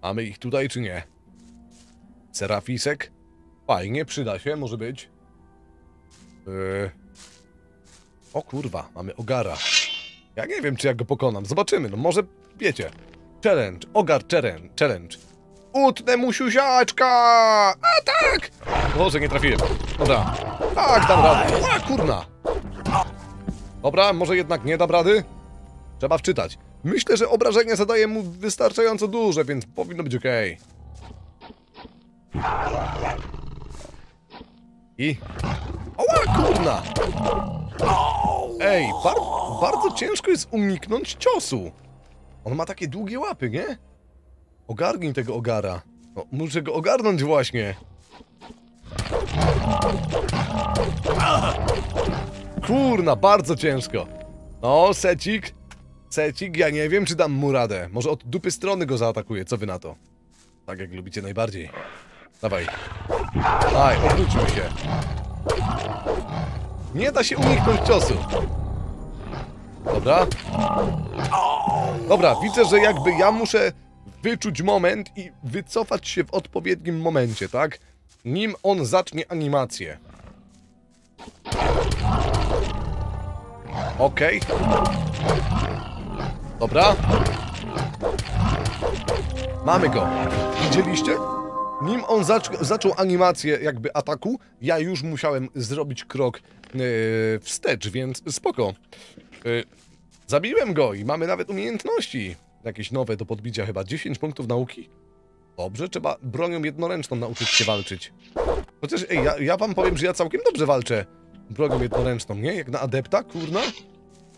S6: Mamy ich tutaj czy nie? Serafisek? Fajnie, przyda się, może być. Yy... O kurwa, mamy ogara. Ja nie wiem, czy ja go pokonam. Zobaczymy, no może wiecie. Challenge, ogar challenge, challenge. Utnę mu siusiaczka! A tak! Boże, nie trafiłem. Dobra. Tak, dam radę. A kurna! Dobra, może jednak nie dam rady? Trzeba wczytać. Myślę, że obrażenia zadaje mu wystarczająco duże, więc powinno być ok. I... Oła, kurna! Ej, bar bardzo ciężko jest uniknąć ciosu. On ma takie długie łapy, nie? Ogarnij tego ogara. No, muszę go ogarnąć właśnie. Kurna, bardzo ciężko. No, secik. Secik, ja nie wiem, czy dam mu radę. Może od dupy strony go zaatakuję, co wy na to? Tak jak lubicie najbardziej. Dawaj. Daj, odwróćmy się. Nie da się uniknąć ciosu. Dobra. Dobra, widzę, że jakby ja muszę wyczuć moment i wycofać się w odpowiednim momencie, tak? Nim on zacznie animację. Okej. Dobra. Mamy go. Widzieliście? Nim on zac zaczął animację jakby ataku, ja już musiałem zrobić krok yy, wstecz, więc spoko. Yy, zabiłem go i mamy nawet umiejętności. Jakieś nowe do podbicia chyba. 10 punktów nauki. Dobrze, trzeba bronią jednoręczną nauczyć się walczyć. Chociaż, ej, ja, ja wam powiem, że ja całkiem dobrze walczę bronią jednoręczną, nie? Jak na adepta, kurna?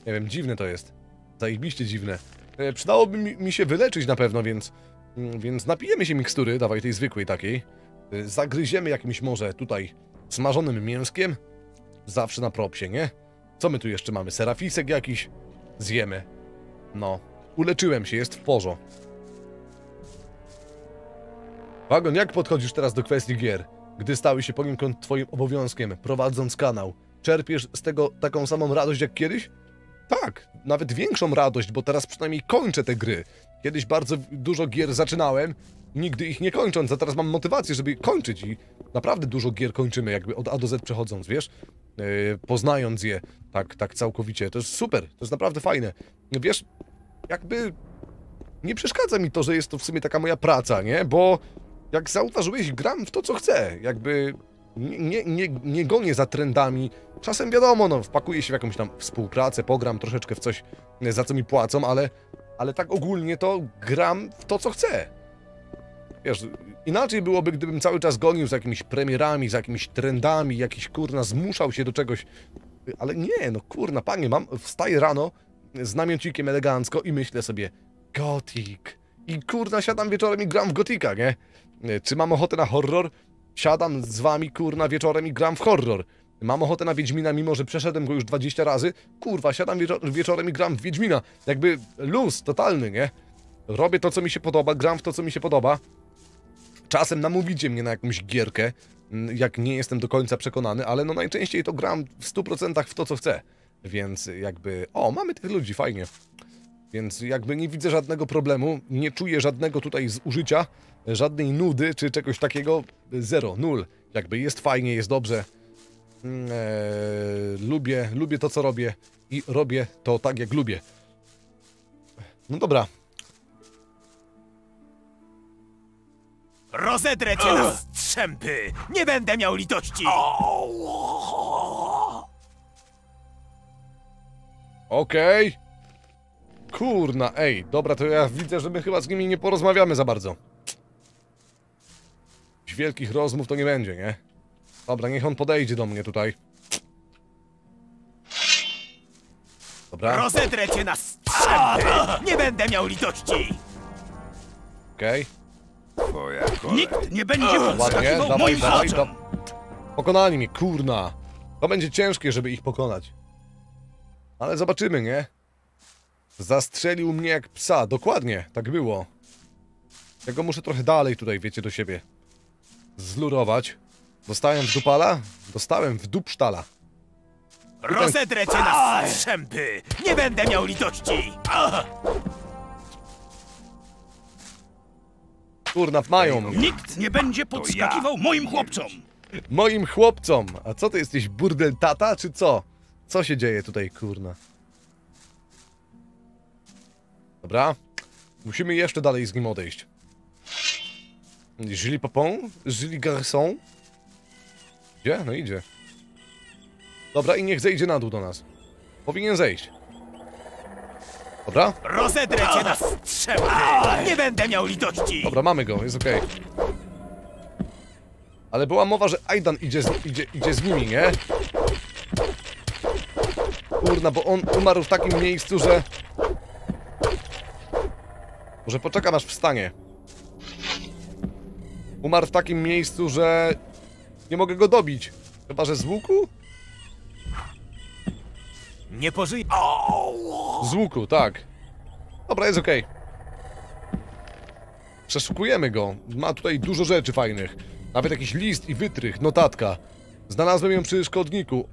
S6: Nie wiem, dziwne to jest. Zajebiście dziwne. E, przydałoby mi, mi się wyleczyć na pewno, więc... mm, Więc napijemy się mikstury, dawaj tej zwykłej takiej. E, Zagryziemy jakimś może tutaj smażonym mięskiem. Zawsze na propsie, nie? Co my tu jeszcze mamy? Serafisek jakiś? Zjemy. No. Uleczyłem się, jest w porzo. Wagon, jak podchodzisz teraz do kwestii gier? Gdy stały się poniekąd twoim obowiązkiem, prowadząc kanał. Czerpiesz z tego taką samą radość jak kiedyś? Tak, nawet większą radość, bo teraz przynajmniej kończę te gry. Kiedyś bardzo dużo gier zaczynałem, nigdy ich nie kończąc, a teraz mam motywację, żeby kończyć i naprawdę dużo gier kończymy, jakby od A do Z przechodząc, wiesz? Yy, poznając je tak, tak całkowicie. To jest super, to jest naprawdę fajne. Wiesz, jakby nie przeszkadza mi to, że jest to w sumie taka moja praca, nie? Bo jak zauważyłeś, gram w to, co chcę. Jakby nie, nie, nie, gonię za trendami. Czasem wiadomo, no, wpakuję się w jakąś tam współpracę, pogram troszeczkę w coś, za co mi płacą, ale, ale tak ogólnie to gram w to, co chcę. Wiesz, inaczej byłoby, gdybym cały czas gonił za jakimiś premierami, za jakimiś trendami, jakiś kurna zmuszał się do czegoś. Ale nie, no kurna, panie, mam, wstaję rano z namiocikiem elegancko i myślę sobie, Gothic. I kurna, siadam wieczorem i gram w Gotika, nie? Czy mam ochotę na horror? Siadam z wami, kurna, wieczorem i gram w horror. Mam ochotę na Wiedźmina, mimo że przeszedłem go już 20 razy. Kurwa, siadam wieczor wieczorem i gram w Wiedźmina. Jakby luz totalny, nie? Robię to, co mi się podoba, gram w to, co mi się podoba. Czasem namówicie mnie na jakąś gierkę, mm, jak nie jestem do końca przekonany, ale no najczęściej to gram w 100% w to, co chcę. Więc jakby... O, mamy tych ludzi, fajnie. Więc jakby nie widzę żadnego problemu, nie czuję żadnego tutaj zużycia, żadnej nudy czy czegoś takiego. Zero, nul. Jakby jest fajnie, jest dobrze. Eee, lubię, lubię to, co robię i robię to tak, jak lubię. No dobra.
S10: Rozedrę cię na strzępy! Nie będę miał litości!
S6: Okej. Kurna, ej, dobra, to ja widzę, że my chyba z nimi nie porozmawiamy za bardzo. Wielkich rozmów to nie będzie, nie? Dobra, niech on podejdzie do mnie tutaj. Dobra,
S10: Rozedrę cię na strzępy! Nie będę miał litości!
S6: okej.
S11: Nikt nie będzie
S6: Ładnie,
S11: podskakiwał
S6: dawaj, da... Pokonali mnie, kurna. To będzie ciężkie, żeby ich pokonać. Ale zobaczymy, nie? Zastrzelił mnie jak psa, dokładnie, tak było. Ja go muszę trochę dalej tutaj, wiecie, do siebie zlurować. Dostałem w dupala? Dostałem w dupsztala.
S10: Rozedrę cię na strzępy! Nie będę miał litości!
S6: Kurna, mają.
S11: Nikt nie będzie podskakiwał moim chłopcom.
S6: Moim chłopcom! A co ty jesteś, burdel tata, czy co? Co się dzieje tutaj, kurna? Dobra. Musimy jeszcze dalej z nim odejść. Żyli Popon? Żyli Garçon? Gdzie? No idzie. Dobra, i niech zejdzie na dół do nas. Powinien zejść. Dobra?
S10: Rozedrę cię na strzępy! Nie będę miał litości!
S6: Dobra, mamy go, jest okej. Ale była mowa, że Aidan idzie z, idzie, idzie z nimi, nie? Kurna, bo on umarł w takim miejscu, że... Może poczekam aż wstanie. Umarł w takim miejscu, że... Nie mogę go dobić. Chyba, że z łuku?
S10: Nie pożyję...
S6: Z łuku, tak. Dobra, jest okej. Przeszukujemy go. Ma tutaj dużo rzeczy fajnych. Nawet jakiś list i wytrych, notatka. Znalazłem ją przy szkodniku,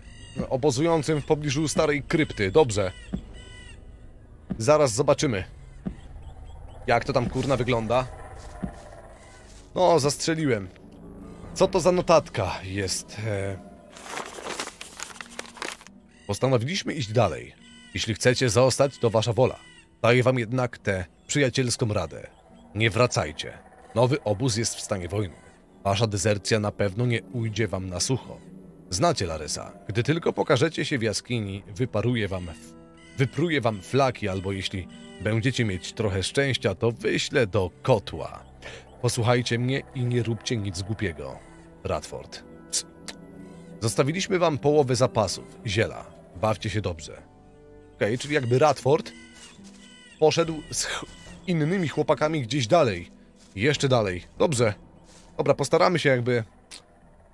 S6: obozującym w pobliżu starej krypty. Dobrze. Zaraz zobaczymy. Jak to tam kurna wygląda? No, zastrzeliłem. Co to za notatka jest? E... Postanowiliśmy iść dalej. Jeśli chcecie zostać, to wasza wola. Daję wam jednak tę przyjacielską radę. Nie wracajcie. Nowy obóz jest w stanie wojny. Wasza dezercja na pewno nie ujdzie wam na sucho. Znacie Laresa. Gdy tylko pokażecie się w jaskini, wyparuje wam, wypruje wam flaki, albo jeśli będziecie mieć trochę szczęścia, to wyślę do kotła. Posłuchajcie mnie i nie róbcie nic głupiego. Radford. Zostawiliśmy wam połowę zapasów, ziela. Bawcie się dobrze. Okej, czyli jakby Radford poszedł z ch- innymi chłopakami gdzieś dalej. Jeszcze dalej. Dobrze. Dobra, postaramy się jakby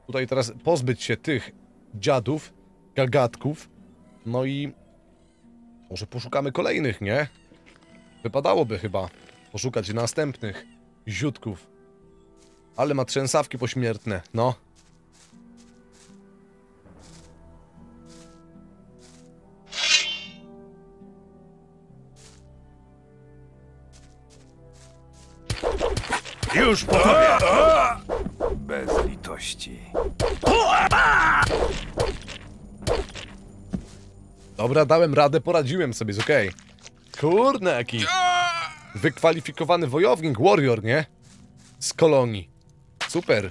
S6: tutaj teraz pozbyć się tych dziadów, gagatków. No i może poszukamy kolejnych, nie? Wypadałoby chyba poszukać następnych ziutków. Ale ma trzęsawki pośmiertne, no.
S11: Już po tobie.
S8: Bez litości.
S6: Dobra, dałem radę, poradziłem sobie, jest okej. Kurna, jaki wykwalifikowany wojownik, warrior, nie? Z kolonii. Super.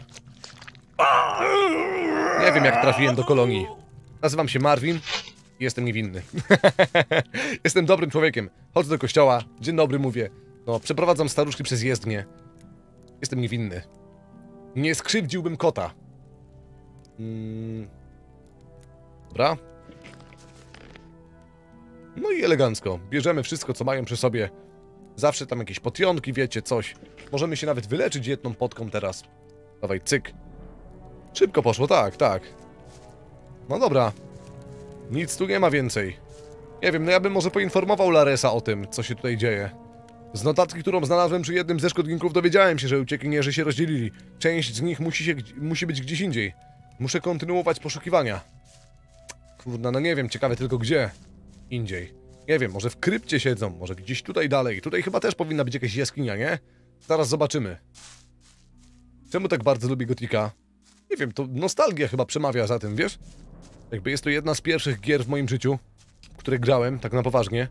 S6: Nie wiem, jak trafiłem do kolonii. Nazywam się Marvin i jestem niewinny. jestem dobrym człowiekiem. Chodzę do kościoła, dzień dobry mówię. No, przeprowadzam staruszki przez jezdnię. Jestem niewinny. Nie skrzywdziłbym kota. Mm. Dobra, no i elegancko. Bierzemy wszystko, co mają przy sobie. Zawsze tam jakieś potionki, wiecie, coś. Możemy się nawet wyleczyć jedną potką teraz. Dawaj, cyk. Szybko poszło, tak, tak. No dobra. Nic tu nie ma więcej. Nie wiem, no ja bym może poinformował Laresa o tym, co się tutaj dzieje. Z notatki, którą znalazłem przy jednym ze szkodników, dowiedziałem się, że uciekinierzy się rozdzielili. Część z nich musi, się, musi być gdzieś indziej. Muszę kontynuować poszukiwania. Kurna, no nie wiem, ciekawe tylko gdzie indziej. Nie wiem, może w krypcie siedzą, może gdzieś tutaj dalej. Tutaj chyba też powinna być jakaś jaskinia, nie? Zaraz zobaczymy. Czemu tak bardzo lubię Gotika? Nie wiem, to nostalgia chyba przemawia za tym, wiesz? Jakby jest to jedna z pierwszych gier w moim życiu, w które grałem, tak na poważnie.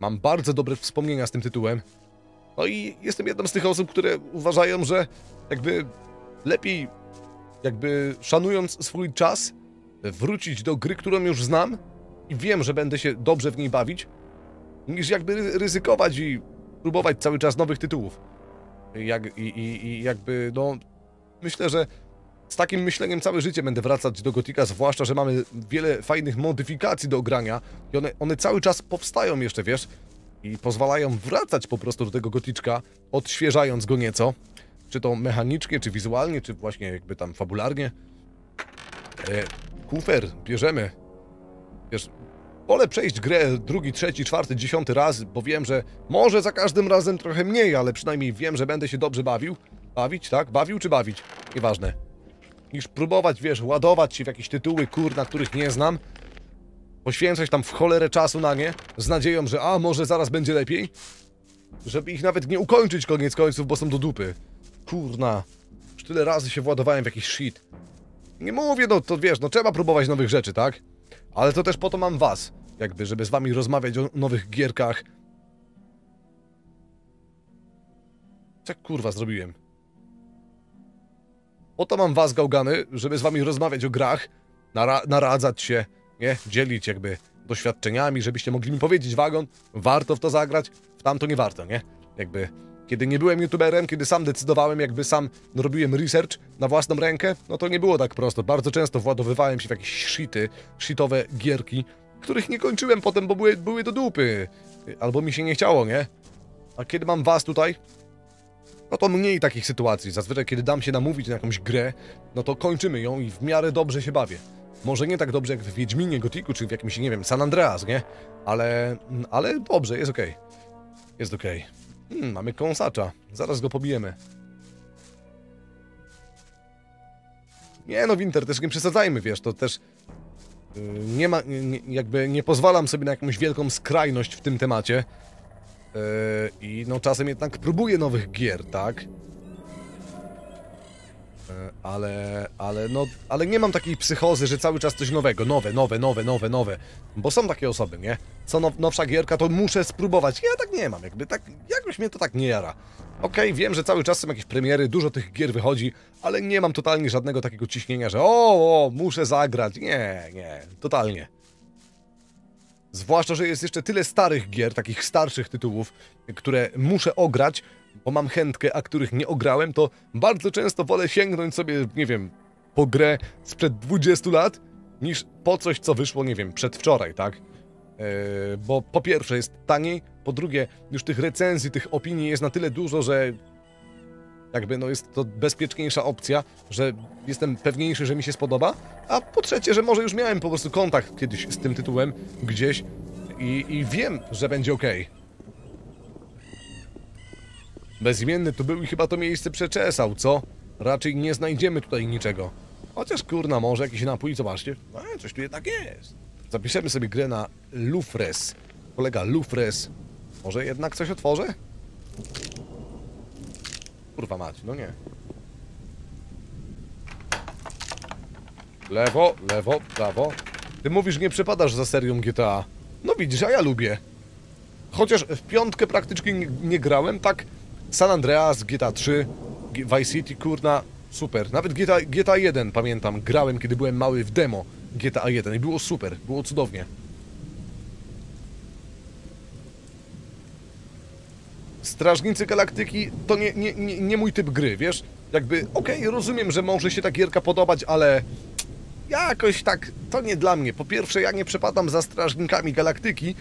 S6: Mam bardzo dobre wspomnienia z tym tytułem. No i jestem jedną z tych osób, które uważają, że jakby lepiej, jakby szanując swój czas, wrócić do gry, którą już znam i wiem, że będę się dobrze w niej bawić, niż jakby ry- ryzykować i próbować cały czas nowych tytułów. Jak, i, i, I jakby, no, myślę, że z takim myśleniem całe życie będę wracać do Gotika, zwłaszcza, że mamy wiele fajnych modyfikacji do grania i one, one cały czas powstają jeszcze, wiesz, i pozwalają wracać po prostu do tego Goticzka, odświeżając go nieco, czy to mechanicznie, czy wizualnie, czy właśnie jakby tam fabularnie. E, kufer, bierzemy. Wiesz, wolę przejść grę drugi, trzeci, czwarty, dziesiąty raz, bo wiem, że może za każdym razem trochę mniej, ale przynajmniej wiem, że będę się dobrze bawił. Bawić, tak? Bawił czy bawić? Nieważne. Niż próbować, wiesz, ładować się w jakieś tytuły, kurna, których nie znam, poświęcać tam w cholerę czasu na nie, z nadzieją, że a, może zaraz będzie lepiej, żeby ich nawet nie ukończyć koniec końców, bo są do dupy. Kurna, już tyle razy się władowałem w jakiś shit. Nie mówię, no to wiesz, no trzeba próbować nowych rzeczy, tak? Ale to też po to mam was, jakby, żeby z wami rozmawiać o nowych gierkach. Co ja, kurwa zrobiłem? Po to mam was, gałgany, żeby z wami rozmawiać o grach, nara naradzać się, nie? Dzielić jakby doświadczeniami, żebyście mogli mi powiedzieć, wagon, warto w to zagrać, w tamto nie warto, nie? Jakby, kiedy nie byłem youtuberem, kiedy sam decydowałem, jakby sam robiłem research na własną rękę, no to nie było tak prosto. Bardzo często władowywałem się w jakieś shity, shitowe gierki, których nie kończyłem potem, bo były, były do dupy. Albo mi się nie chciało, nie? A kiedy mam was tutaj, no to mniej takich sytuacji. Zazwyczaj, kiedy dam się namówić na jakąś grę, no to kończymy ją i w miarę dobrze się bawię. Może nie tak dobrze jak w Wiedźminie, Gotiku, czy w jakimś, nie wiem, San Andreas, nie? Ale, ale dobrze, jest okej. Jest okej. Hmm, mamy kąsacza. Zaraz go pobijemy. Nie no, Winter, też nie przesadzajmy, wiesz, to też yy, nie ma, nie, jakby nie pozwalam sobie na jakąś wielką skrajność w tym temacie. Yy, I no czasem jednak próbuję nowych gier, tak? E, ale, ale, no, ale nie mam takiej psychozy, że cały czas coś nowego, nowe, nowe, nowe, nowe, nowe, bo są takie osoby, nie? Co now, nowsza gierka, to muszę spróbować. Ja tak nie mam, jakby tak, jakoś mnie to tak nie jara. Okej, wiem, że cały czas są jakieś premiery, dużo tych gier wychodzi, ale nie mam totalnie żadnego takiego ciśnienia, że o, o muszę zagrać. Nie, nie, totalnie. Zwłaszcza, że jest jeszcze tyle starych gier, takich starszych tytułów, które muszę ograć, bo mam chętkę, a których nie ograłem, to bardzo często wolę sięgnąć sobie, nie wiem, po grę sprzed 20 lat, niż po coś, co wyszło, nie wiem, przedwczoraj, tak? Yy, bo po pierwsze jest taniej, po drugie już tych recenzji, tych opinii jest na tyle dużo, że jakby no jest to bezpieczniejsza opcja, że jestem pewniejszy, że mi się spodoba, a po trzecie, że może już miałem po prostu kontakt kiedyś z tym tytułem gdzieś i, i wiem, że będzie ok. Bezimienny tu był i chyba to miejsce przeczesał, co? Raczej nie znajdziemy tutaj niczego. Chociaż kurna, może jakiś napój, zobaczcie. A, coś tu jednak jest. Zapiszemy sobie grę na Lufres. Kolega Lufres. Może jednak coś otworzę? Kurwa mać, no nie. Lewo, lewo, prawo. Ty mówisz, nie przepadasz za serią GTA. No widzisz, a ja lubię. Chociaż w piątkę praktycznie nie, nie grałem, tak San Andreas, GTA 3, G- Vice City, kurna, super. Nawet GTA, GTA 1 pamiętam, grałem kiedy byłem mały w demo GTA 1 i było super, było cudownie. Strażnicy Galaktyki to nie, nie, nie, nie mój typ gry, wiesz? Jakby, okej, rozumiem, że może się ta gierka podobać, ale jakoś tak, to nie dla mnie. Po pierwsze, ja nie przepadam za Strażnikami Galaktyki,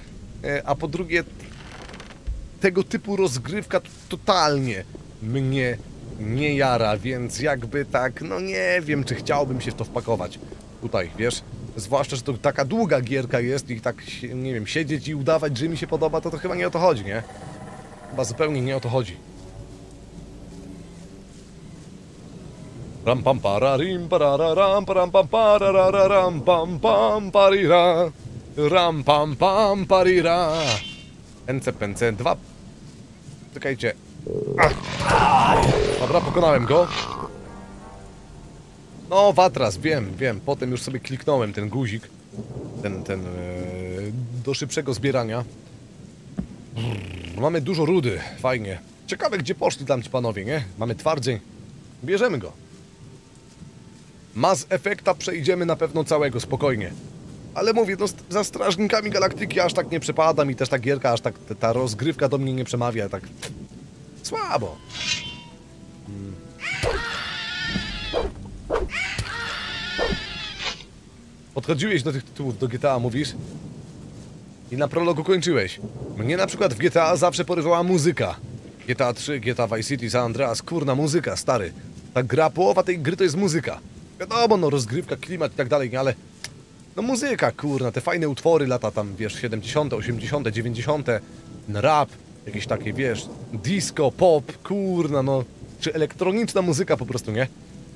S6: e, a po drugie, tego typu rozgrywka totalnie mnie nie jara, więc jakby tak, no nie wiem, czy chciałbym się w to wpakować tutaj, wiesz? Zwłaszcza, że to taka długa gierka jest i tak, nie wiem, siedzieć i udawać, że mi się podoba, to to chyba nie o to chodzi, nie? Chyba zupełnie nie o to chodzi. Ram pam para rim parara ram param pam parara ram pam pam parira ram pam pam parira NC pęce 2 Czekajcie. Dobra, pokonałem go No, Watras, wiem, wiem Potem już sobie kliknąłem ten guzik Ten, ten e, Do szybszego zbierania Mamy dużo rudy, fajnie Ciekawe, gdzie poszli tam ci panowie, nie? Mamy twardziej. Bierzemy go. Mass Effecta przejdziemy na pewno całego, spokojnie. Ale mówię, no za Strażnikami Galaktyki aż tak nie przepada mi też ta gierka, aż tak ta- rozgrywka do mnie nie przemawia, tak słabo. Hmm. Podchodziłeś do tych tytułów do GTA, mówisz? I na prologu kończyłeś. Mnie na przykład w GTA zawsze porywała muzyka. GTA 3, GTA Vice City, San Andreas, kurna muzyka, stary. Ta gra, połowa tej gry to jest muzyka. Wiadomo, no rozgrywka, klimat i tak dalej, ale... No muzyka, kurna, te fajne utwory lata tam, wiesz, 70., 80., 90., rap, jakieś takie, wiesz, disco, pop, kurna, no... Czy elektroniczna muzyka po prostu, nie?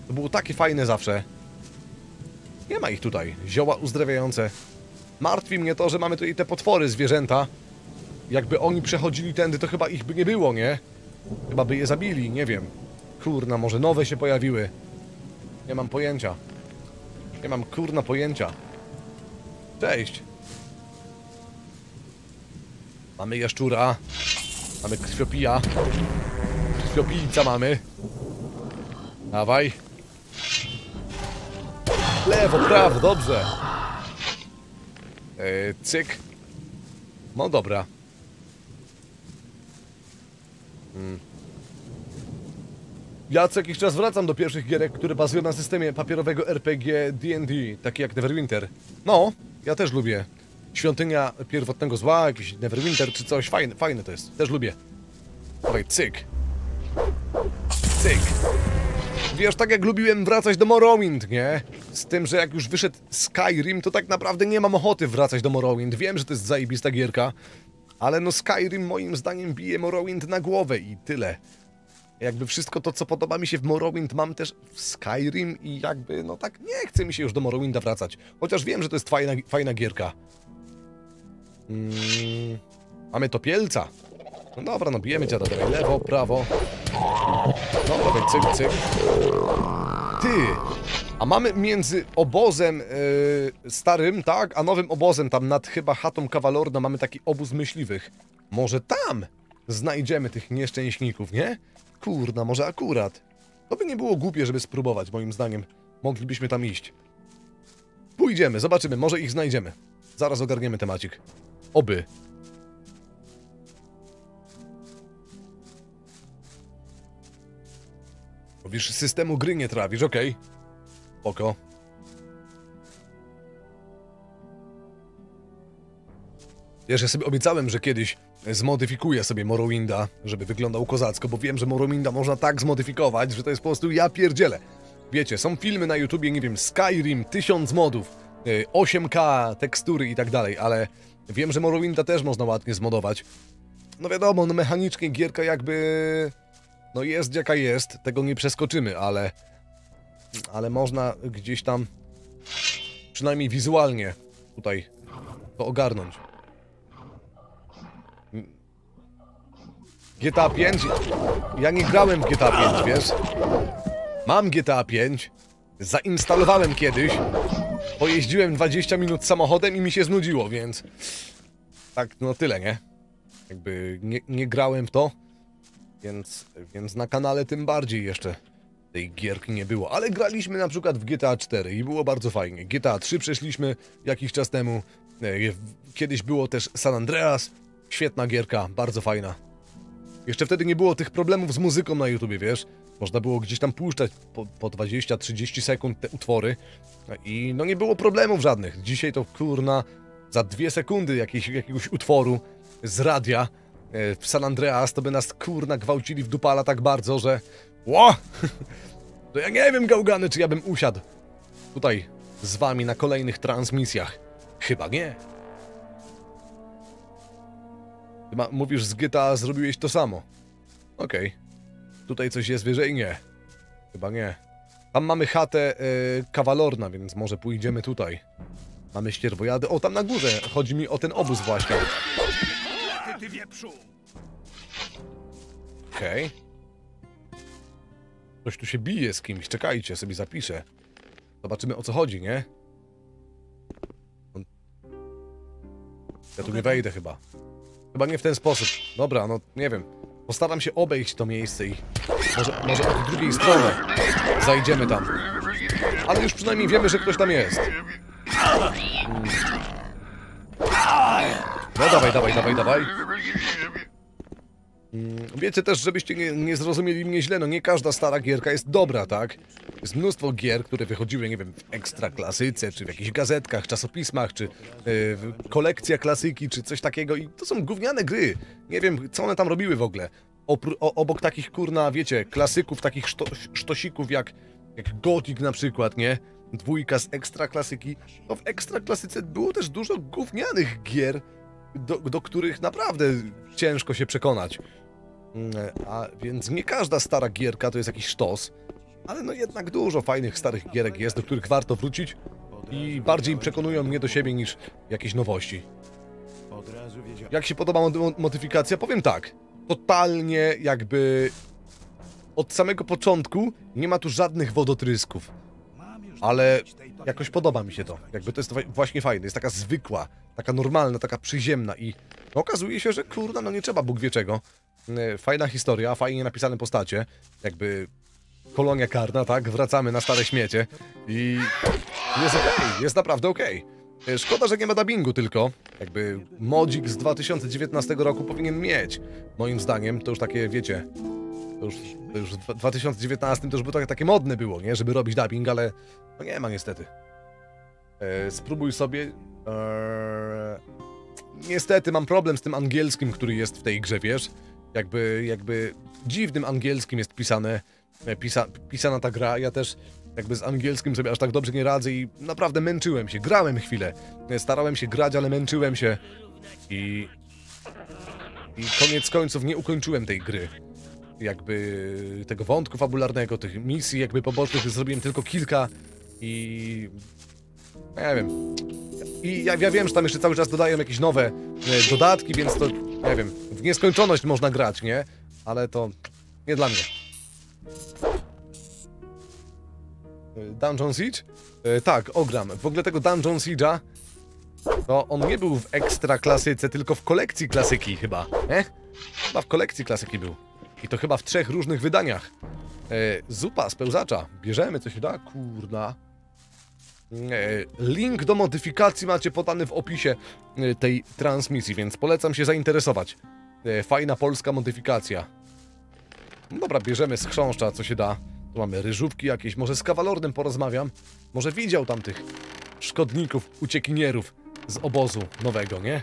S6: To było takie fajne zawsze. Nie ma ich tutaj. Zioła uzdrawiające. Martwi mnie to, że mamy tutaj te potwory, zwierzęta. Jakby oni przechodzili tędy, to chyba ich by nie było, nie? Chyba by je zabili, nie wiem. Kurna, może nowe się pojawiły. Nie mam pojęcia. Nie mam kurna pojęcia. Cześć. Mamy jaszczura. Mamy krwiopija. Krwiopijca mamy. Dawaj. Lewo, prawo, dobrze. Yy, cyk. No dobra. Mm. Ja co jakiś czas wracam do pierwszych gierek, które bazują na systemie papierowego RPG D&D, takie jak Neverwinter. No, ja też lubię. Świątynia pierwotnego zła, jakiś Neverwinter czy coś, fajne, fajne to jest, też lubię. Dawaj, cyk. Cyk. Wiesz, tak jak lubiłem wracać do Morrowind, nie? Z tym, że jak już wyszedł Skyrim, to tak naprawdę nie mam ochoty wracać do Morrowind. Wiem, że to jest zajebista gierka, ale no Skyrim moim zdaniem bije Morrowind na głowę i tyle. Jakby wszystko to, co podoba mi się w Morrowind, mam też w Skyrim i jakby, no tak, nie chce mi się już do Morrowinda wracać. Chociaż wiem, że to jest fajna, fajna gierka. Mm, mamy topielca. No dobra, no bijemy cię, dawaj lewo, prawo. No, dawaj, cyk, cyk. Ty! A mamy między obozem yy, starym, tak, a nowym obozem, tam nad chyba chatą Kawalorna mamy taki obóz myśliwych. Może tam znajdziemy tych nieszczęśników, nie? Kurna, może akurat. To by nie było głupie, żeby spróbować, moim zdaniem. Moglibyśmy tam iść. Pójdziemy, zobaczymy, może ich znajdziemy. Zaraz ogarniemy temacik. Oby. Mówisz, systemu gry nie trawisz, okej. Oko. Wiesz, ja sobie obiecałem, że kiedyś zmodyfikuję sobie Morrowinda, żeby wyglądał kozacko, bo wiem, że Morrowinda można tak zmodyfikować, że to jest po prostu ja pierdzielę. Wiecie, są filmy na YouTubie, nie wiem, Skyrim, 1000 modów, y, 8K, tekstury i tak dalej, ale wiem, że Morrowinda też można ładnie zmodować. No wiadomo, no mechanicznie gierka jakby... No jest jaka jest, tego nie przeskoczymy, ale... Ale można gdzieś tam... Przynajmniej wizualnie tutaj to ogarnąć. GTA 5? Ja nie grałem w GTA 5, wiesz? Mam GTA 5. Zainstalowałem kiedyś. Pojeździłem 20 minut samochodem i mi się znudziło, więc... Tak, no tyle, nie? Jakby nie, nie grałem w to, więc, więc na kanale tym bardziej jeszcze tej gierki nie było. Ale graliśmy na przykład w GTA 4 i było bardzo fajnie. GTA 3 przeszliśmy jakiś czas temu. E, Kiedyś było też San Andreas. Świetna gierka, bardzo fajna. Jeszcze wtedy nie było tych problemów z muzyką na YouTubie, wiesz? Można było gdzieś tam puszczać po, po 20-30 sekund te utwory i no nie było problemów żadnych. Dzisiaj to kurna za dwie sekundy jakiegoś utworu z radia e, w San Andreas to by nas kurna gwałcili w dupala tak bardzo, że ło! To ja nie wiem, gałgany, czy ja bym usiadł tutaj z wami na kolejnych transmisjach. Chyba nie. Ma, mówisz, z GTA zrobiłeś to samo. Okej. Tutaj coś jest wyżej? Nie. Chyba nie. Tam mamy chatę y, Kawalorna, więc może pójdziemy tutaj. Mamy ścierwojady. O, tam na górze. Chodzi mi o ten obóz właśnie. Okej. Ktoś tu się bije z kimś. Czekajcie, sobie zapiszę. Zobaczymy o co chodzi, nie? Ja tu nie wejdę chyba. Chyba nie w ten sposób. Dobra, no nie wiem. Postaram się obejść to miejsce i może, może od drugiej strony zajdziemy tam. Ale już przynajmniej wiemy, że ktoś tam jest. Mm. No dawaj, dawaj, dawaj, dawaj. Mm, Wiecie też, żebyście nie, nie zrozumieli mnie źle, no nie każda stara gierka jest dobra, tak? Jest mnóstwo gier, które wychodziły, nie wiem, w ekstra klasyce, czy w jakichś gazetkach, czasopismach, czy yy, w- kolekcja klasyki, czy coś takiego i to są gówniane gry. Nie wiem, co one tam robiły w ogóle. Opró- o, obok takich, kurna, wiecie, klasyków, takich szto sztosików jak, jak Gothic na przykład, nie? Dwójka z ekstra klasyki. No w ekstra klasyce było też dużo gównianych gier, do, do których naprawdę ciężko się przekonać. Mm, A więc nie każda stara gierka to jest jakiś sztos, ale no jednak dużo fajnych starych gierek jest, do których warto wrócić i bardziej przekonują mnie do siebie niż jakieś nowości. Jak się podoba mod- modyfikacja? Powiem tak. Totalnie jakby od samego początku nie ma tu żadnych wodotrysków. Ale jakoś podoba mi się to. Jakby to jest właśnie fajne. Jest taka zwykła, taka normalna, taka przyziemna i okazuje się, że kurna, no nie trzeba Bóg wie czego. E, Fajna historia, fajnie napisane postacie. Jakby kolonia karna, tak? Wracamy na stare śmiecie i jest okej, jest naprawdę okej. E, Szkoda, że nie ma dubbingu tylko. Jakby modzik z 2019 roku powinien mieć. Moim zdaniem to już takie, wiecie, to już, już w 2019 to już było takie, modne było, nie? Żeby robić dubbing, ale no nie ma niestety. E, spróbuj sobie. Eee, niestety mam problem z tym angielskim, który jest w tej grze, wiesz? Jakby, jakby dziwnym angielskim jest pisane, e, pisa, pisana ta gra. Ja też jakby z angielskim sobie aż tak dobrze nie radzę i naprawdę męczyłem się. Grałem chwilę. E, Starałem się grać, ale męczyłem się i... I koniec końców nie ukończyłem tej gry jakby tego wątku fabularnego, tych misji jakby pobocznych zrobiłem tylko kilka i nie wiem. I ja, ja wiem, że tam jeszcze cały czas dodają jakieś nowe e, dodatki, więc to, nie wiem, w nieskończoność można grać, nie? Ale to nie dla mnie. E, Dungeon Siege? E, tak, ogram. W ogóle tego Dungeon Siege'a to on nie był w ekstra klasyce, tylko w kolekcji klasyki chyba, nie? Chyba w kolekcji klasyki był. I to chyba w trzech różnych wydaniach. E, zupa z pełzacza. Bierzemy, co się da? Kurna. E, link do modyfikacji macie podany w opisie e, tej transmisji, więc polecam się zainteresować. E, fajna polska modyfikacja. No dobra, bierzemy z chrząszcza, co się da. Tu mamy ryżówki jakieś, może z kawalornym porozmawiam. Może widział tam tych szkodników, uciekinierów z obozu nowego, nie?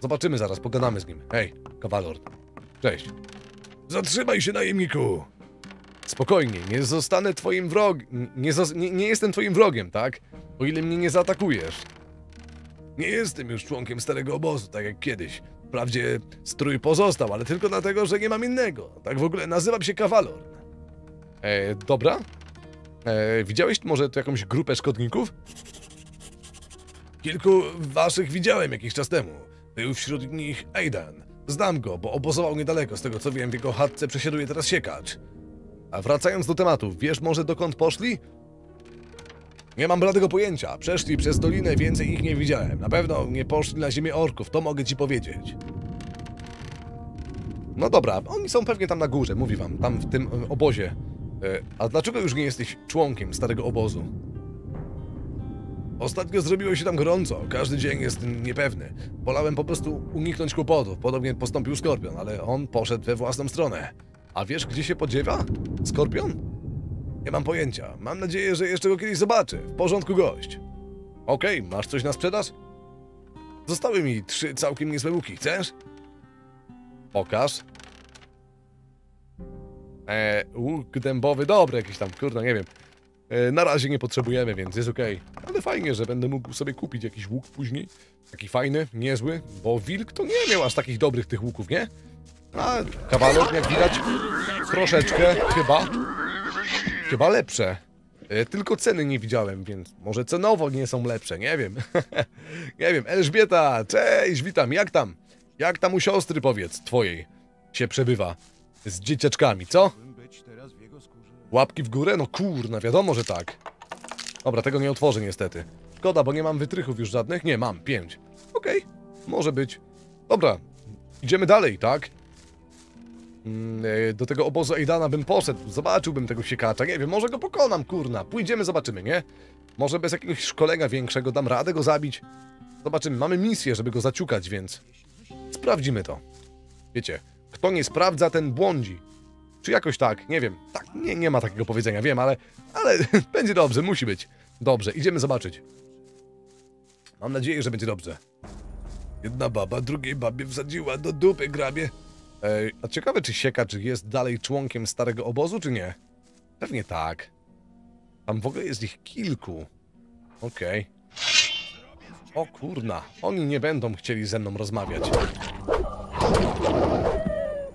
S6: Zobaczymy zaraz, pogadamy z nim. Hej, kawalord. Cześć.
S7: Zatrzymaj się, najemniku!
S6: Spokojnie, nie zostanę twoim wrogiem. Nie, nie, nie jestem twoim wrogiem, tak? O ile mnie nie zaatakujesz.
S7: Nie jestem już członkiem starego obozu, tak jak kiedyś. Wprawdzie strój pozostał, ale tylko dlatego, że nie mam innego. Tak w ogóle nazywam się Kawalor.
S6: E, dobra? E, widziałeś może tu jakąś grupę szkodników?
S7: Kilku waszych widziałem jakiś czas temu. Był wśród nich Aidan. Znam go, bo obozował niedaleko. Z tego co wiem, w jego chatce przesiaduje teraz siekacz.
S6: A wracając do tematu, wiesz może dokąd poszli?
S7: Nie mam bladego pojęcia. Przeszli przez dolinę, więcej ich nie widziałem. Na pewno nie poszli na ziemię orków, to mogę ci powiedzieć.
S6: No dobra, oni są pewnie tam na górze, mówi wam, tam w tym obozie. E, a dlaczego już nie jesteś członkiem starego obozu?
S7: Ostatnio zrobiło się tam gorąco, każdy dzień jest niepewny. Wolałem po prostu uniknąć kłopotów, podobnie postąpił Skorpion, ale on poszedł we własną stronę.
S6: A wiesz, gdzie się podziewa? Skorpion?
S7: Nie mam pojęcia, mam nadzieję, że jeszcze go kiedyś zobaczę. W porządku gość.
S6: Okej, masz coś na sprzedaż?
S7: Zostały mi trzy całkiem niezłe łuki, chcesz?
S6: Pokaż. E, łuk dębowy, dobry jakiś tam, kurde, nie wiem. E, na razie nie potrzebujemy, więc jest okej. Ale fajnie, że będę mógł sobie kupić jakiś łuk później. Taki fajny, niezły, bo wilk to nie miał aż takich dobrych tych łuków, nie? A kawalor, jak widać, troszeczkę chyba, chyba lepsze. E, tylko ceny nie widziałem, więc może cenowo nie są lepsze, nie wiem. nie wiem, Elżbieta, cześć, witam, jak tam? Jak tam u siostry, powiedz, twojej się przebywa? Z dzieciaczkami, co? Łapki w górę? No kurna, wiadomo, że tak. Dobra, tego nie otworzę niestety. Szkoda, bo nie mam wytrychów już żadnych. Nie, mam, pięć. Okej, może być. Dobra, idziemy dalej, tak? mm, e, do tego obozu Aidana bym poszedł, zobaczyłbym tego siekacza, nie wiem, może go pokonam, kurna, pójdziemy, zobaczymy, nie? Może bez jakiegoś szkolenia większego dam radę go zabić. Zobaczymy, mamy misję, żeby go zaciukać, więc sprawdzimy to. Wiecie, kto nie sprawdza, ten błądzi. Czy jakoś tak, nie wiem. Tak, nie, nie ma takiego powiedzenia, wiem, ale, ale będzie dobrze, musi być. Dobrze, idziemy zobaczyć. Mam nadzieję, że będzie dobrze. Jedna baba drugiej babie wsadziła do dupy grabie. Ej, a ciekawe, czy siekacz jest dalej członkiem starego obozu, czy nie? Pewnie tak. Tam w ogóle jest ich kilku. Okej. O kurna, oni nie będą chcieli ze mną rozmawiać.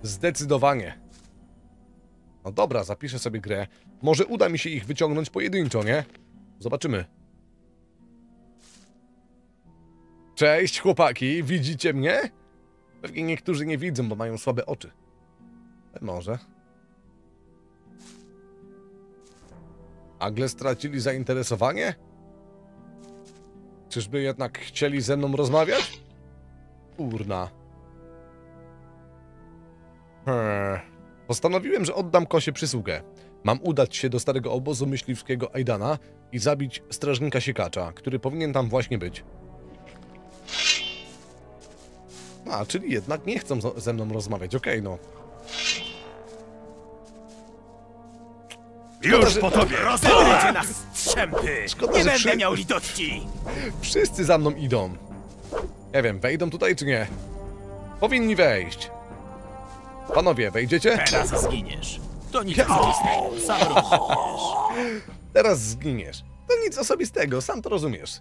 S6: Zdecydowanie. No dobra, zapiszę sobie grę. Może uda mi się ich wyciągnąć pojedynczo, nie? Zobaczymy. Cześć chłopaki, widzicie mnie? Pewnie niektórzy nie widzą, bo mają słabe oczy. Ale może. Nagle stracili zainteresowanie? Czyżby jednak chcieli ze mną rozmawiać? Kurna. Hmm. Postanowiłem, że oddam kosie przysługę. Mam udać się do starego obozu myśliwskiego Aidana i zabić strażnika siekacza, który powinien tam właśnie być. A, czyli jednak nie chcą ze mną rozmawiać, okej, no.
S10: Już
S6: że-
S10: po tobie! Rozedrę cię na strzępy!
S6: Szkoda,
S10: Nie
S6: że
S10: będę
S6: wszy-
S10: miał litości!
S6: Wszyscy za mną idą. Nie wiem, wejdą tutaj czy nie? Powinni wejść. Panowie, wejdziecie?
S10: Teraz zginiesz. To nic osobistego, sam rozumiesz.
S6: Teraz zginiesz. To nic osobistego, sam to rozumiesz.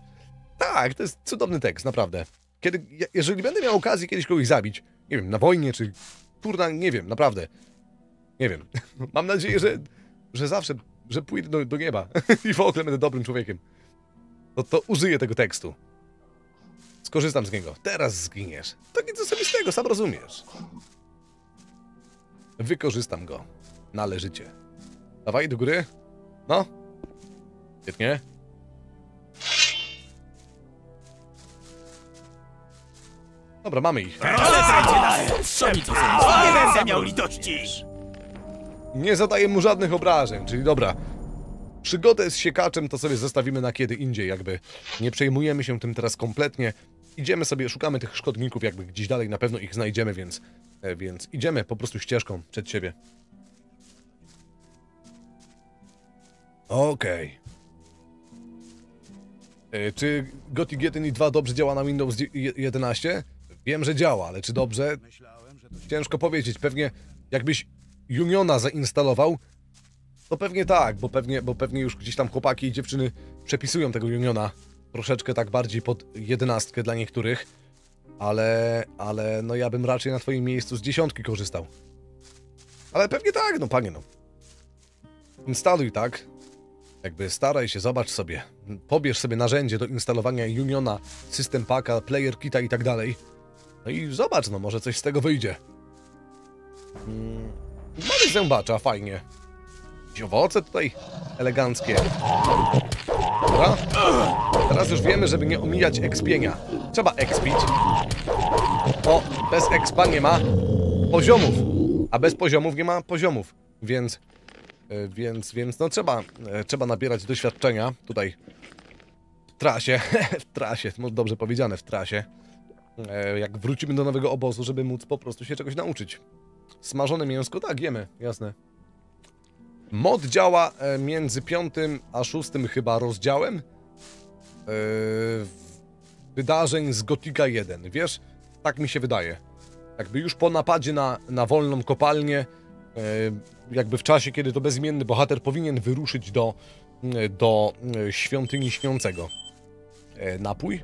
S6: Tak, to jest cudowny tekst, naprawdę. Kiedy, je- jeżeli będę miał okazję kiedyś kogoś zabić, nie wiem, na wojnie, czy kurna, nie wiem, naprawdę. Nie wiem. Mam nadzieję, że, że zawsze, że pójdę do, do nieba i w ogóle będę dobrym człowiekiem. To, to użyję tego tekstu. Skorzystam z niego. Teraz zginiesz. To nic osobistego, sam rozumiesz. Wykorzystam go. Należycie. Dawaj do góry. No. Świetnie. Dobra, mamy ich.
S10: Nie będę miał litości!
S6: Nie zadaję mu żadnych obrażeń, czyli dobra. Przygodę z siekaczem to sobie zostawimy na kiedy indziej, jakby. Nie przejmujemy się tym teraz kompletnie. Idziemy sobie, szukamy tych szkodników, jakby gdzieś dalej na pewno ich znajdziemy, więc, więc idziemy po prostu ścieżką przed siebie. Okej. E, Czy Gothic 1 i 2 dobrze działa na Windows dzie- je- 11? Wiem, że działa, ale czy dobrze? Ciężko powiedzieć. Pewnie jakbyś Uniona zainstalował, to pewnie tak, bo pewnie, bo pewnie już gdzieś tam chłopaki i dziewczyny przepisują tego Uniona troszeczkę tak bardziej pod jedenastkę dla niektórych, ale, ale no ja bym raczej na twoim miejscu z dziesiątki korzystał. Ale pewnie tak, no panie no. Instaluj tak, jakby staraj się, zobacz sobie, pobierz sobie narzędzie do instalowania Uniona, System Packa, Player Kita i tak dalej. No i zobacz, no może coś z tego wyjdzie. Mm, Mamy zębacza, fajnie. Jakieś owoce tutaj eleganckie. Dobra. Teraz już wiemy, żeby nie omijać ekspienia. Trzeba ekspić. O, bez expa nie ma poziomów. A bez poziomów nie ma poziomów. Więc, e, więc, więc no trzeba, e, trzeba nabierać doświadczenia tutaj w trasie, w trasie, może dobrze powiedziane, w trasie. E, Jak wrócimy do nowego obozu, żeby móc po prostu się czegoś nauczyć. Smażone mięsko? Tak, jemy, jasne. Mod działa e, między piątym a szóstym chyba rozdziałem e, wydarzeń z Gotika 1. Wiesz, tak mi się wydaje. Jakby już po napadzie na, na wolną kopalnię, e, jakby w czasie, kiedy to bezimienny bohater powinien wyruszyć do, do świątyni śniącego. Napój?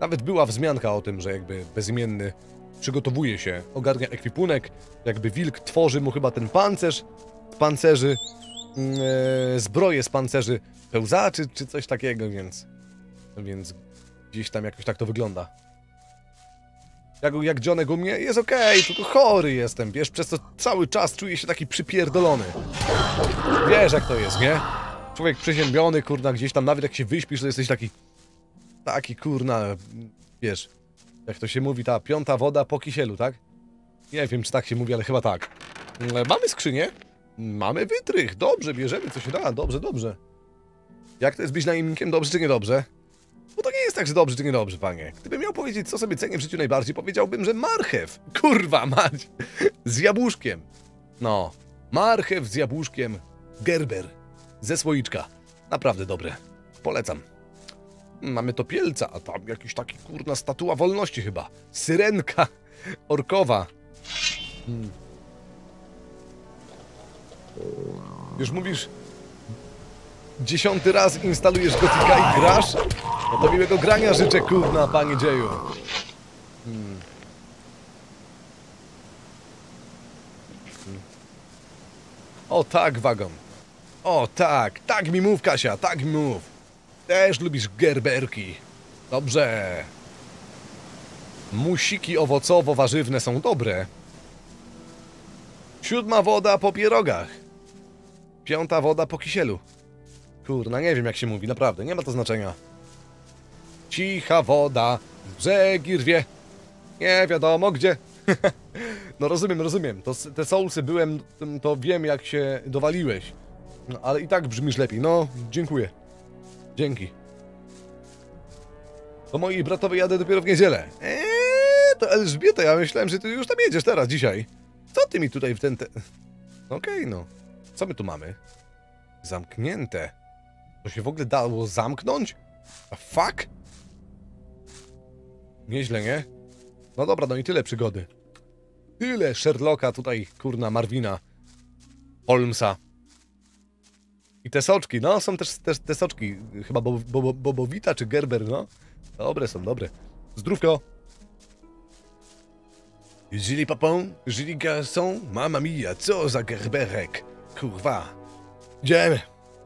S6: Nawet była wzmianka o tym, że jakby bezimienny przygotowuje się, ogarnia ekwipunek, jakby wilk tworzy mu chyba ten pancerz pancerzy, mm, e, zbroję z pancerzy pełzaczy, czy coś takiego, więc, więc gdzieś tam jakoś tak to wygląda. Jak, jak u mnie, jest okej, tylko chory jestem, wiesz, przez to cały czas czuję się taki przypierdolony. Wiesz jak to jest, nie? Człowiek przeziębiony, kurna, gdzieś tam, nawet jak się wyśpisz, to jesteś taki, taki, kurna, wiesz, jak to się mówi, ta piąta woda po kisielu, tak? Nie wiem, czy tak się mówi, ale chyba tak. E, Mamy skrzynię. Mamy wytrych. Dobrze, bierzemy co się da. Dobrze, dobrze. Jak to jest być najemnikiem? Dobrze czy niedobrze? Bo to nie jest tak, że dobrze czy niedobrze, panie. Gdybym miał powiedzieć, co sobie cenię w życiu najbardziej, powiedziałbym, że marchew. Kurwa mać. Z jabłuszkiem. No. Marchew z jabłuszkiem. Gerber. Ze słoiczka. Naprawdę dobre. Polecam. Mamy topielca, a tam jakiś taki kurna statua wolności chyba. Syrenka orkowa. Hmm. Już mówisz, dziesiąty raz instalujesz Gotika i grasz? No to miłego grania życzę, kurna, panie dzieju. Hmm. O tak, wagon. O tak, tak mi mów, Kasia, tak mi mów. Też lubisz gerberki. Dobrze. Musiki owocowo-warzywne są dobre. Siódma woda po pierogach. Piąta woda po kisielu. Kurna, nie wiem jak się mówi, naprawdę, nie ma to znaczenia. Cicha woda, brzegi rwie. Nie wiadomo gdzie. no rozumiem, rozumiem. To, te soulsy byłem, to wiem jak się dowaliłeś. No, ale i tak brzmisz lepiej. No, dziękuję. Dzięki. Do mojej bratowej jadę dopiero w niedzielę. Eee, to Elżbieta, ja myślałem, że ty już tam jedziesz teraz, dzisiaj. Co ty mi tutaj w ten... Te... Okej, no. Co my tu mamy? Zamknięte. To się w ogóle dało zamknąć? A fuck? Nieźle, nie? No dobra, no i tyle przygody. Tyle Sherlocka tutaj, kurna, Marwina. Holmesa. I te soczki, no są też, też te soczki. Chyba bo, bo, bo, Bobowita czy Gerber, no. Dobre są, dobre. Zdrówko. Żyli papą, żyli garçon, mama mia, co za gerberek. Kurwa. Idziemy.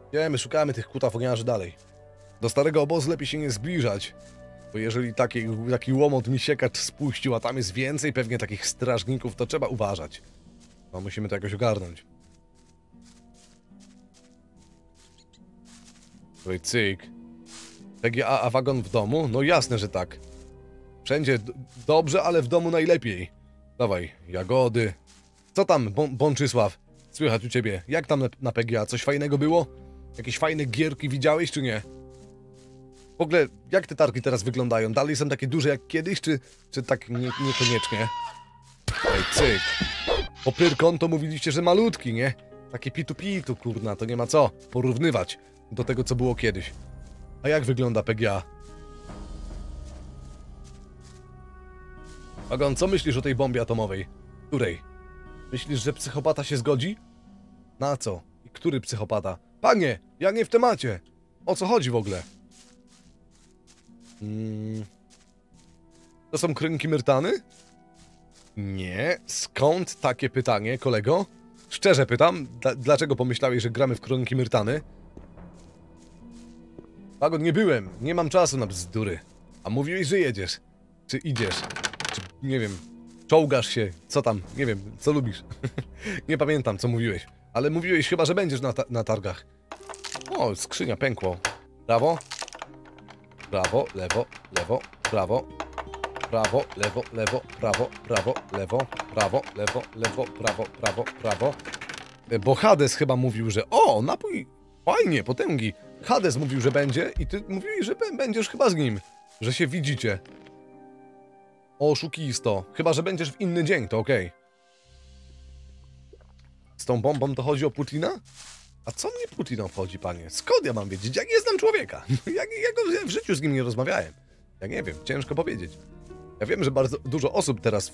S6: Idziemy, szukamy tych kutafoniarzy dalej. Do starego obozu lepiej się nie zbliżać. Bo jeżeli taki, taki łomot mi siekacz spuścił, a tam jest więcej pewnie takich strażników, to trzeba uważać. No musimy to jakoś ogarnąć. Oj, cyk. PGA, a wagon w domu? No jasne, że tak. Wszędzie dobrze, ale w domu najlepiej. Dawaj, jagody. Co tam, Bączysław? Słychać u ciebie. Jak tam na, PGA? Coś fajnego było? Jakieś fajne gierki widziałeś, czy nie? W ogóle, jak te targi teraz wyglądają? Dalej są takie duże jak kiedyś, czy, czy tak nie, niekoniecznie? Ej, cyk. O Pyrkon to mówiliście, że malutki, nie? Takie pitu-pitu, kurna, to nie ma co porównywać do tego, co było kiedyś. A jak wygląda PGA? Wagon, co myślisz o tej bombie atomowej? Której? Myślisz, że psychopata się zgodzi? Na co? I który psychopata? Panie, ja nie w temacie. O co chodzi w ogóle? Mm. To są krynki myrtany? Nie. Skąd takie pytanie, kolego? Szczerze pytam, dla, dlaczego pomyślałeś, że gramy w krynki myrtany? Wagon, nie byłem. Nie mam czasu na bzdury. A mówiłeś, że jedziesz. Czy idziesz? Czy, nie wiem, czołgasz się? Co tam? Nie wiem, co lubisz? nie pamiętam, co mówiłeś. Ale mówiłeś chyba, że będziesz na, ta na targach. O, skrzynia pękło. Prawo. Prawo, lewo, lewo, prawo. Prawo, lewo, lewo, prawo, prawo, lewo, prawo, lewo, lewo, prawo, prawo, prawo. E, Bo Hades chyba mówił, że o, napój fajnie, potęgi. Hades mówił, że będzie i ty mówiłeś, że bę- będziesz chyba z nim. Że się widzicie. Oszukisto. Chyba, że będziesz w inny dzień, to okej. Z tą bombą to chodzi o Putina? A co mnie Putin obchodzi, panie? Skąd ja mam wiedzieć? Ja nie znam człowieka. Ja, go w życiu z nim nie rozmawiałem. Ja nie wiem, ciężko powiedzieć. Ja wiem, że bardzo dużo osób teraz, y,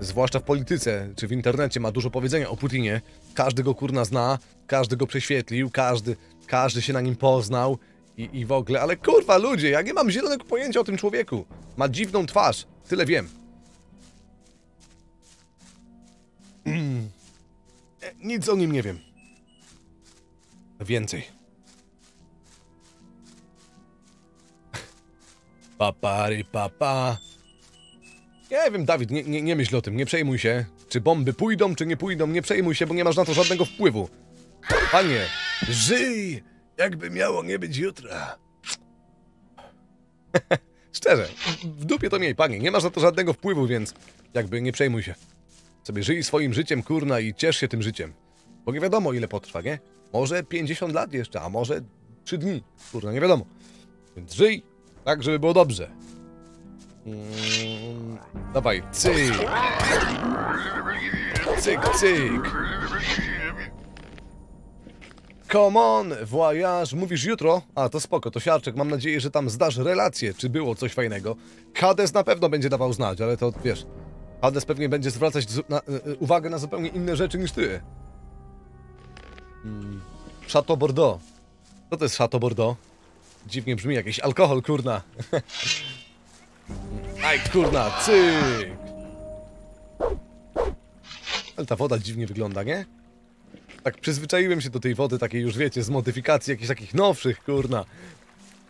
S6: zwłaszcza w polityce czy w internecie, ma dużo powiedzenia o Putinie. Każdy go kurna zna, każdy go prześwietlił, każdy, każdy się na nim poznał i, i w ogóle. Ale kurwa, ludzie, ja nie mam zielonego pojęcia o tym człowieku. Ma dziwną twarz, tyle wiem. Mm. Nic o nim nie wiem. Więcej. Papary papa. Nie wiem, Dawid, nie, nie, nie myśl o tym, nie przejmuj się. Czy bomby pójdą, czy nie pójdą, nie przejmuj się, bo nie masz na to żadnego wpływu. Panie, żyj, jakby miało nie być jutra. Szczerze, w dupie to miej, panie, nie masz na to żadnego wpływu, więc jakby nie przejmuj się. Sobie żyj swoim życiem, kurna, i ciesz się tym życiem. Bo nie wiadomo, ile potrwa, nie? Może 50 lat jeszcze, a może 3 dni. Kurna, nie wiadomo. Więc żyj tak, żeby było dobrze. Mm, dawaj, cyk. Cyk, cyk. Come on, voyage. Mówisz jutro? A, to spoko, to siarczek. Mam nadzieję, że tam zdasz relację, czy było coś fajnego. Hades na pewno będzie dawał znać, ale to, wiesz... Hades pewnie będzie zwracać na, y, y, uwagę na zupełnie inne rzeczy niż ty. Mm. Chateau Bordeaux. Co to jest Chateau Bordeaux? Dziwnie brzmi, jakiś alkohol, kurna. Aj, kurna, cyk! Ale ta woda dziwnie wygląda, nie? Tak przyzwyczaiłem się do tej wody, takiej już wiecie, z modyfikacji jakichś takich nowszych, kurna.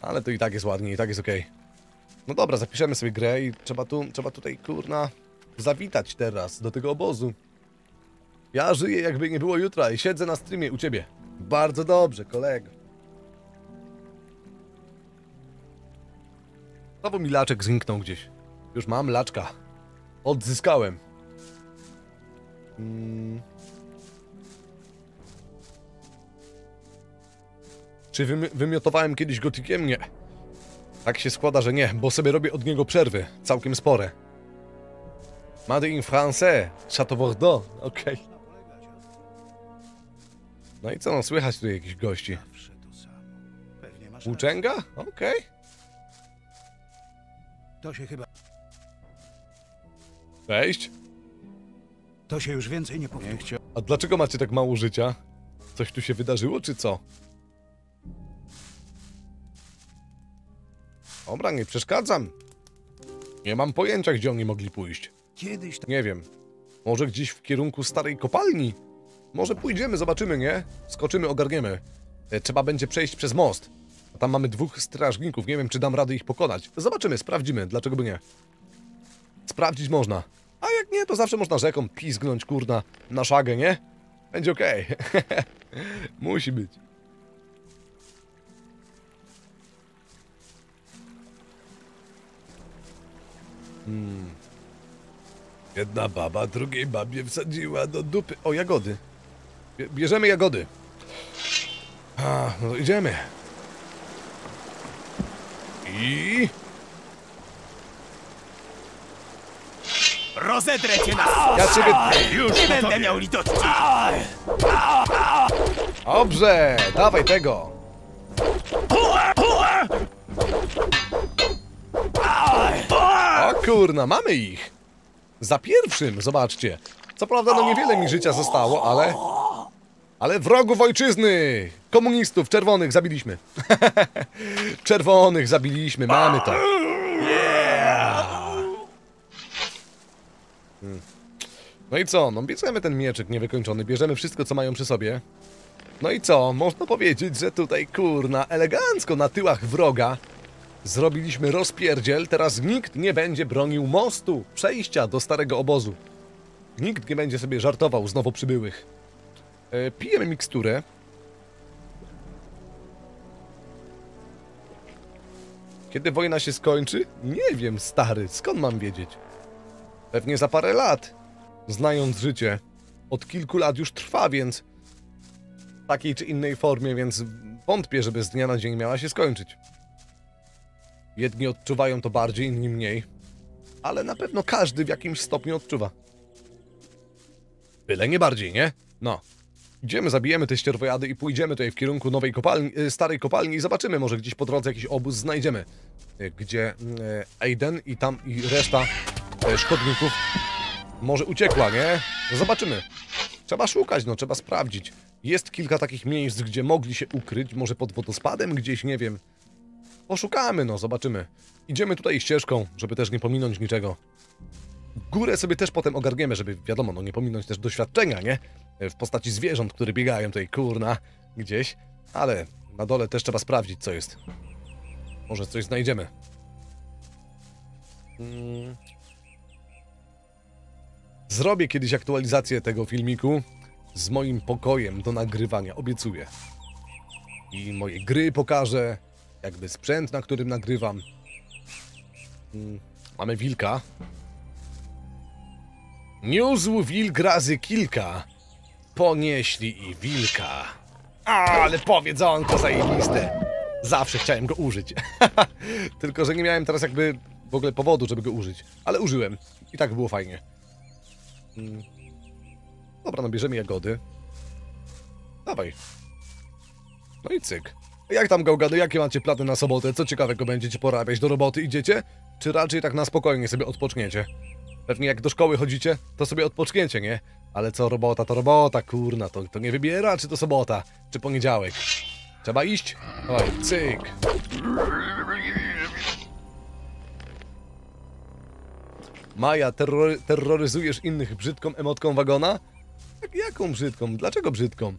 S6: Ale to i tak jest ładnie, i tak jest okej. No dobra, zapiszemy sobie grę i trzeba tu, trzeba tutaj, kurna, zawitać teraz do tego obozu. Ja żyję jakby nie było jutra i siedzę na streamie u ciebie. Bardzo dobrze, kolego. Znowu mi laczek zniknął gdzieś. Już mam laczka. Odzyskałem. Mm. Czy wymi wymiotowałem kiedyś gotikiem? Nie. Tak się składa, że nie, bo sobie robię od niego przerwy. Całkiem spore. Made in France. Chateau Bordeaux. Okej. No i co, no słychać tu jakichś gości. Włóczęga? Okej.
S3: To się chyba...
S6: Cześć.
S3: To się już więcej nie powtórzy.
S6: A dlaczego macie tak mało życia? Coś tu się wydarzyło, czy co? Dobra, nie przeszkadzam. Nie mam pojęcia, gdzie oni mogli pójść.
S3: Kiedyś.
S6: Nie wiem. Może gdzieś w kierunku starej kopalni? Może pójdziemy, zobaczymy, nie? Skoczymy, ogarniemy. E, Trzeba będzie przejść przez most. A tam mamy dwóch strażników, nie wiem, czy dam radę ich pokonać. Zobaczymy, sprawdzimy, dlaczego by nie. Sprawdzić można. A jak nie, to zawsze można rzeką pizgnąć, kurna, na szagę, nie? Będzie okej. Musi być. Hmm. Jedna baba drugiej babie wsadziła do dupy. O, jagody. Bie- bierzemy jagody. A, no to idziemy. I...
S10: Rozedrę cię na
S6: Ja ciebie...
S10: Już nie będę miał litości!
S6: Dobrze, dawaj tego. O kurna, mamy ich. Za pierwszym, zobaczcie. Co prawda, no niewiele mi życia zostało, ale... Ale wrogów ojczyzny! Komunistów, czerwonych zabiliśmy. czerwonych zabiliśmy, mamy to. Hmm. No i co? No bierzemy ten mieczyk niewykończony, bierzemy wszystko, co mają przy sobie. No i co? Można powiedzieć, że tutaj, kurna, elegancko na tyłach wroga zrobiliśmy rozpierdziel. Teraz nikt nie będzie bronił mostu, przejścia do starego obozu. Nikt nie będzie sobie żartował z nowo przybyłych. E, pijemy miksturę. Kiedy wojna się skończy? Nie wiem, stary, skąd mam wiedzieć? Pewnie za parę lat. Znając życie, od kilku lat już trwa, więc w takiej czy innej formie, więc wątpię, żeby z dnia na dzień miała się skończyć. Jedni odczuwają to bardziej, inni mniej, ale na pewno każdy w jakimś stopniu odczuwa. Byle nie bardziej, nie? No. Idziemy, zabijemy te ścierwojady i pójdziemy tutaj w kierunku nowej kopalni, y, starej kopalni i zobaczymy, może gdzieś po drodze jakiś obóz znajdziemy, y, gdzie y, Aiden i tam i reszta szkodników może uciekła, nie? Zobaczymy. Trzeba szukać, no trzeba sprawdzić. Jest kilka takich miejsc, gdzie mogli się ukryć, może pod wodospadem gdzieś, nie wiem. Poszukamy, no, zobaczymy. Idziemy tutaj ścieżką, żeby też nie pominąć niczego. Górę sobie też potem ogarniemy, żeby, wiadomo, no nie pominąć też doświadczenia, nie? W postaci zwierząt, które biegają tutaj, kurna, gdzieś. Ale na dole też trzeba sprawdzić, co jest. Może coś znajdziemy. Mm. Zrobię kiedyś aktualizację tego filmiku z moim pokojem do nagrywania, obiecuję. I moje gry pokażę, jakby sprzęt, na którym nagrywam. Mm, Mamy wilka. Niósł wilk razy kilka. Ponieśli i wilka. A, ale powiedzonko zajebiste. Zawsze chciałem go użyć. Tylko, że nie miałem teraz jakby w ogóle powodu, żeby go użyć. Ale użyłem. I tak było fajnie. Mm. Dobra, no bierzemy jagody. Dawaj. No i cyk. Jak tam gałgady, jakie macie plany na sobotę? Co ciekawego będziecie porabiać? Do roboty idziecie? Czy raczej tak na spokojnie sobie odpoczniecie? Pewnie jak do szkoły chodzicie, to sobie odpoczniecie, nie? Ale co robota, to robota, kurna, to, to nie wybiera, czy to sobota, czy poniedziałek. Trzeba iść? Oj, cyk. Maja, terrory terroryzujesz innych brzydką emotką wagona? Jak, jaką brzydką? Dlaczego brzydką?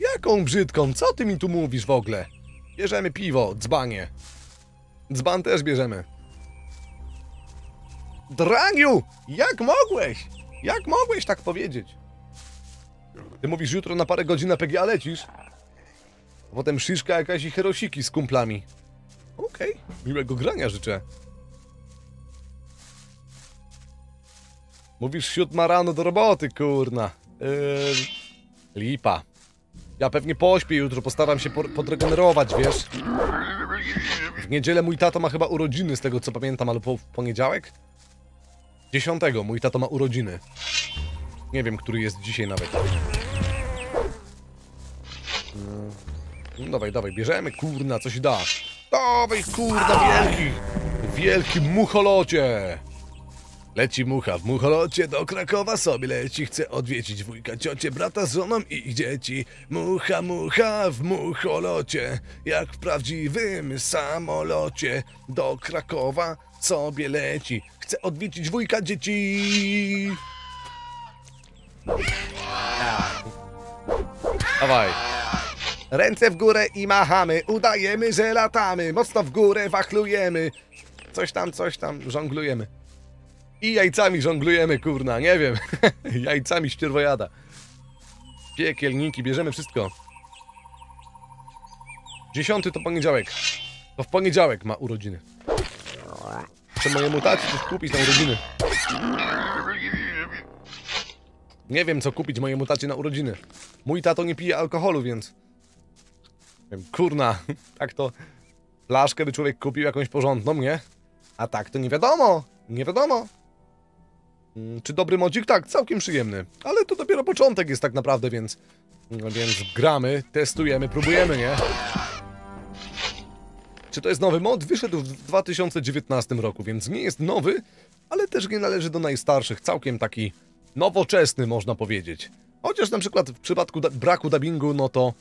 S6: Jaką brzydką? Co ty mi tu mówisz w ogóle? Bierzemy piwo, dzbanie. Dzban też bierzemy. Draniu! Jak mogłeś? Jak mogłeś tak powiedzieć? Ty mówisz jutro na parę godzin na PGA lecisz? Potem szyszka jakaś i herosiki z kumplami. Okej, miłego grania życzę. Mówisz siódma rano do roboty, kurna. Yy, lipa. Ja pewnie pośpię jutro, postaram się podregenerować, wiesz? W niedzielę mój tato ma chyba urodziny, z tego co pamiętam, albo w poniedziałek? Dziesiątego mój tato ma urodziny. Nie wiem, który jest dzisiaj nawet. No, dawaj, dawaj, bierzemy, kurna, coś da. Dawaj, kurna, wielki! Wielki mucholocie! Leci mucha w mucholocie, do Krakowa sobie leci. Chce odwiedzić wujka, ciocię, brata z żoną i ich dzieci. Mucha, mucha w mucholocie, jak w prawdziwym samolocie. Do Krakowa sobie leci. Chce odwiedzić wujka, dzieci. Dawaj. Ręce w górę i machamy, udajemy, że latamy, mocno w górę wachlujemy. Coś tam, coś tam, żonglujemy. I jajcami żonglujemy, kurna, nie wiem. jajcami ścierwojada. Piekielniki, bierzemy wszystko. Dziesiąty to poniedziałek. To w poniedziałek ma urodziny. Chcę mojemu tacie coś kupić na urodziny. Nie wiem, co kupić mojemu tacie na urodziny. Mój tato nie pije alkoholu, więc... Kurna, tak to... Flaszkę by człowiek kupił jakąś porządną, nie? A tak to nie wiadomo, nie wiadomo. Mm, Czy dobry modzik? Tak, całkiem przyjemny. Ale to dopiero początek jest tak naprawdę, więc... no Więc gramy, testujemy, próbujemy, nie? Czy to jest nowy mod? Wyszedł w 2019 roku, więc nie jest nowy, ale też nie należy do najstarszych. Całkiem taki nowoczesny, można powiedzieć. Chociaż na przykład w przypadku braku dubbingu, no to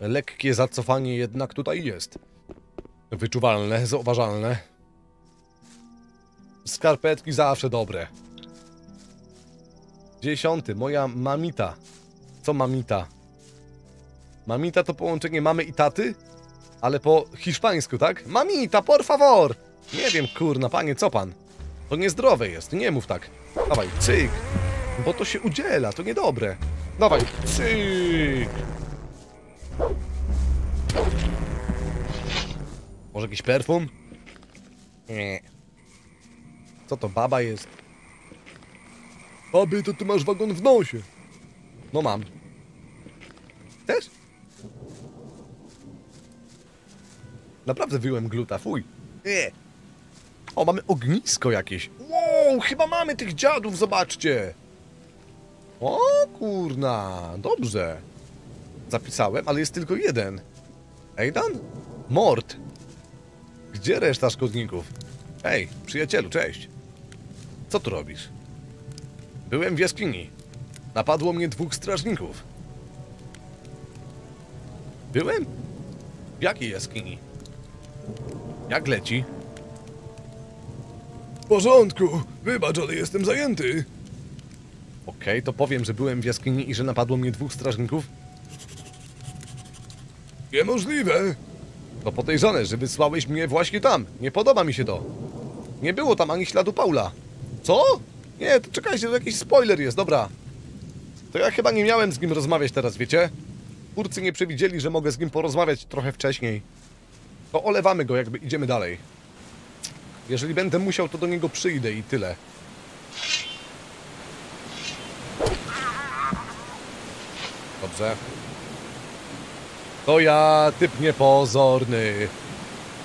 S6: lekkie zacofanie jednak tutaj jest. Wyczuwalne, zauważalne. Skarpetki zawsze dobre. Dziesiąty, moja mamita. Co mamita? Mamita to połączenie mamy i taty? Ale po hiszpańsku, tak? Mamita, por favor! Nie wiem, kurna, panie, co pan? To niezdrowe jest, nie mów tak. Dawaj, cyk. Bo to się udziela, to niedobre. Dawaj, cyk. Może jakiś perfum? Nie. Co to, baba jest?
S7: Baby, to ty masz wagon w nosie.
S6: No mam. Też? Naprawdę wyłem gluta, fuj. Nie. O, mamy ognisko jakieś. Wow, chyba mamy tych dziadów, zobaczcie. O, kurna, dobrze. Zapisałem, ale jest tylko jeden. Ejdan? Mord. Gdzie reszta szkodników? Hej, przyjacielu, cześć. Co tu robisz? Byłem w jaskini. Napadło mnie dwóch strażników. Byłem? W jakiej jaskini? Jak leci?
S7: W porządku, wybacz, ale jestem zajęty.
S6: Okej, to powiem, że byłem w jaskini i że napadło mnie dwóch strażników.
S7: Niemożliwe.
S6: To podejrzane, że wysłałeś mnie właśnie tam. Nie podoba mi się to. Nie było tam ani śladu Paula. Co? Nie, to czekajcie, to jakiś spoiler jest, dobra. To ja chyba nie miałem z nim rozmawiać teraz, wiecie? Twórcy nie przewidzieli, że mogę z nim porozmawiać trochę wcześniej. To olewamy go, jakby idziemy dalej. Jeżeli będę musiał, to do niego przyjdę i tyle. Dobrze. To ja, typ niepozorny.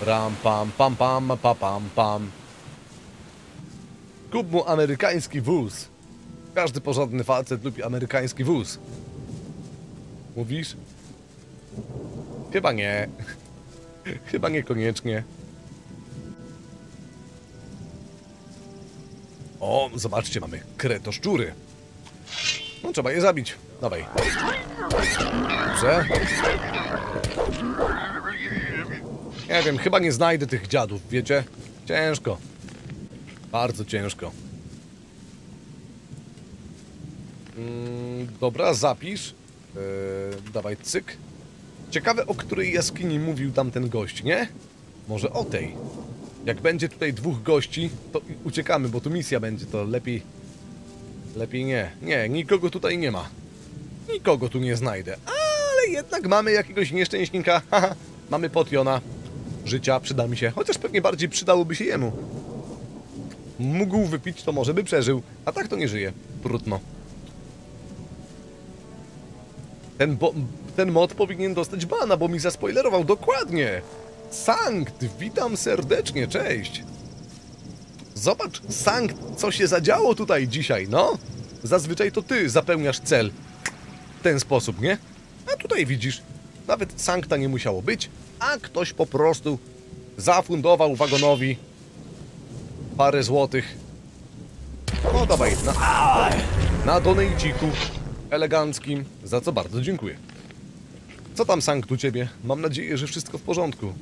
S6: Ram, pam, pam, pam, pa, pam, pam. Kup mu amerykański wóz. Każdy porządny facet lubi amerykański wóz. Mówisz? Chyba nie. Chyba niekoniecznie. O, zobaczcie, mamy kretoszczury. No, trzeba je zabić. Dawaj. Dobrze. Nie wiem, chyba nie znajdę tych dziadów, wiecie? Ciężko. Bardzo ciężko. Mm, dobra, zapisz. Yy, dawaj, cyk. Ciekawe, o której jaskini mówił tamten gość, nie? Może o tej. Jak będzie tutaj dwóch gości, to uciekamy, bo tu misja będzie, to lepiej... Lepiej nie. Nie, nikogo tutaj nie ma. Nikogo tu nie znajdę. Ale jednak mamy jakiegoś nieszczęśnika. Haha, mamy potiona. Życia przyda mi się. Chociaż pewnie bardziej przydałoby się jemu. Mógł wypić, to może by przeżył. A tak to nie żyje. Trudno. Ten, bo, ten mod powinien dostać bana, bo mi zaspoilerował dokładnie. Sankt, witam serdecznie, cześć. Zobacz, Sankt, co się zadziało tutaj dzisiaj, no? Zazwyczaj to ty zapełniasz cel w ten sposób, nie? A tutaj widzisz, nawet Sankta nie musiało być, a ktoś po prostu zafundował wagonowi parę złotych. No dawaj, na, na donejciku eleganckim, za co bardzo dziękuję. Co tam, Sankt, u ciebie? Mam nadzieję, że wszystko w porządku.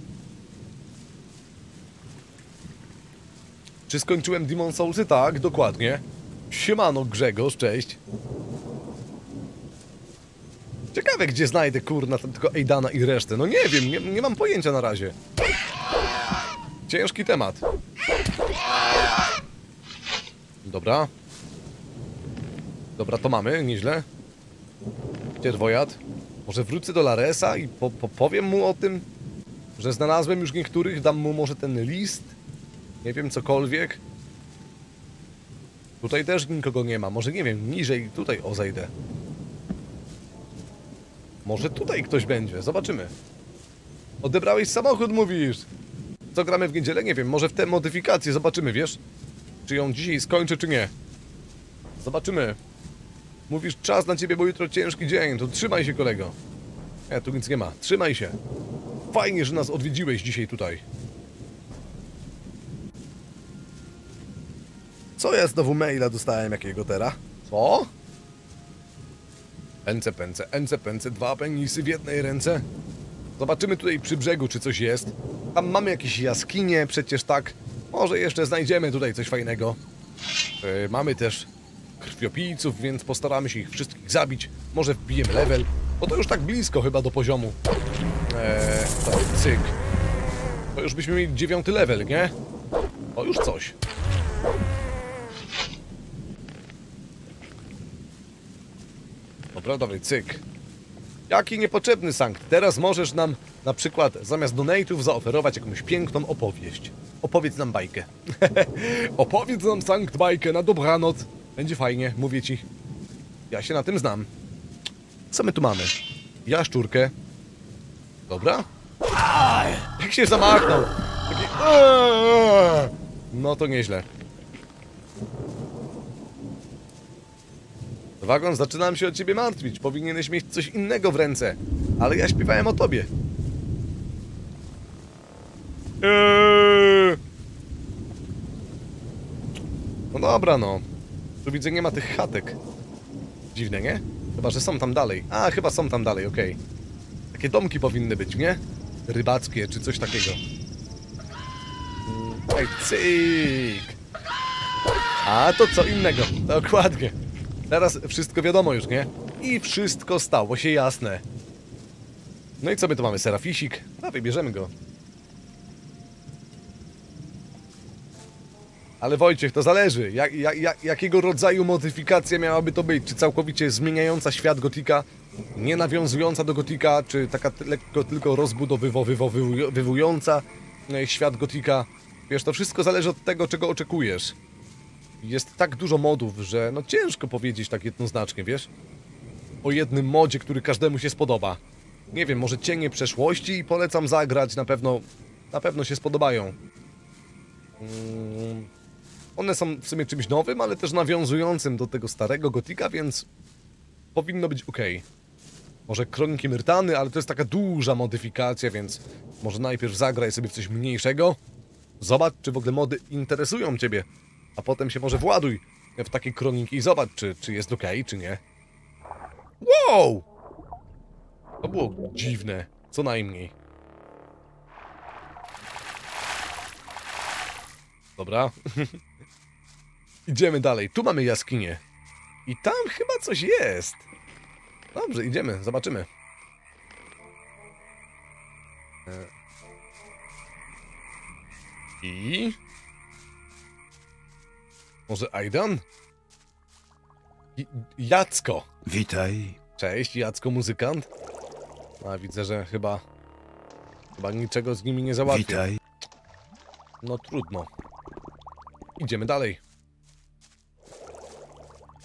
S6: Czy skończyłem Demon Soulsy? Tak, dokładnie. Siemano, Grzegorz, cześć. Ciekawe, gdzie znajdę, kurna, tam tylko Eidana i resztę. No nie wiem, nie, nie mam pojęcia na razie. Ciężki temat. Dobra. Dobra, to mamy, nieźle. Cierwojad. Może wrócę do Laresa i po, po, powiem mu o tym, że znalazłem już niektórych, dam mu może ten list. Nie wiem, cokolwiek. Tutaj też nikogo nie ma. Może nie wiem, niżej tutaj o zejdę. Może tutaj ktoś będzie. Zobaczymy. Odebrałeś samochód, mówisz. Co gramy w niedzielę? Nie wiem. Może w te modyfikacje zobaczymy, wiesz? Czy ją dzisiaj skończę, czy nie. Zobaczymy. Mówisz, czas na ciebie, bo jutro ciężki dzień. To trzymaj się, kolego. Nie, tu nic nie ma. Trzymaj się. Fajnie, że nas odwiedziłeś dzisiaj tutaj. Co ja znowu maila dostałem jakiego teraz? Co? Ence pęce, ence pęce, dwa penisy w jednej ręce. Zobaczymy tutaj przy brzegu, czy coś jest. Tam mamy jakieś jaskinie, przecież tak. Może jeszcze znajdziemy tutaj coś fajnego. Yy, mamy też krwiopijców, więc postaramy się ich wszystkich zabić. Może wbijemy level, bo to już tak blisko chyba do poziomu. Eee, tak, cyk. To już byśmy mieli dziewiąty level, nie? O, już coś. Dobra, dawaj, cyk. Jaki niepotrzebny sankt. Teraz możesz nam na przykład zamiast donate'ów zaoferować jakąś piękną opowieść. Opowiedz nam bajkę. Opowiedz nam sankt bajkę na dobranoc. Będzie fajnie, mówię ci. Ja się na tym znam. Co my tu mamy? Jaszczurkę. Dobra. Jak się zamachnął. Eee. No to nieźle. Wagon, zaczynam się o ciebie martwić. Powinieneś mieć coś innego w ręce. Ale ja śpiewałem o tobie. Eee. No dobra, no. Tu widzę, nie ma tych chatek. Dziwne, nie? Chyba, że są tam dalej. A, chyba są tam dalej, okej. Takie domki powinny być, nie? Rybackie, czy coś takiego. Ej, cyk! A, to co innego. Dokładnie. Teraz wszystko wiadomo już, nie? I wszystko stało się jasne. No i co my tu mamy? Serafisik? Dawaj, bierzemy go. Ale Wojciech, to zależy. Jak, jak, jak, jakiego rodzaju modyfikacja miałaby to być? Czy całkowicie zmieniająca świat Gotika, nie nawiązująca do Gotika, czy taka lekko tylko rozbudowywująca e, świat Gotika? Wiesz, to wszystko zależy od tego, czego oczekujesz. Jest tak dużo modów, że no ciężko powiedzieć tak jednoznacznie, wiesz? o jednym modzie, który każdemu się spodoba. Nie wiem, może Cienie Przeszłości i polecam zagrać, na pewno, na pewno się spodobają. Mm, One są w sumie czymś nowym, ale też nawiązującym do tego starego Gotika, więc powinno być ok. Może Kroniki Myrtany, ale to jest taka duża modyfikacja, więc może najpierw zagraj sobie w coś mniejszego. Zobacz, czy w ogóle mody interesują Ciebie, a potem się może właduj w takie kroniki i zobacz, czy, czy jest ok, czy nie. Wow! To było dziwne, co najmniej. Dobra. Idziemy dalej. Tu mamy jaskinię. I tam chyba coś jest. Dobrze, idziemy, zobaczymy. E. I... Może Aidan? I- Jacko!
S8: Witaj.
S6: Cześć, Jacko muzykant. A widzę, że chyba... Chyba niczego z nimi nie załatwię.
S8: Witaj.
S6: No trudno. Idziemy dalej.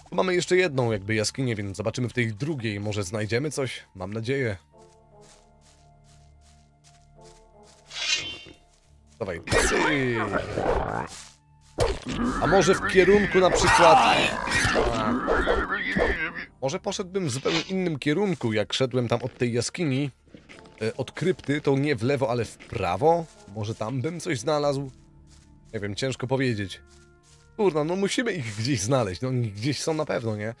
S6: Tu mamy jeszcze jedną jakby jaskinię, więc zobaczymy w tej drugiej. Może znajdziemy coś? Mam nadzieję. Dawaj. Cyk. A może w kierunku na przykład... Może poszedłbym w zupełnie innym kierunku, jak szedłem tam od tej jaskini. E, Od krypty, to nie w lewo, ale w prawo? Może tam bym coś znalazł? Nie wiem, ciężko powiedzieć. Kurna, no musimy ich gdzieś znaleźć. No oni gdzieś są na pewno, nie?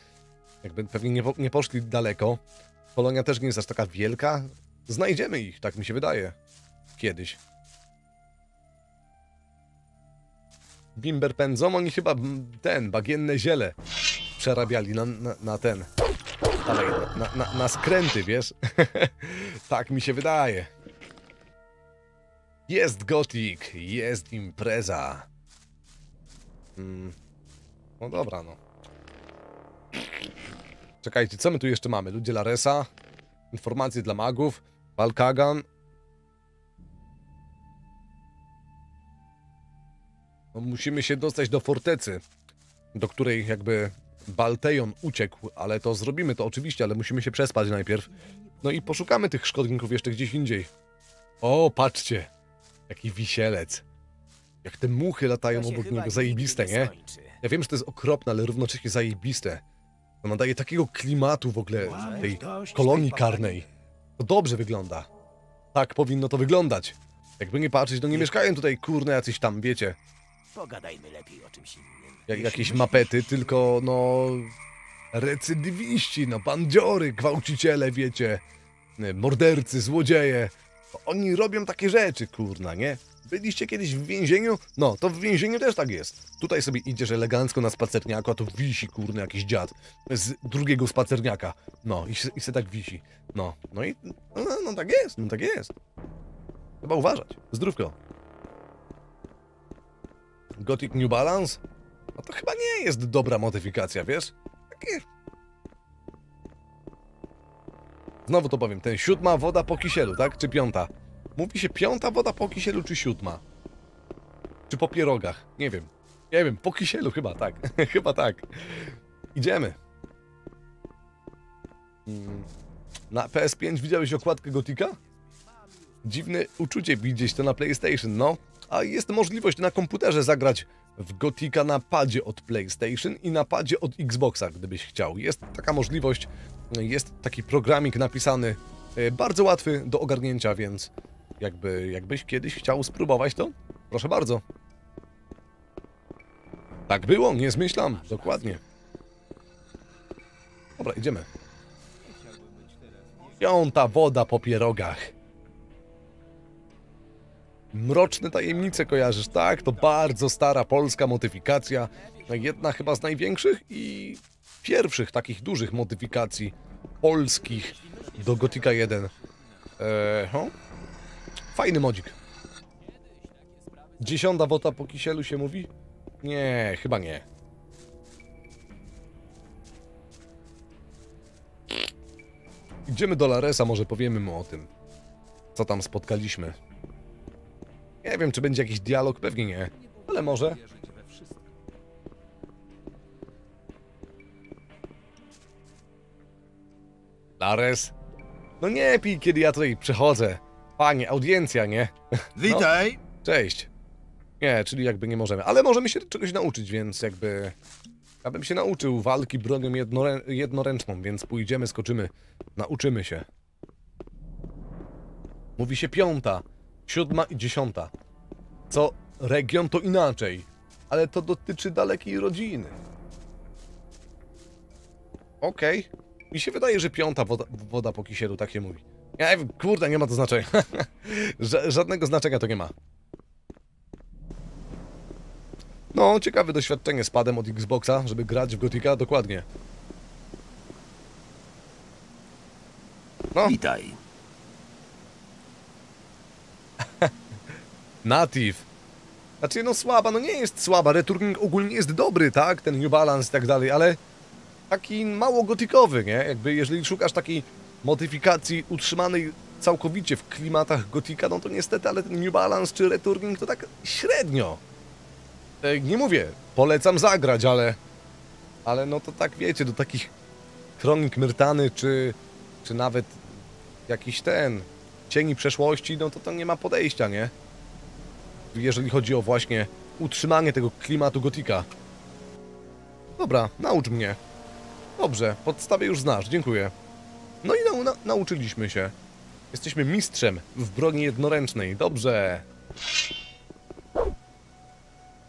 S6: Jakby pewnie nie, nie poszli daleko. Polonia też nie jest aż taka wielka. Znajdziemy ich, tak mi się wydaje. Kiedyś. Bimber pędzą, oni chyba ten, bagienne ziele przerabiali na, na, na ten. Dalej, na, na, na skręty, wiesz? tak mi się wydaje. Jest gotik, jest impreza. Mm. No dobra, no. Czekajcie, co my tu jeszcze mamy? Ludzie Laresa, informacje dla magów, Balkagan. Musimy się dostać do fortecy, do której jakby Baltejon uciekł, ale to zrobimy to oczywiście, ale musimy się przespać najpierw. No i poszukamy tych szkodników jeszcze gdzieś indziej. O, patrzcie! Jaki wisielec. Jak te muchy latają obok niego, zajebiste, nie? Ja wiem, że to jest okropne, ale równocześnie zajebiste. To nadaje takiego klimatu w ogóle tej kolonii karnej. To dobrze wygląda. Tak powinno to wyglądać. Jakby nie patrzeć, no nie mieszkają tutaj kurne jacyś tam, wiecie,
S10: Pogadajmy lepiej o czymś innym.
S6: jak, jakieś mapety, tylko no... Recydywiści, no bandziory, gwałciciele, wiecie, mordercy, złodzieje. Oni robią takie rzeczy, kurna, nie? Byliście kiedyś w więzieniu? No, to w więzieniu też tak jest. Tutaj sobie idziesz elegancko na spacerniaku, a tu wisi, kurny, jakiś dziad z drugiego spacerniaka. No, i se, i se tak wisi. No, no i no, no tak jest, no tak jest. Trzeba uważać. Zdrówko. Gothic New Balance? No to chyba nie jest dobra modyfikacja, wiesz? Takie... Znowu to powiem, ten siódma woda po kisielu, tak? Czy piąta? Mówi się piąta woda po kisielu, czy siódma? Czy po pierogach? Nie wiem. Nie wiem, po kisielu chyba tak. chyba tak. Idziemy. Mm. Na PS5 widziałeś okładkę Gotika? Dziwne uczucie widzieć to na PlayStation, no. A jest możliwość na komputerze zagrać w Gotika na padzie od PlayStation i na padzie od Xboxa, gdybyś chciał. Jest taka możliwość, jest taki programik napisany, e, bardzo łatwy do ogarnięcia, więc jakby, jakbyś kiedyś chciał spróbować to, proszę bardzo. Tak było, nie zmyślam, dokładnie. Dobra, idziemy. Piąta woda po pierogach. Mroczne tajemnice kojarzysz, tak? To bardzo stara polska modyfikacja. Jedna chyba z największych i pierwszych takich dużych modyfikacji polskich do Gotika 1. Eee. Fajny modzik. Dziesiąta wota po kisielu się mówi? Nie, chyba nie. Idziemy do Laresa, może powiemy mu o tym. Co tam spotkaliśmy. Nie wiem, czy będzie jakiś dialog, pewnie nie. Ale może. Nares. No nie pij, kiedy ja tutaj przechodzę. Panie, audiencja, nie?
S10: Witaj!
S6: No, cześć. Nie, czyli jakby nie możemy. Ale możemy się czegoś nauczyć, więc jakby... Ja bym się nauczył walki bronią jednorę jednoręczną, więc pójdziemy, skoczymy. Nauczymy się. Mówi się piąta, siódma i dziesiąta. Co region to inaczej, ale to dotyczy dalekiej rodziny. Okej. Mi się wydaje, że piąta woda, woda po kisielu, tak się mówi. Ja, kurde, nie ma to znaczenia. Ża- żadnego znaczenia to nie ma. No, ciekawe doświadczenie z padem od Xboxa, żeby grać w Gotika, dokładnie. No.
S5: Witaj.
S6: Native. Znaczy, no słaba, no nie jest słaba, returning ogólnie jest dobry, tak? Ten New Balance i tak dalej, ale taki mało gotikowy, nie? Jakby jeżeli szukasz takiej modyfikacji utrzymanej całkowicie w klimatach gotika, no to niestety, ale ten New Balance czy returning to tak średnio. E, Nie mówię, polecam zagrać, ale ale no to tak wiecie, do takich Kronik Myrtany czy czy nawet jakiś ten cieni przeszłości, no to to nie ma podejścia, nie? Jeżeli chodzi o właśnie utrzymanie tego klimatu gotika. Dobra, naucz mnie. Dobrze, podstawie już znasz, dziękuję. No i na nauczyliśmy się. Jesteśmy mistrzem w broni jednoręcznej, dobrze.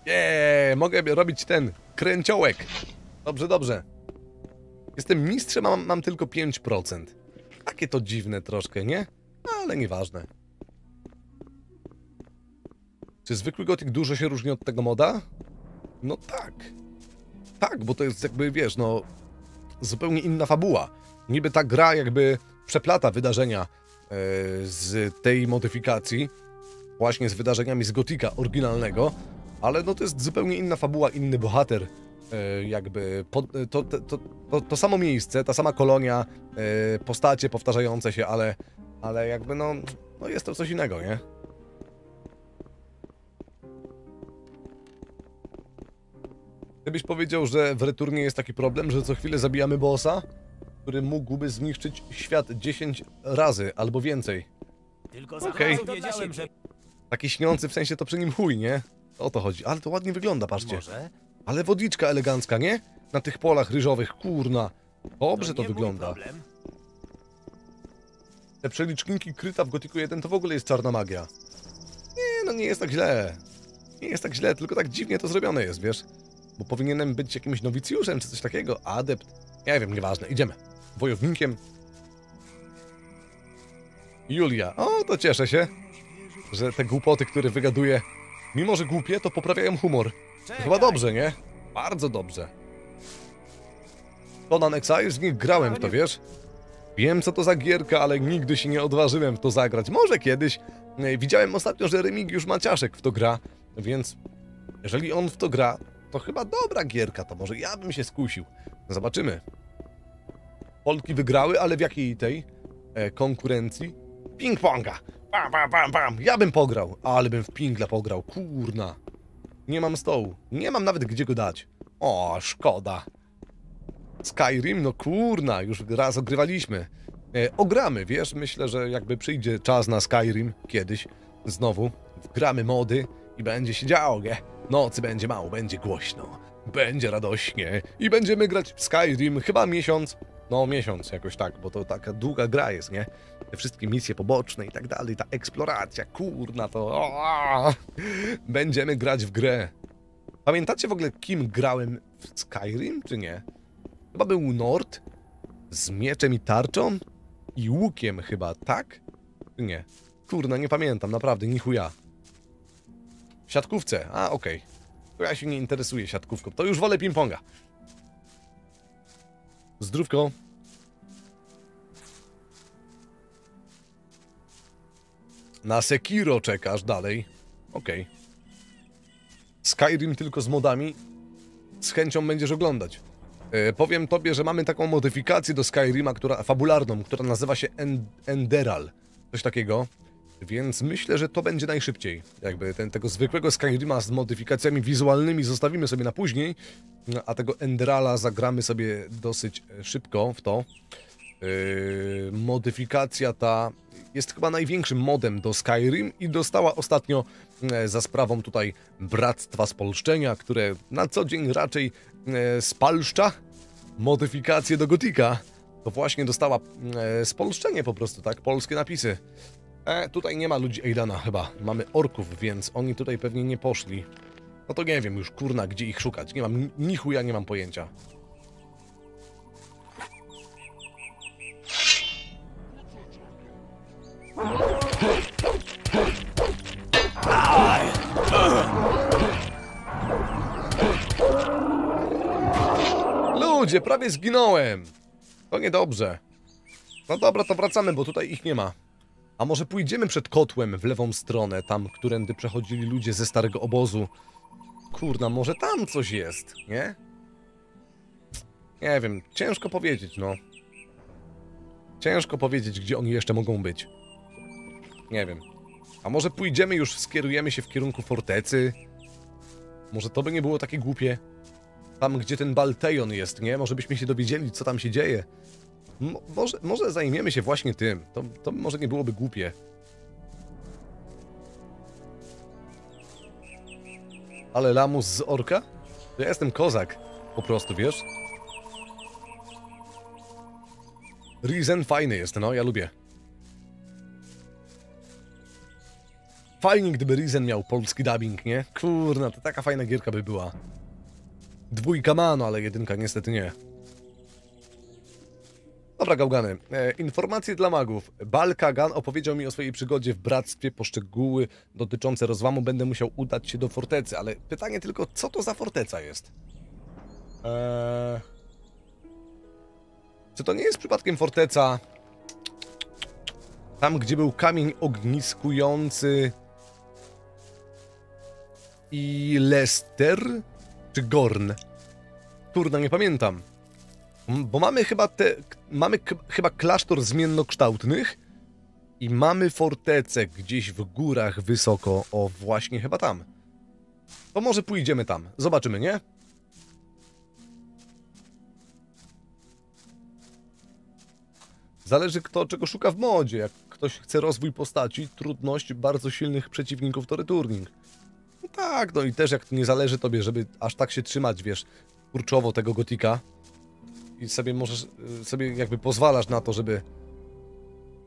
S6: Jeee, mogę robić ten kręciołek. Dobrze, dobrze. Jestem mistrzem, a mam, mam tylko 5%. Takie to dziwne troszkę, nie? Ale nieważne. Czy zwykły gotik dużo się różni od tego moda? No tak. Tak, bo to jest jakby, wiesz, no... Zupełnie inna fabuła. Niby ta gra jakby przeplata wydarzenia e, z tej modyfikacji właśnie z wydarzeniami z Gotika oryginalnego, ale no to jest zupełnie inna fabuła, inny bohater, e, jakby po, to, to, to, to, samo miejsce, ta sama kolonia, e, postacie powtarzające się, ale, ale jakby no, no jest to coś innego, nie? Gdybyś powiedział, że w returnie jest taki problem, że co chwilę zabijamy bossa, który mógłby zniszczyć świat 10 razy albo więcej.
S10: Tylko okay. wiedziałem, że
S6: Taki śniący w sensie to przy nim chuj, nie? O to chodzi. Ale to ładnie wygląda, patrzcie.
S10: może
S6: Ale wodniczka elegancka, nie? Na tych polach ryżowych, kurna. Dobrze to
S10: mój
S6: wygląda.
S10: problem.
S6: Te przeliczniki kryta w Gotiku 1 to w ogóle jest czarna magia. Nie, no nie jest tak źle. Nie jest tak źle, tylko tak dziwnie to zrobione jest, wiesz? Bo powinienem być jakimś nowicjuszem czy coś takiego. Adept. Nie wiem, nieważne. Idziemy. Wojownikiem. Julia. O, to cieszę się, że te głupoty, które wygaduję, mimo że głupie, to poprawiają humor. To Chyba dobrze, nie? Bardzo dobrze. Conan Exiles nie grałem w to, wiesz? Wiem, co to za gierka, ale nigdy się nie odważyłem w to zagrać. Może kiedyś. E, Widziałem ostatnio, że Remigiusz Maciaszek w to gra, więc jeżeli on w to gra, to chyba dobra gierka, to może ja bym się skusił. Zobaczymy. Polki wygrały, ale w jakiej tej e, konkurencji? Ping-ponga! Bam, bam, bam, bam! Ja bym pograł, ale bym w pingla pograł, kurna. Nie mam stołu, nie mam nawet gdzie go dać. O, szkoda. Skyrim, no kurna, już raz ogrywaliśmy. E, ogramy, wiesz, myślę, że jakby przyjdzie czas na Skyrim kiedyś, znowu, wgramy mody i będzie się działo, nie? Nocy będzie mało, będzie głośno, będzie radośnie i będziemy grać w Skyrim chyba miesiąc, no miesiąc jakoś tak, bo to taka długa gra jest, nie? Te wszystkie misje poboczne i tak dalej, ta eksploracja, kurna, to... O, będziemy grać w grę. Pamiętacie w ogóle, kim grałem w Skyrim, czy nie? Chyba był Nord z mieczem i tarczą i łukiem chyba, tak? Nie? Kurna, nie pamiętam, naprawdę, ni chuja. W siatkówce, a okej. To ja się nie interesuję siatkówką, to już wolę ping-ponga. Zdrówko. Na Sekiro czekasz dalej. Okej. Skyrim tylko z modami. Z chęcią będziesz oglądać. E, powiem tobie, że mamy taką modyfikację do Skyrima, która, fabularną, która nazywa się En- Enderal. Coś takiego. Więc myślę, że to będzie najszybciej. Jakby ten, tego zwykłego Skyrima z modyfikacjami wizualnymi zostawimy sobie na później, no, a tego Enderala zagramy sobie dosyć e, szybko w to. Yy, modyfikacja ta jest chyba największym modem do Skyrim i dostała ostatnio za sprawą tutaj Bractwa Spolszczenia, które na co dzień raczej e, spalszcza modyfikację do Gotika. To właśnie dostała e, spolszczenie po prostu, tak? Polskie napisy. E, tutaj nie ma ludzi Aidana chyba. Mamy orków, więc oni tutaj pewnie nie poszli. No to nie wiem już, kurna, gdzie ich szukać. Nie mam, ni chuja nie mam pojęcia. Ludzie, prawie zginąłem. To niedobrze. No dobra, to wracamy, bo tutaj ich nie ma. A może pójdziemy przed kotłem w lewą stronę, tam, którędy przechodzili ludzie ze starego obozu. Kurna, może tam coś jest, nie? Nie wiem, ciężko powiedzieć, no. Ciężko powiedzieć, gdzie oni jeszcze mogą być. Nie wiem. A może pójdziemy już, skierujemy się w kierunku fortecy? Może to by nie było takie głupie? Tam, gdzie ten Baltejon jest, nie? Może byśmy się dowiedzieli, co tam się dzieje. Mo może, może zajmiemy się właśnie tym. To, to może nie byłoby głupie. Ale lamus z orka? To ja jestem kozak. Po prostu, wiesz? Risen fajny jest, no, ja lubię. Fajnie, gdyby Risen miał polski dubbing, nie? Kurna, to taka fajna gierka by była. Dwójka ma, no ale jedynka niestety nie. Dobra, gałgany. E, informacje dla magów. Balkagan opowiedział mi o swojej przygodzie w bractwie. Poszczegóły dotyczące rozłamu będę musiał udać się do fortecy, ale pytanie tylko, co to za forteca jest? Eee... Czy to nie jest przypadkiem forteca tam, gdzie był kamień ogniskujący i Lester? Czy Gorn? Kurna, nie pamiętam. Bo mamy chyba te... Mamy chyba klasztor zmiennokształtnych i mamy fortecę gdzieś w górach wysoko. O, właśnie chyba tam. To może pójdziemy tam. Zobaczymy, nie? Zależy kto czego szuka w modzie. Jak ktoś chce rozwój postaci, trudność bardzo silnych przeciwników to returning. No tak, no i też jak nie zależy tobie, żeby aż tak się trzymać, wiesz, kurczowo tego gotika i sobie możesz, y, sobie jakby pozwalasz na to, żeby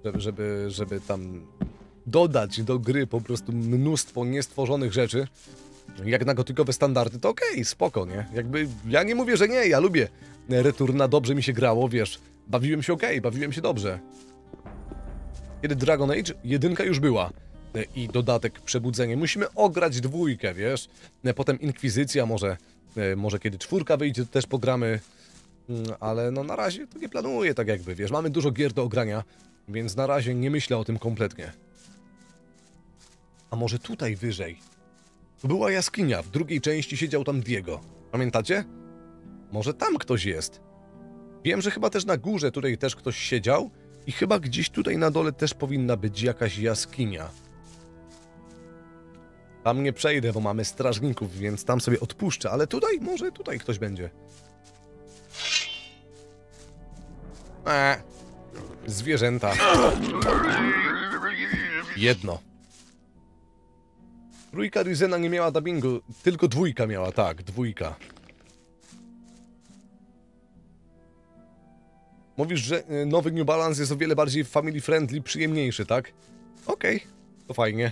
S6: żeby, żeby, żeby tam dodać do gry po prostu mnóstwo niestworzonych rzeczy, jak na gotykowe standardy, to okej, spoko, nie? Jakby, ja nie mówię, że nie, ja lubię Returna, dobrze mi się grało, wiesz, bawiłem się okej, bawiłem się dobrze. Kiedy Dragon Age, jedynka już była i dodatek Przebudzenie. Musimy ograć dwójkę, wiesz? E, Potem Inkwizycja, może, e, może kiedy czwórka wyjdzie, to też pogramy, Mm, ale no na razie to nie planuję tak jakby, wiesz? Mamy dużo gier do ogrania, więc na razie nie myślę o tym kompletnie. A może tutaj wyżej? Tu była jaskinia, w drugiej części siedział tam Diego. Pamiętacie? Może tam ktoś jest. Wiem, że chyba też na górze tutaj też ktoś siedział i chyba gdzieś tutaj na dole też powinna być jakaś jaskinia. Tam nie przejdę, bo mamy strażników, więc tam sobie odpuszczę, ale tutaj, może tutaj ktoś będzie. Eee, zwierzęta. Jedno. Trójka Rizena nie miała dubbingu, tylko dwójka miała, tak, dwójka. Mówisz, że y, nowy New Balance jest o wiele bardziej family friendly, przyjemniejszy, tak? Okej, to fajnie.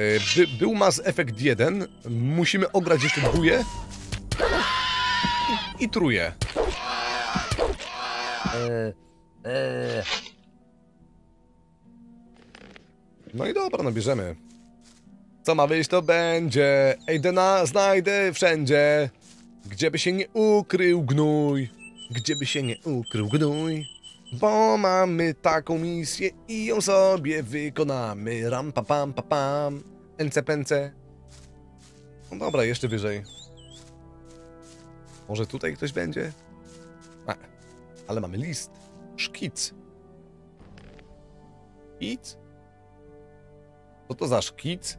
S6: Y, By, był Mass Effect 1, musimy ograć jeszcze dwóje i, i truje. No i dobra, no bierzemy. Co ma wyjść, to będzie. Aidena znajdę wszędzie. Gdzieby się nie ukrył gnój. Gdzieby się nie ukrył gnój. Bo mamy taką misję i ją sobie wykonamy. Ram pa pam pa pam. Ence pence. No dobra, jeszcze wyżej. Może tutaj ktoś będzie? A, ale mamy list. Szkic. Szkic? Co to za szkic?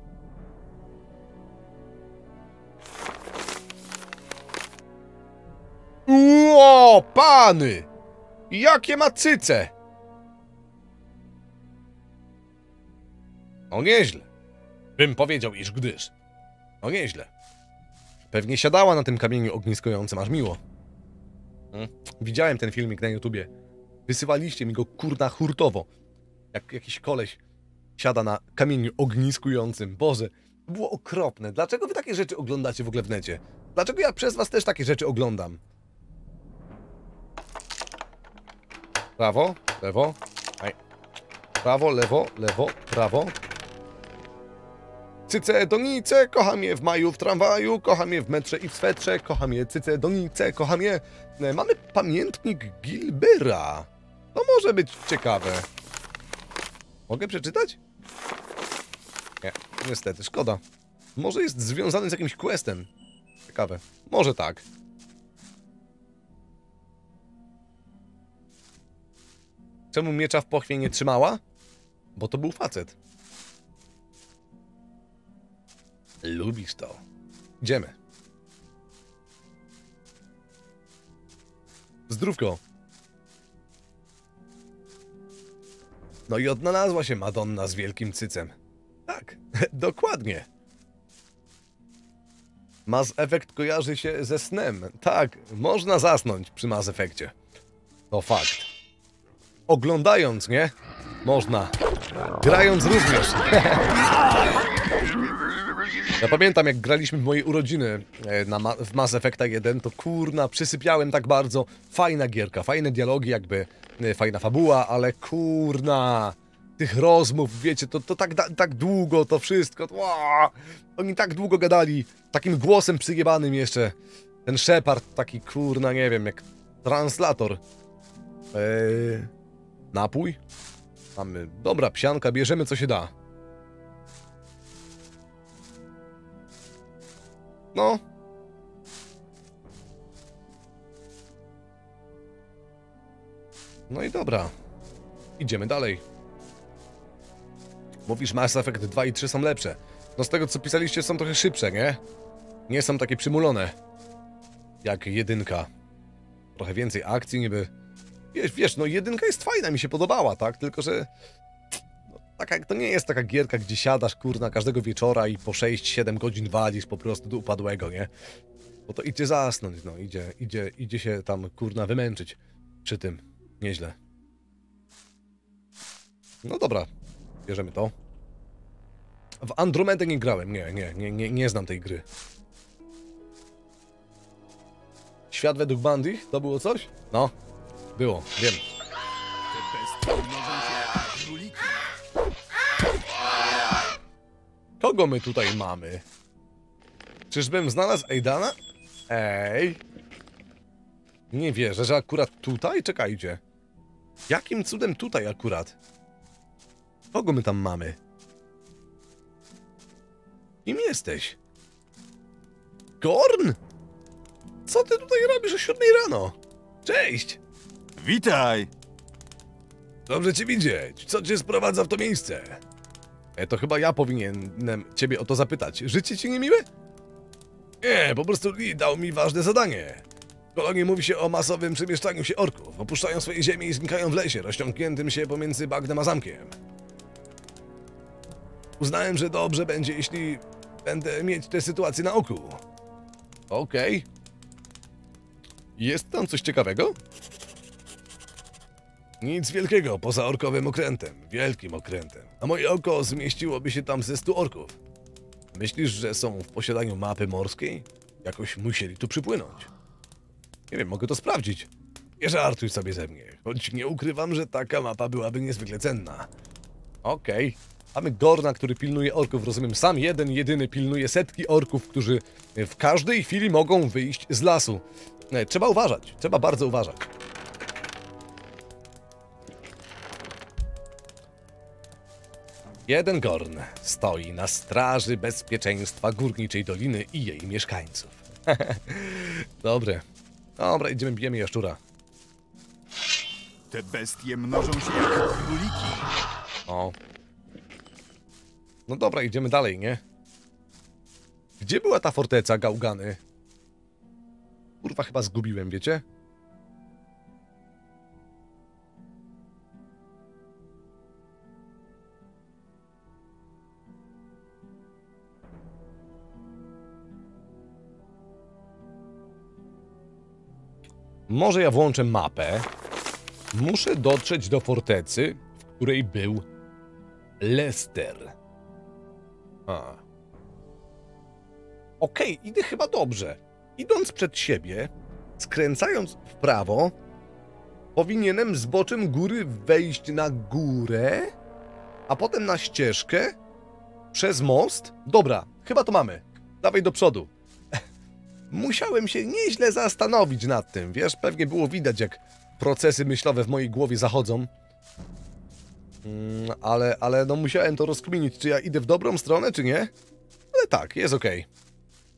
S6: Ło, pany! Jakie ma cyce? O nieźle. Bym powiedział, iż gdyż. O nieźle. Pewnie siadała na tym kamieniu ogniskującym, aż miło. Mm. Widziałem ten filmik na YouTubie. Wysyłaliście mi go kurna hurtowo. Jak jakiś koleś siada na kamieniu ogniskującym. Boże, to było okropne. Dlaczego wy takie rzeczy oglądacie w ogóle w necie? Dlaczego ja przez was też takie rzeczy oglądam? Prawo, lewo, aj. Prawo, lewo, lewo, prawo. Cyce donice, kocham je w maju w tramwaju, kocham je w metrze i w swetrze, kocham je cyce donice, kocham je. E, Mamy pamiętnik Gilbera. To może być ciekawe. Mogę przeczytać? Nie, niestety, szkoda. Może jest związany z jakimś questem. Ciekawe. Może tak. Czemu miecza w pochwie nie trzymała? Bo to był facet. Lubisz to. Idziemy. Zdrówko. No i odnalazła się Madonna z wielkim cycem. Tak, dokładnie. Mass Effect kojarzy się ze snem. Tak, można zasnąć przy Mass Effectie. To fakt. Oglądając, nie? Można. Grając również. Ja pamiętam, jak graliśmy w moje urodziny e, na ma w Mass Effecta 1, to kurna, przysypiałem tak bardzo. Fajna gierka, fajne dialogi, jakby e, fajna fabuła, ale kurna, tych rozmów, wiecie, to, to tak, tak długo, to wszystko, to, oni tak długo gadali, takim głosem przyjebanym jeszcze. Ten Shepard taki, kurna, nie wiem, jak translator. Eee, napój? Mamy, dobra, psianka, bierzemy co się da. No. No i dobra. Idziemy dalej. Mówisz, Mass Effect 2 i 3 są lepsze. No z tego co pisaliście są trochę szybsze, nie? Nie są takie przymulone. Jak jedynka. Trochę więcej akcji niby. Wiesz, wiesz, no jedynka jest fajna, mi się podobała, tak? Tylko, że... Taka, to nie jest taka gierka, gdzie siadasz, kurna, każdego wieczora i po 6-7 godzin walisz po prostu do upadłego, nie? Bo to idzie zasnąć, no, idzie, idzie, idzie się tam, kurna, wymęczyć przy tym. Nieźle. No dobra, bierzemy to. W Andromedę nie grałem, nie, nie, nie, nie, nie znam tej gry. Świat według Bandy? To było coś? No, było, wiem. Kogo my tutaj mamy? Czyżbym znalazł Aidana? Ej. Nie wierzę, że akurat tutaj? Czekajcie. Jakim cudem tutaj akurat? Kogo my tam mamy? Kim jesteś? Gorn? Co ty tutaj robisz o siódmej rano? Cześć!
S8: Witaj!
S6: Dobrze cię widzieć. Co cię sprowadza w to miejsce? E, to chyba ja powinienem ciebie o to zapytać. Życie ci niemiłe? Nie, po prostu Lee dał mi ważne zadanie. W kolonii mówi się o masowym przemieszczaniu się orków. Opuszczają swoje ziemię i znikają w lesie, rozciągniętym się pomiędzy bagnem a zamkiem. Uznałem, że dobrze będzie, jeśli będę mieć tę sytuację na oku. Okej. Jest tam coś ciekawego? Nic wielkiego poza orkowym okrętem. Wielkim okrętem. A moje oko zmieściłoby się tam ze stu orków. Myślisz, że są w posiadaniu mapy morskiej? Jakoś musieli tu przypłynąć. Nie wiem, mogę to sprawdzić. Nie żartuj sobie ze mnie, choć nie ukrywam, że taka mapa byłaby niezwykle cenna. Okej. Mamy Gorna, który pilnuje orków, rozumiem. Sam jeden, jedyny pilnuje setki orków, którzy w każdej chwili mogą wyjść z lasu. E, Trzeba uważać, trzeba bardzo uważać. Jeden Gorn stoi na straży bezpieczeństwa Górniczej Doliny i jej mieszkańców. Dobre. Dobra, idziemy, bijemy jaszczura.
S8: Te bestie mnożą się jak króliki.
S6: O. No dobra, idziemy dalej, nie? Gdzie była ta forteca Gałgany? Kurwa, chyba zgubiłem, wiecie? Może ja włączę mapę. Muszę dotrzeć do fortecy, w której był Lester. A. Okej, idę chyba dobrze. Idąc przed siebie, skręcając w prawo, powinienem z boczem góry wejść na górę, a potem na ścieżkę, przez most. Dobra, chyba to mamy. Dawaj do przodu. Musiałem się nieźle zastanowić nad tym, wiesz, pewnie było widać, jak procesy myślowe w mojej głowie zachodzą. Mm, ale, ale no musiałem to rozkminić, czy ja idę w dobrą stronę, czy nie. Ale tak, jest okej.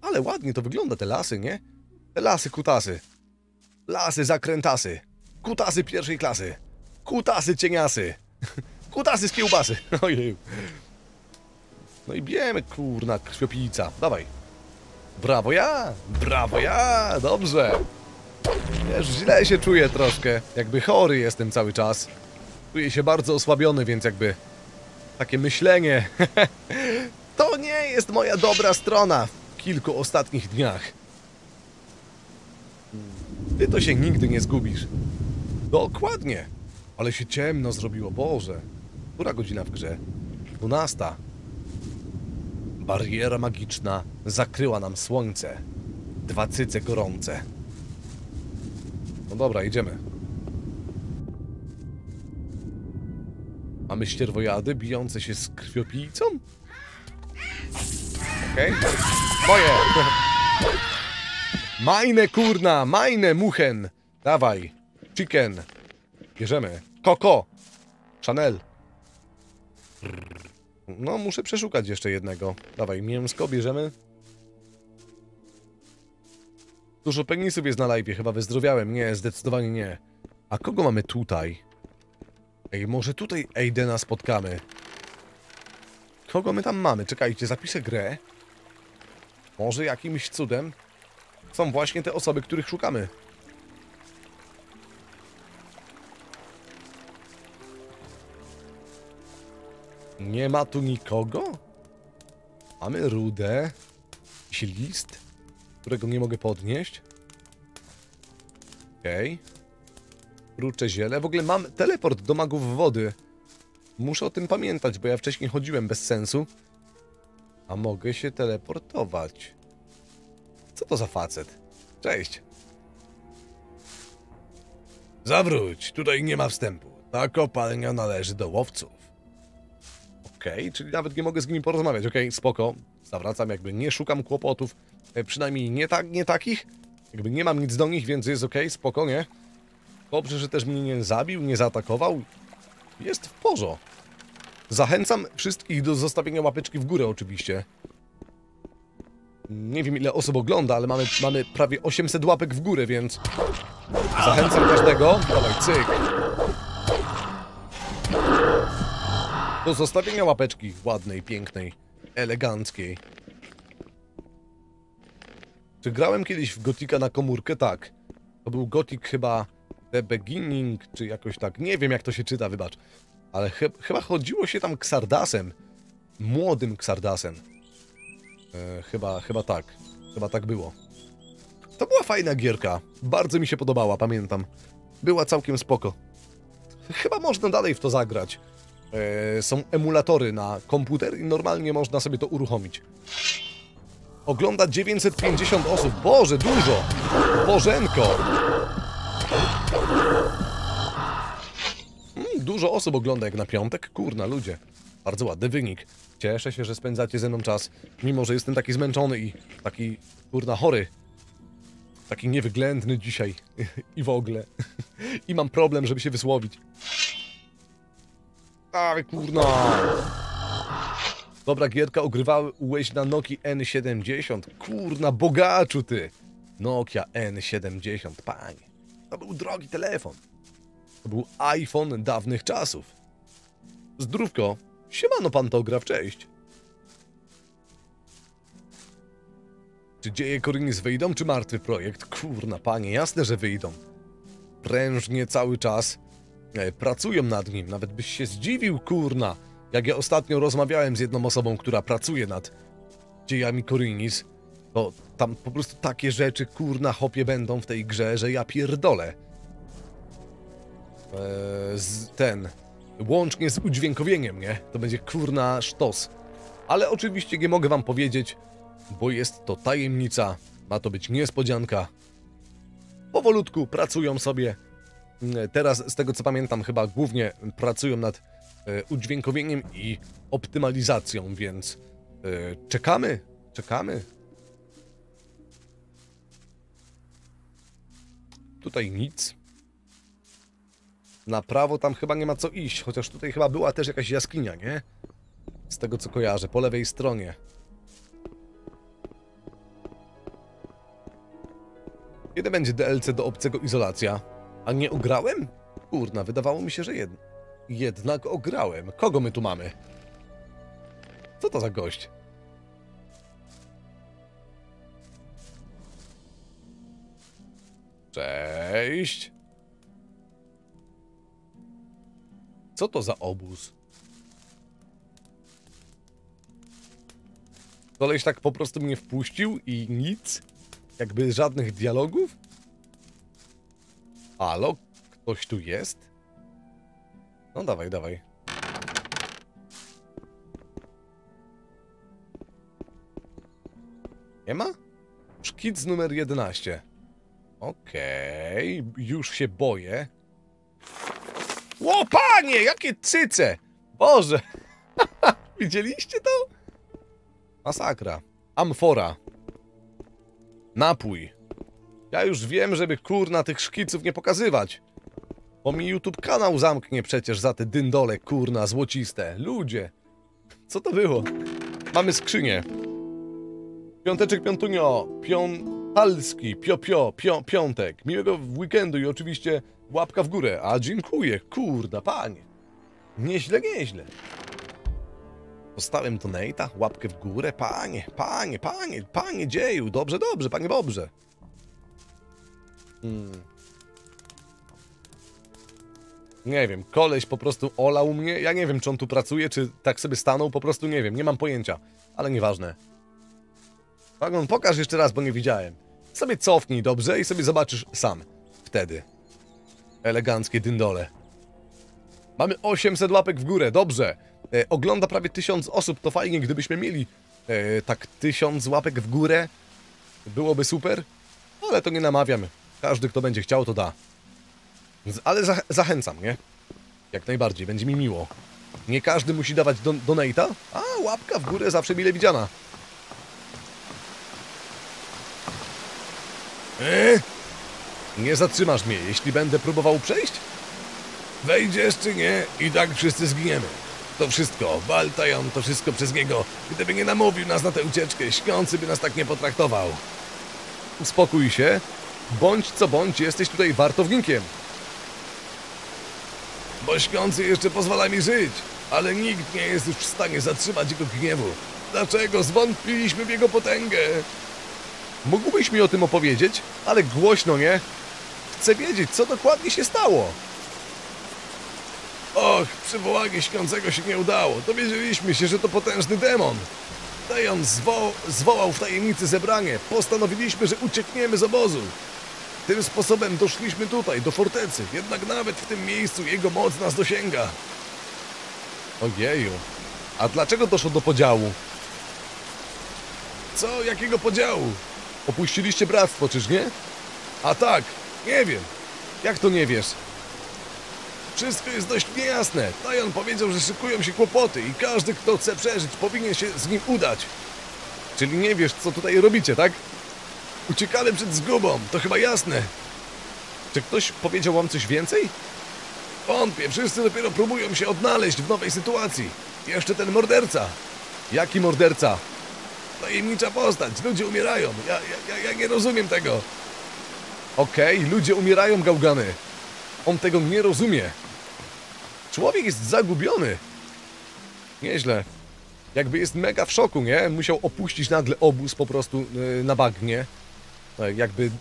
S6: Ale ładnie to wygląda, te lasy, nie? Te lasy kutasy. Lasy zakrętasy. Kutasy pierwszej klasy. Kutasy cieniasy. Kutasy z kiełbasy. Ojej. No i biemy, kurna, krwiopijca. Dawaj. Brawo ja! Brawo ja! Dobrze. Wiesz, źle się czuję troszkę. Jakby chory jestem cały czas. Czuję się bardzo osłabiony, więc jakby takie myślenie to nie jest moja dobra strona w kilku ostatnich dniach. Ty to się nigdy nie zgubisz. Dokładnie. Ale się ciemno zrobiło, Boże. Która godzina w grze? 12. Bariera magiczna zakryła nam słońce. Dwa cyce gorące. No dobra, idziemy. Mamy ścierwojady bijące się z krwiopijcą? Okej. Okay. Moje! Majne kurna, majne muchen! Dawaj. Chicken. Bierzemy. Koko. Chanel. No, muszę przeszukać jeszcze jednego. Dawaj, mięsko bierzemy. Dużo penisów jest na live, chyba wyzdrowiałem. Nie, zdecydowanie nie. A kogo mamy tutaj? Ej, może tutaj Aidena spotkamy. Kogo my tam mamy? Czekajcie, zapiszę grę. Może jakimś cudem są właśnie te osoby, których szukamy. Nie ma tu nikogo? Mamy rudę. Jakiś list, którego nie mogę podnieść. Okej. Okay. Krucze ziele. W ogóle mam teleport do magów wody. Muszę o tym pamiętać, bo ja wcześniej chodziłem bez sensu. A mogę się teleportować. Co to za facet? Cześć. Zawróć, tutaj nie ma wstępu. Ta kopalnia należy do łowców. Okej, okay, czyli nawet nie mogę z nimi porozmawiać. Okej, okay, spoko. Zawracam, jakby nie szukam kłopotów. E, przynajmniej nie, tak, nie takich. Jakby nie mam nic do nich, więc jest okej, okay, spoko, nie? Dobrze, że też mnie nie zabił, nie zaatakował. Jest w porządku. Zachęcam wszystkich do zostawienia łapeczki w górę oczywiście. Nie wiem ile osób ogląda, ale mamy, mamy prawie 800 łapek w górę, więc zachęcam każdego. Dawaj, cyk. Do zostawienia łapeczki ładnej, pięknej, eleganckiej. Czy grałem kiedyś w Gotika na komórkę? Tak. To był Gotik chyba The Beginning, czy jakoś tak. Nie wiem jak to się czyta, wybacz. Ale ch chyba chodziło się tam Ksardasem. Młodym Ksardasem. E, chyba, chyba tak. Chyba tak było. To była fajna gierka. Bardzo mi się podobała, pamiętam. Była całkiem spoko. Chyba można dalej w to zagrać. E, są emulatory na komputer i normalnie można sobie to uruchomić. Ogląda 950 osób. Boże, dużo! Bożenko! Hmm, dużo osób ogląda jak na piątek. Kurna, ludzie. Bardzo ładny wynik. Cieszę się, że spędzacie ze mną czas, mimo że jestem taki zmęczony i taki, kurna, chory. Taki niewyględny dzisiaj. I w ogóle. I mam problem, żeby się wysłowić. Ale kurna. Dobra gierka ogrywały ułeś na Nokia N70. Kurna, bogaczu ty. Nokia N70, panie. To był drogi telefon. To był iPhone dawnych czasów. Zdrówko. Siemano pantograf, cześć. Czy dzieje Korynis wyjdą, czy martwy projekt? Kurna, panie, jasne, że wyjdą. Prężnie cały czas pracują nad nim. Nawet byś się zdziwił, kurna. Jak ja ostatnio rozmawiałem z jedną osobą, która pracuje nad dziejami Korynis To tam po prostu takie rzeczy, kurna, hopie będą w tej grze, że ja pierdolę. Eee, ten, łącznie z udźwiękowieniem, nie? To będzie kurna sztos. Ale oczywiście nie mogę wam powiedzieć, bo jest to tajemnica, ma to być niespodzianka. Powolutku pracują sobie. Mm, Teraz, z tego co pamiętam, chyba głównie pracują nad e, udźwiękowieniem i optymalizacją, więc e, czekamy, czekamy. Tutaj nic. Na prawo tam chyba nie ma co iść, chociaż tutaj chyba była też jakaś jaskinia, nie? Z tego co kojarzę, po lewej stronie. Kiedy będzie DLC do obcego izolacja? A nie ograłem? Kurna, wydawało mi się, że jed... jednak ograłem. Kogo my tu mamy? Co to za gość? Cześć. Co to za obóz? Koleś tak po prostu mnie wpuścił i nic? Jakby żadnych dialogów? Halo? Ktoś tu jest? No dawaj, dawaj. Nie ma? Szkic numer 11. Okej, już się boję. Ło, panie, jakie cyce! Boże! Widzieliście to? Masakra. Amfora. Napój. Ja już wiem, żeby kurna tych szkiców nie pokazywać. Bo mi YouTube kanał zamknie przecież za te dyndole, kurna, złociste. Ludzie. Co to było? Mamy skrzynię. Piąteczek piątunio. Piątalski. Pio, pio, pio, piątek. Miłego weekendu i oczywiście łapka w górę. A dziękuję, kurda, panie. Nieźle, nieźle. Dostałem donate'a, łapkę w górę. Panie, panie, panie, panie dzieju. Dobrze, dobrze, panie dobrze. Hmm. Nie wiem, koleś po prostu olał mnie. Ja nie wiem, czy on tu pracuje, czy tak sobie stanął, po prostu nie wiem, nie mam pojęcia. Ale nieważne. Wagon, pokaż jeszcze raz, bo nie widziałem. Sobie cofnij dobrze i sobie zobaczysz sam. Wtedy. Eleganckie dyndole. Mamy 800 łapek w górę, dobrze. E, ogląda prawie 1000 osób, to fajnie, gdybyśmy mieli e, tak 1000 łapek w górę. Byłoby super, ale to nie namawiam. Każdy, kto będzie chciał, to da. Ale zach zachęcam, nie? Jak najbardziej, będzie mi miło. Nie każdy musi dawać don donate'a, a łapka w górę zawsze mile widziana. E? Nie zatrzymasz mnie, jeśli będę próbował przejść? Wejdziesz czy nie, i tak wszyscy zginiemy. To wszystko, Waltajon, to wszystko przez niego. Gdyby nie namówił nas na tę ucieczkę, śpiący by nas tak nie potraktował. Uspokój się. Bądź co bądź, jesteś tutaj wartownikiem. Bo śpiący jeszcze pozwala mi żyć, ale nikt nie jest już w stanie zatrzymać jego gniewu. Dlaczego zwątpiliśmy w jego potęgę? Mógłbyś mi o tym opowiedzieć, ale głośno, nie? Chcę wiedzieć, co dokładnie się stało. Och, przywołanie śpiącego się nie udało. Dowiedzieliśmy się, że to potężny demon. Tejon zwo zwołał w tajemnicy zebranie. Postanowiliśmy, że uciekniemy z obozu. Tym sposobem doszliśmy tutaj, do fortecy. Jednak nawet w tym miejscu jego moc nas dosięga. Ojeju. A dlaczego doszło do podziału? Co? Jakiego podziału? Opuściliście bractwo, czyż nie? A tak, nie wiem. Jak to nie wiesz? Wszystko jest dość niejasne. Tajon powiedział, że szykują się kłopoty i każdy, kto chce przeżyć, powinien się z nim udać. Czyli nie wiesz, co tutaj robicie, tak? Uciekamy przed zgubą, to chyba jasne. Czy ktoś powiedział wam coś więcej? Wątpię, wszyscy dopiero próbują się odnaleźć w nowej sytuacji. Jeszcze ten morderca. Jaki morderca? Tajemnicza postać, ludzie umierają. Ja, ja, ja, nie rozumiem tego. Okej, ludzie umierają, gałgany. On tego nie rozumie. Człowiek jest zagubiony. Nieźle. Jakby jest mega w szoku, nie? Musiał opuścić nagle obóz po prostu yy, na bagnie. Tak, jakby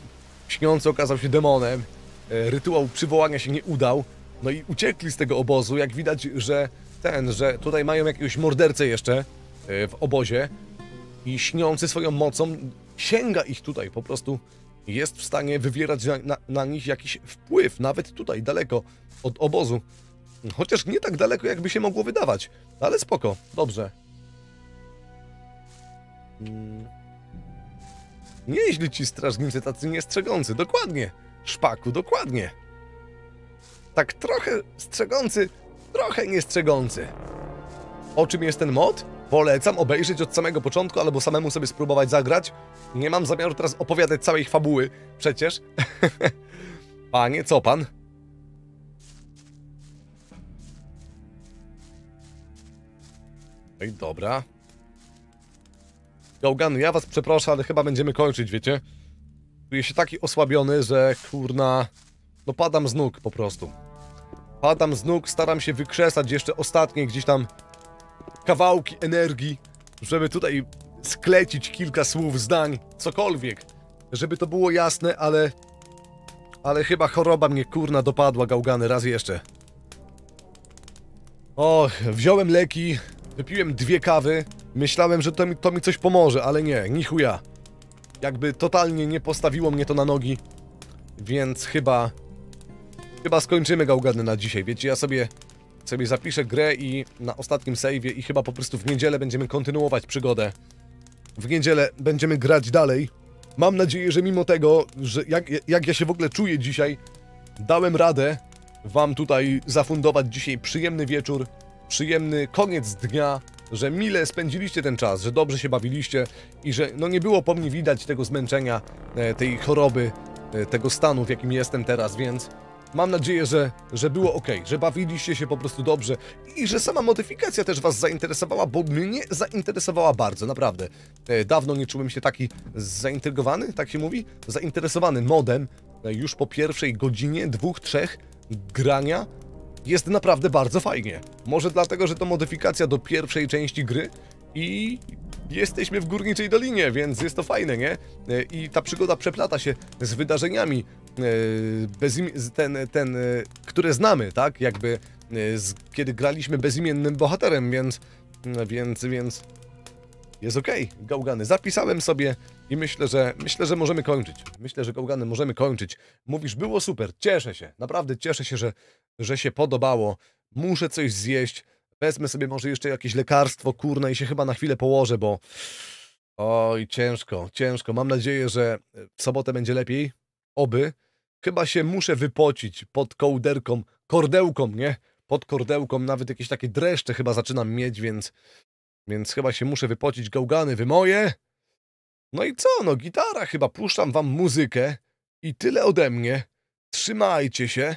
S6: śniący okazał się demonem. Yy, rytuał przywołania się nie udał. No i uciekli z tego obozu. Jak widać, że ten, że tutaj mają jakiegoś mordercę jeszcze yy, w obozie. I śniący swoją mocą sięga ich tutaj, po prostu jest w stanie wywierać na, na, na nich jakiś wpływ, nawet tutaj, daleko od obozu. Chociaż nie tak daleko, jakby się mogło wydawać, ale spoko, dobrze. Mm. Nieźli ci strażnicy tacy niestrzegący, dokładnie. Szpaku, dokładnie. Tak trochę strzegący, trochę niestrzegący. O czym jest ten mod? Polecam obejrzeć od samego początku albo samemu sobie spróbować zagrać. Nie mam zamiaru teraz opowiadać całej fabuły, przecież. Panie, co pan? Ej, dobra. Gałgan, ja was przeproszę, ale chyba będziemy kończyć, wiecie? Czuję się taki osłabiony, że kurna... No padam z nóg po prostu. Padam z nóg, staram się wykrzesać jeszcze ostatnie gdzieś tam kawałki energii, żeby tutaj sklecić kilka słów, zdań, cokolwiek. Żeby to było jasne, ale... Ale chyba choroba mnie kurna dopadła, gałgany, raz jeszcze. Och, wziąłem leki, wypiłem dwie kawy, myślałem, że to mi, to mi coś pomoże, ale nie, ni chuja. Jakby totalnie nie postawiło mnie to na nogi, więc chyba... Chyba skończymy gałgany na dzisiaj, wiecie, ja sobie sobie zapiszę grę i na ostatnim save'ie i chyba po prostu w niedzielę będziemy kontynuować przygodę. W niedzielę będziemy grać dalej. Mam nadzieję, że mimo tego, że jak, jak ja się w ogóle czuję dzisiaj, dałem radę wam tutaj zafundować dzisiaj przyjemny wieczór, przyjemny koniec dnia, że mile spędziliście ten czas, że dobrze się bawiliście i że no nie było po mnie widać tego zmęczenia, e, tej choroby, e, tego stanu, w jakim jestem teraz, więc Mam nadzieję, że, że było ok, że bawiliście się po prostu dobrze i że sama modyfikacja też Was zainteresowała, bo mnie zainteresowała bardzo, naprawdę. E, dawno nie czułem się taki zaintrygowany, tak się mówi? Zainteresowany modem już po pierwszej godzinie, dwóch, trzech grania. Jest naprawdę bardzo fajnie. Może dlatego, że to modyfikacja do pierwszej części gry i jesteśmy w Górniczej Dolinie, więc jest to fajne, nie? E, I ta przygoda przeplata się z wydarzeniami, e, ten, ten, e, które znamy, tak? Jakby z, kiedy graliśmy bezimiennym bohaterem, więc, więc, więc jest okej, okay. Zapisałem sobie i myślę, że myślę, że możemy kończyć. Myślę, że gałgany możemy kończyć. Mówisz, było super, cieszę się, naprawdę cieszę się, że, że się podobało. Muszę coś zjeść. Wezmę sobie może jeszcze jakieś lekarstwo, kurna, i się chyba na chwilę położę, bo... Oj, ciężko, ciężko. Mam nadzieję, że w sobotę będzie lepiej. Oby. Chyba się muszę wypocić pod kołderką, kordełką, nie? Pod kordełką nawet jakieś takie dreszcze chyba zaczynam mieć, więc... Więc chyba się muszę wypocić. Gałgany, wy moje? No i co, no gitara, chyba puszczam wam muzykę i tyle ode mnie. Trzymajcie się.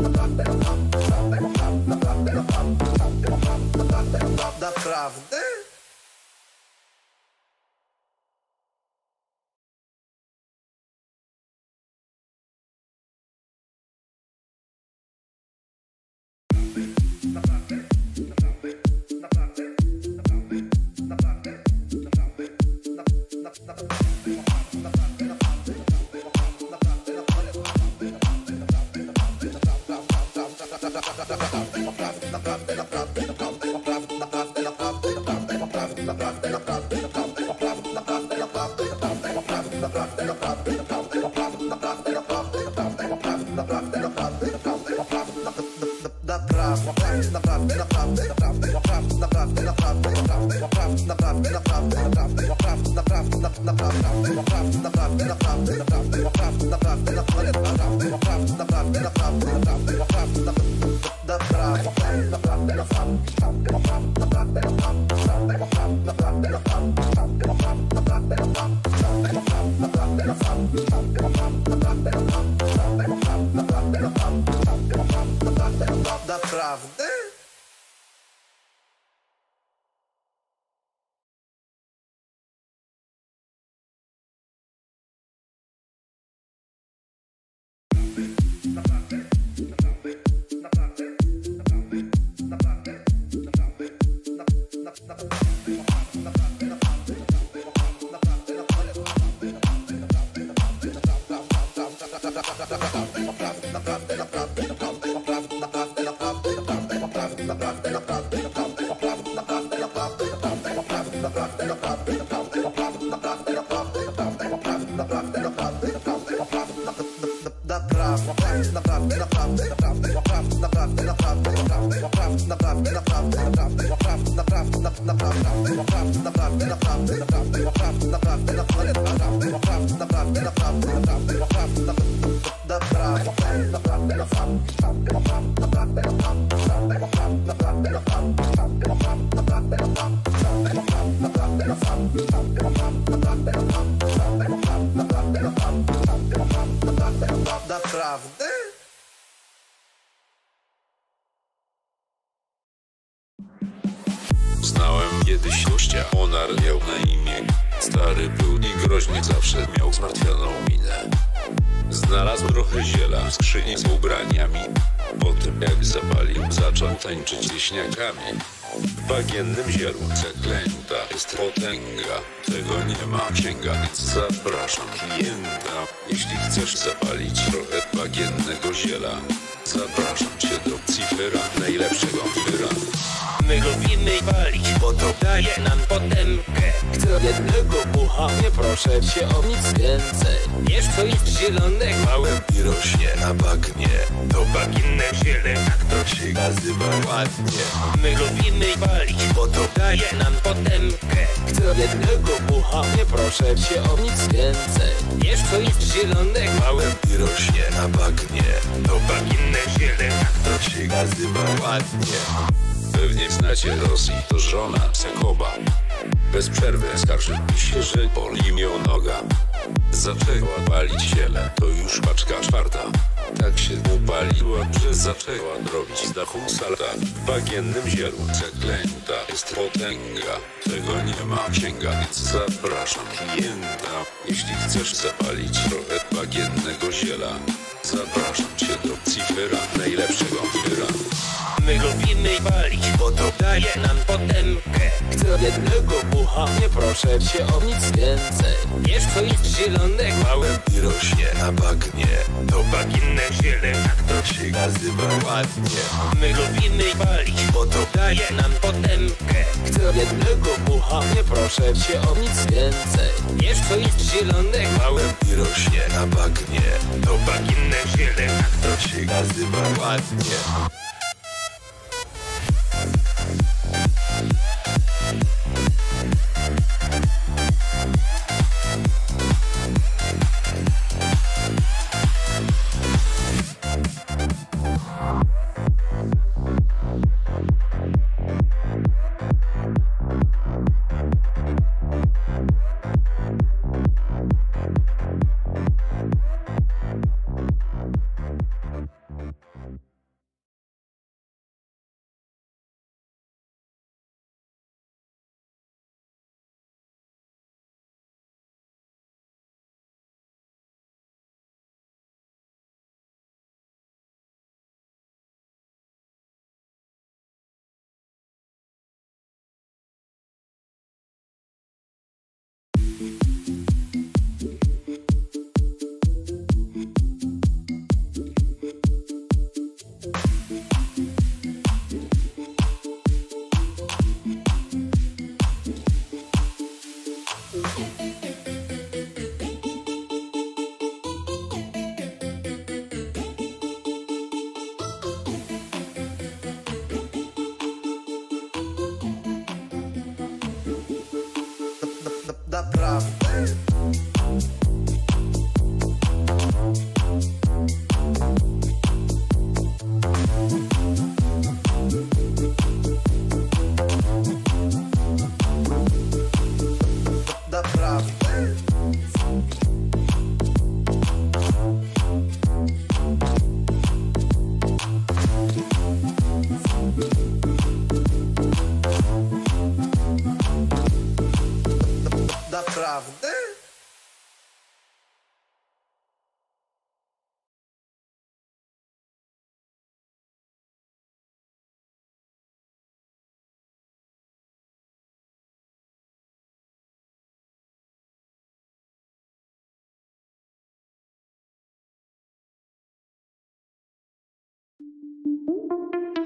S5: da Bravo. Zielone? Małe
S2: i rośnie na bagnie.
S5: To bagienne ziele, tak to się
S2: Nazywa. Ładnie.
S5: My lubimy palić, bo to daje nam potemkę. Kto jednego bucha, nie proszę cię o nic więcej. Co jest zielone? Małe.
S2: I rośnie na bagnie.
S5: To bagienne ziele, tak to się
S2: Nazywa. Ładnie. Pewnie znacie Rosji, to żona Sekoba Bez przerwy skarży się, że boli mię noga Zaczęła palić ziele, to już paczka czwarta. Tak się upaliła, że zaczęła robić z dachu salta. W bagiennym zielu zaklęta jest potęga. Tego nie ma księga, więc zapraszam klienta. Jeśli chcesz zapalić trochę bagiennego ziela Zapraszam cię do cifera, najlepszego fyra
S5: My lubimy palić, bo to daje nam potemkę Kto jednego bucha, nie proszę cię o nic więcej. Wiesz co jest zielone? Małe
S2: i rośnie na bagnie.
S5: To bagienne ziele, tak to
S2: się nazywa ładnie.
S5: My lubimy palić, bo to daje nam potemkę Kto jednego bucha, nie proszę cię o nic więcej. Wiesz co jest zielone? Małe
S2: i rośnie na bagnie.
S5: To bagienne ziele, tak to
S2: się nazywa ładnie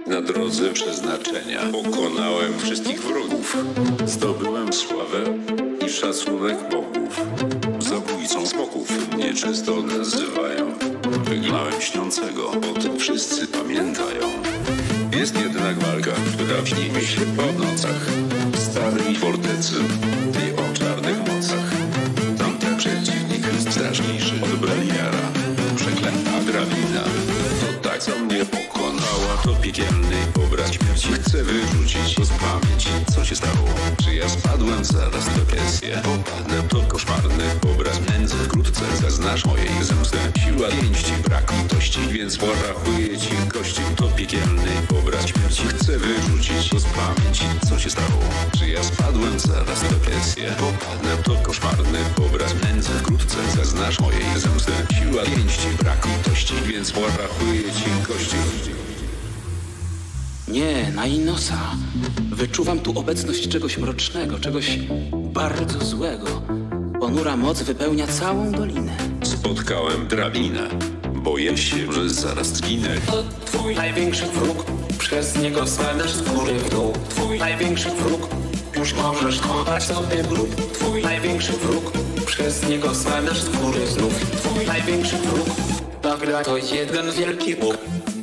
S2: Na drodze przeznaczenia pokonałem wszystkich wrogów. Zdobyłem sławę i szacunek bogów. Zabójcą smoków mnie często nazywają. Wygnałem śniącego, o tym wszyscy pamiętają. Jest jednak walka, która śni się po nocach. W starej fortecy To piekielny obraz śmierci Chcę wyrzucić to z pamięci Co się stało? Czy ja spadłem zaraz w depresję? Popadnę to koszmarny obraz nędzy Wkrótce zaznasz mojej zemsty Siła pięści, brak litości Więc porachuję ci kości To piekielny obraz śmierci Chcę wyrzucić to z pamięci Co się stało? Czy ja spadłem zaraz w depresję? Popadnę to koszmarny obraz nędzy Wkrótce zaznasz mojej zemsty Siła pięści, brak litości Więc porachuję ci kości
S12: Nie, na Inosa. Wyczuwam tu obecność czegoś mrocznego, czegoś bardzo złego. Ponura moc wypełnia całą dolinę.
S2: Spotkałem drabinę. Boję się, że zaraz zginę.
S4: To twój największy wróg. Przez niego spadasz z góry w dół. Twój największy wróg. Już możesz kopać sobie grób. Twój największy wróg. Przez niego spadasz z góry znów. Twój największy wróg. Ta gra to jeden wielki
S2: obraz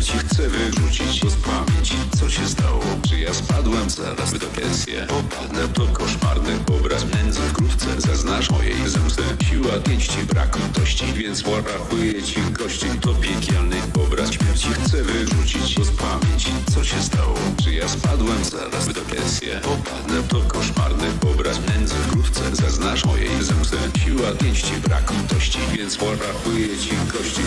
S2: Chcę wyrzucić z pamięci Co się stało? Czy ja spadłem zaraz w depresję? Popadnę to koszmarny obraz nędzy Wkrótce zaznasz mojej zemsty Siła pięści, brak litości Więc porachuję ci kości To piekielny obraz śmierci Chcę wyrzucić z pamięci Co się stało? Czy ja spadłem zaraz w depresję? Popadnę to koszmarny obraz nędzy Wkrótce zaznasz mojej zemsty Siła pięści, brak litości Więc porachuję ci kości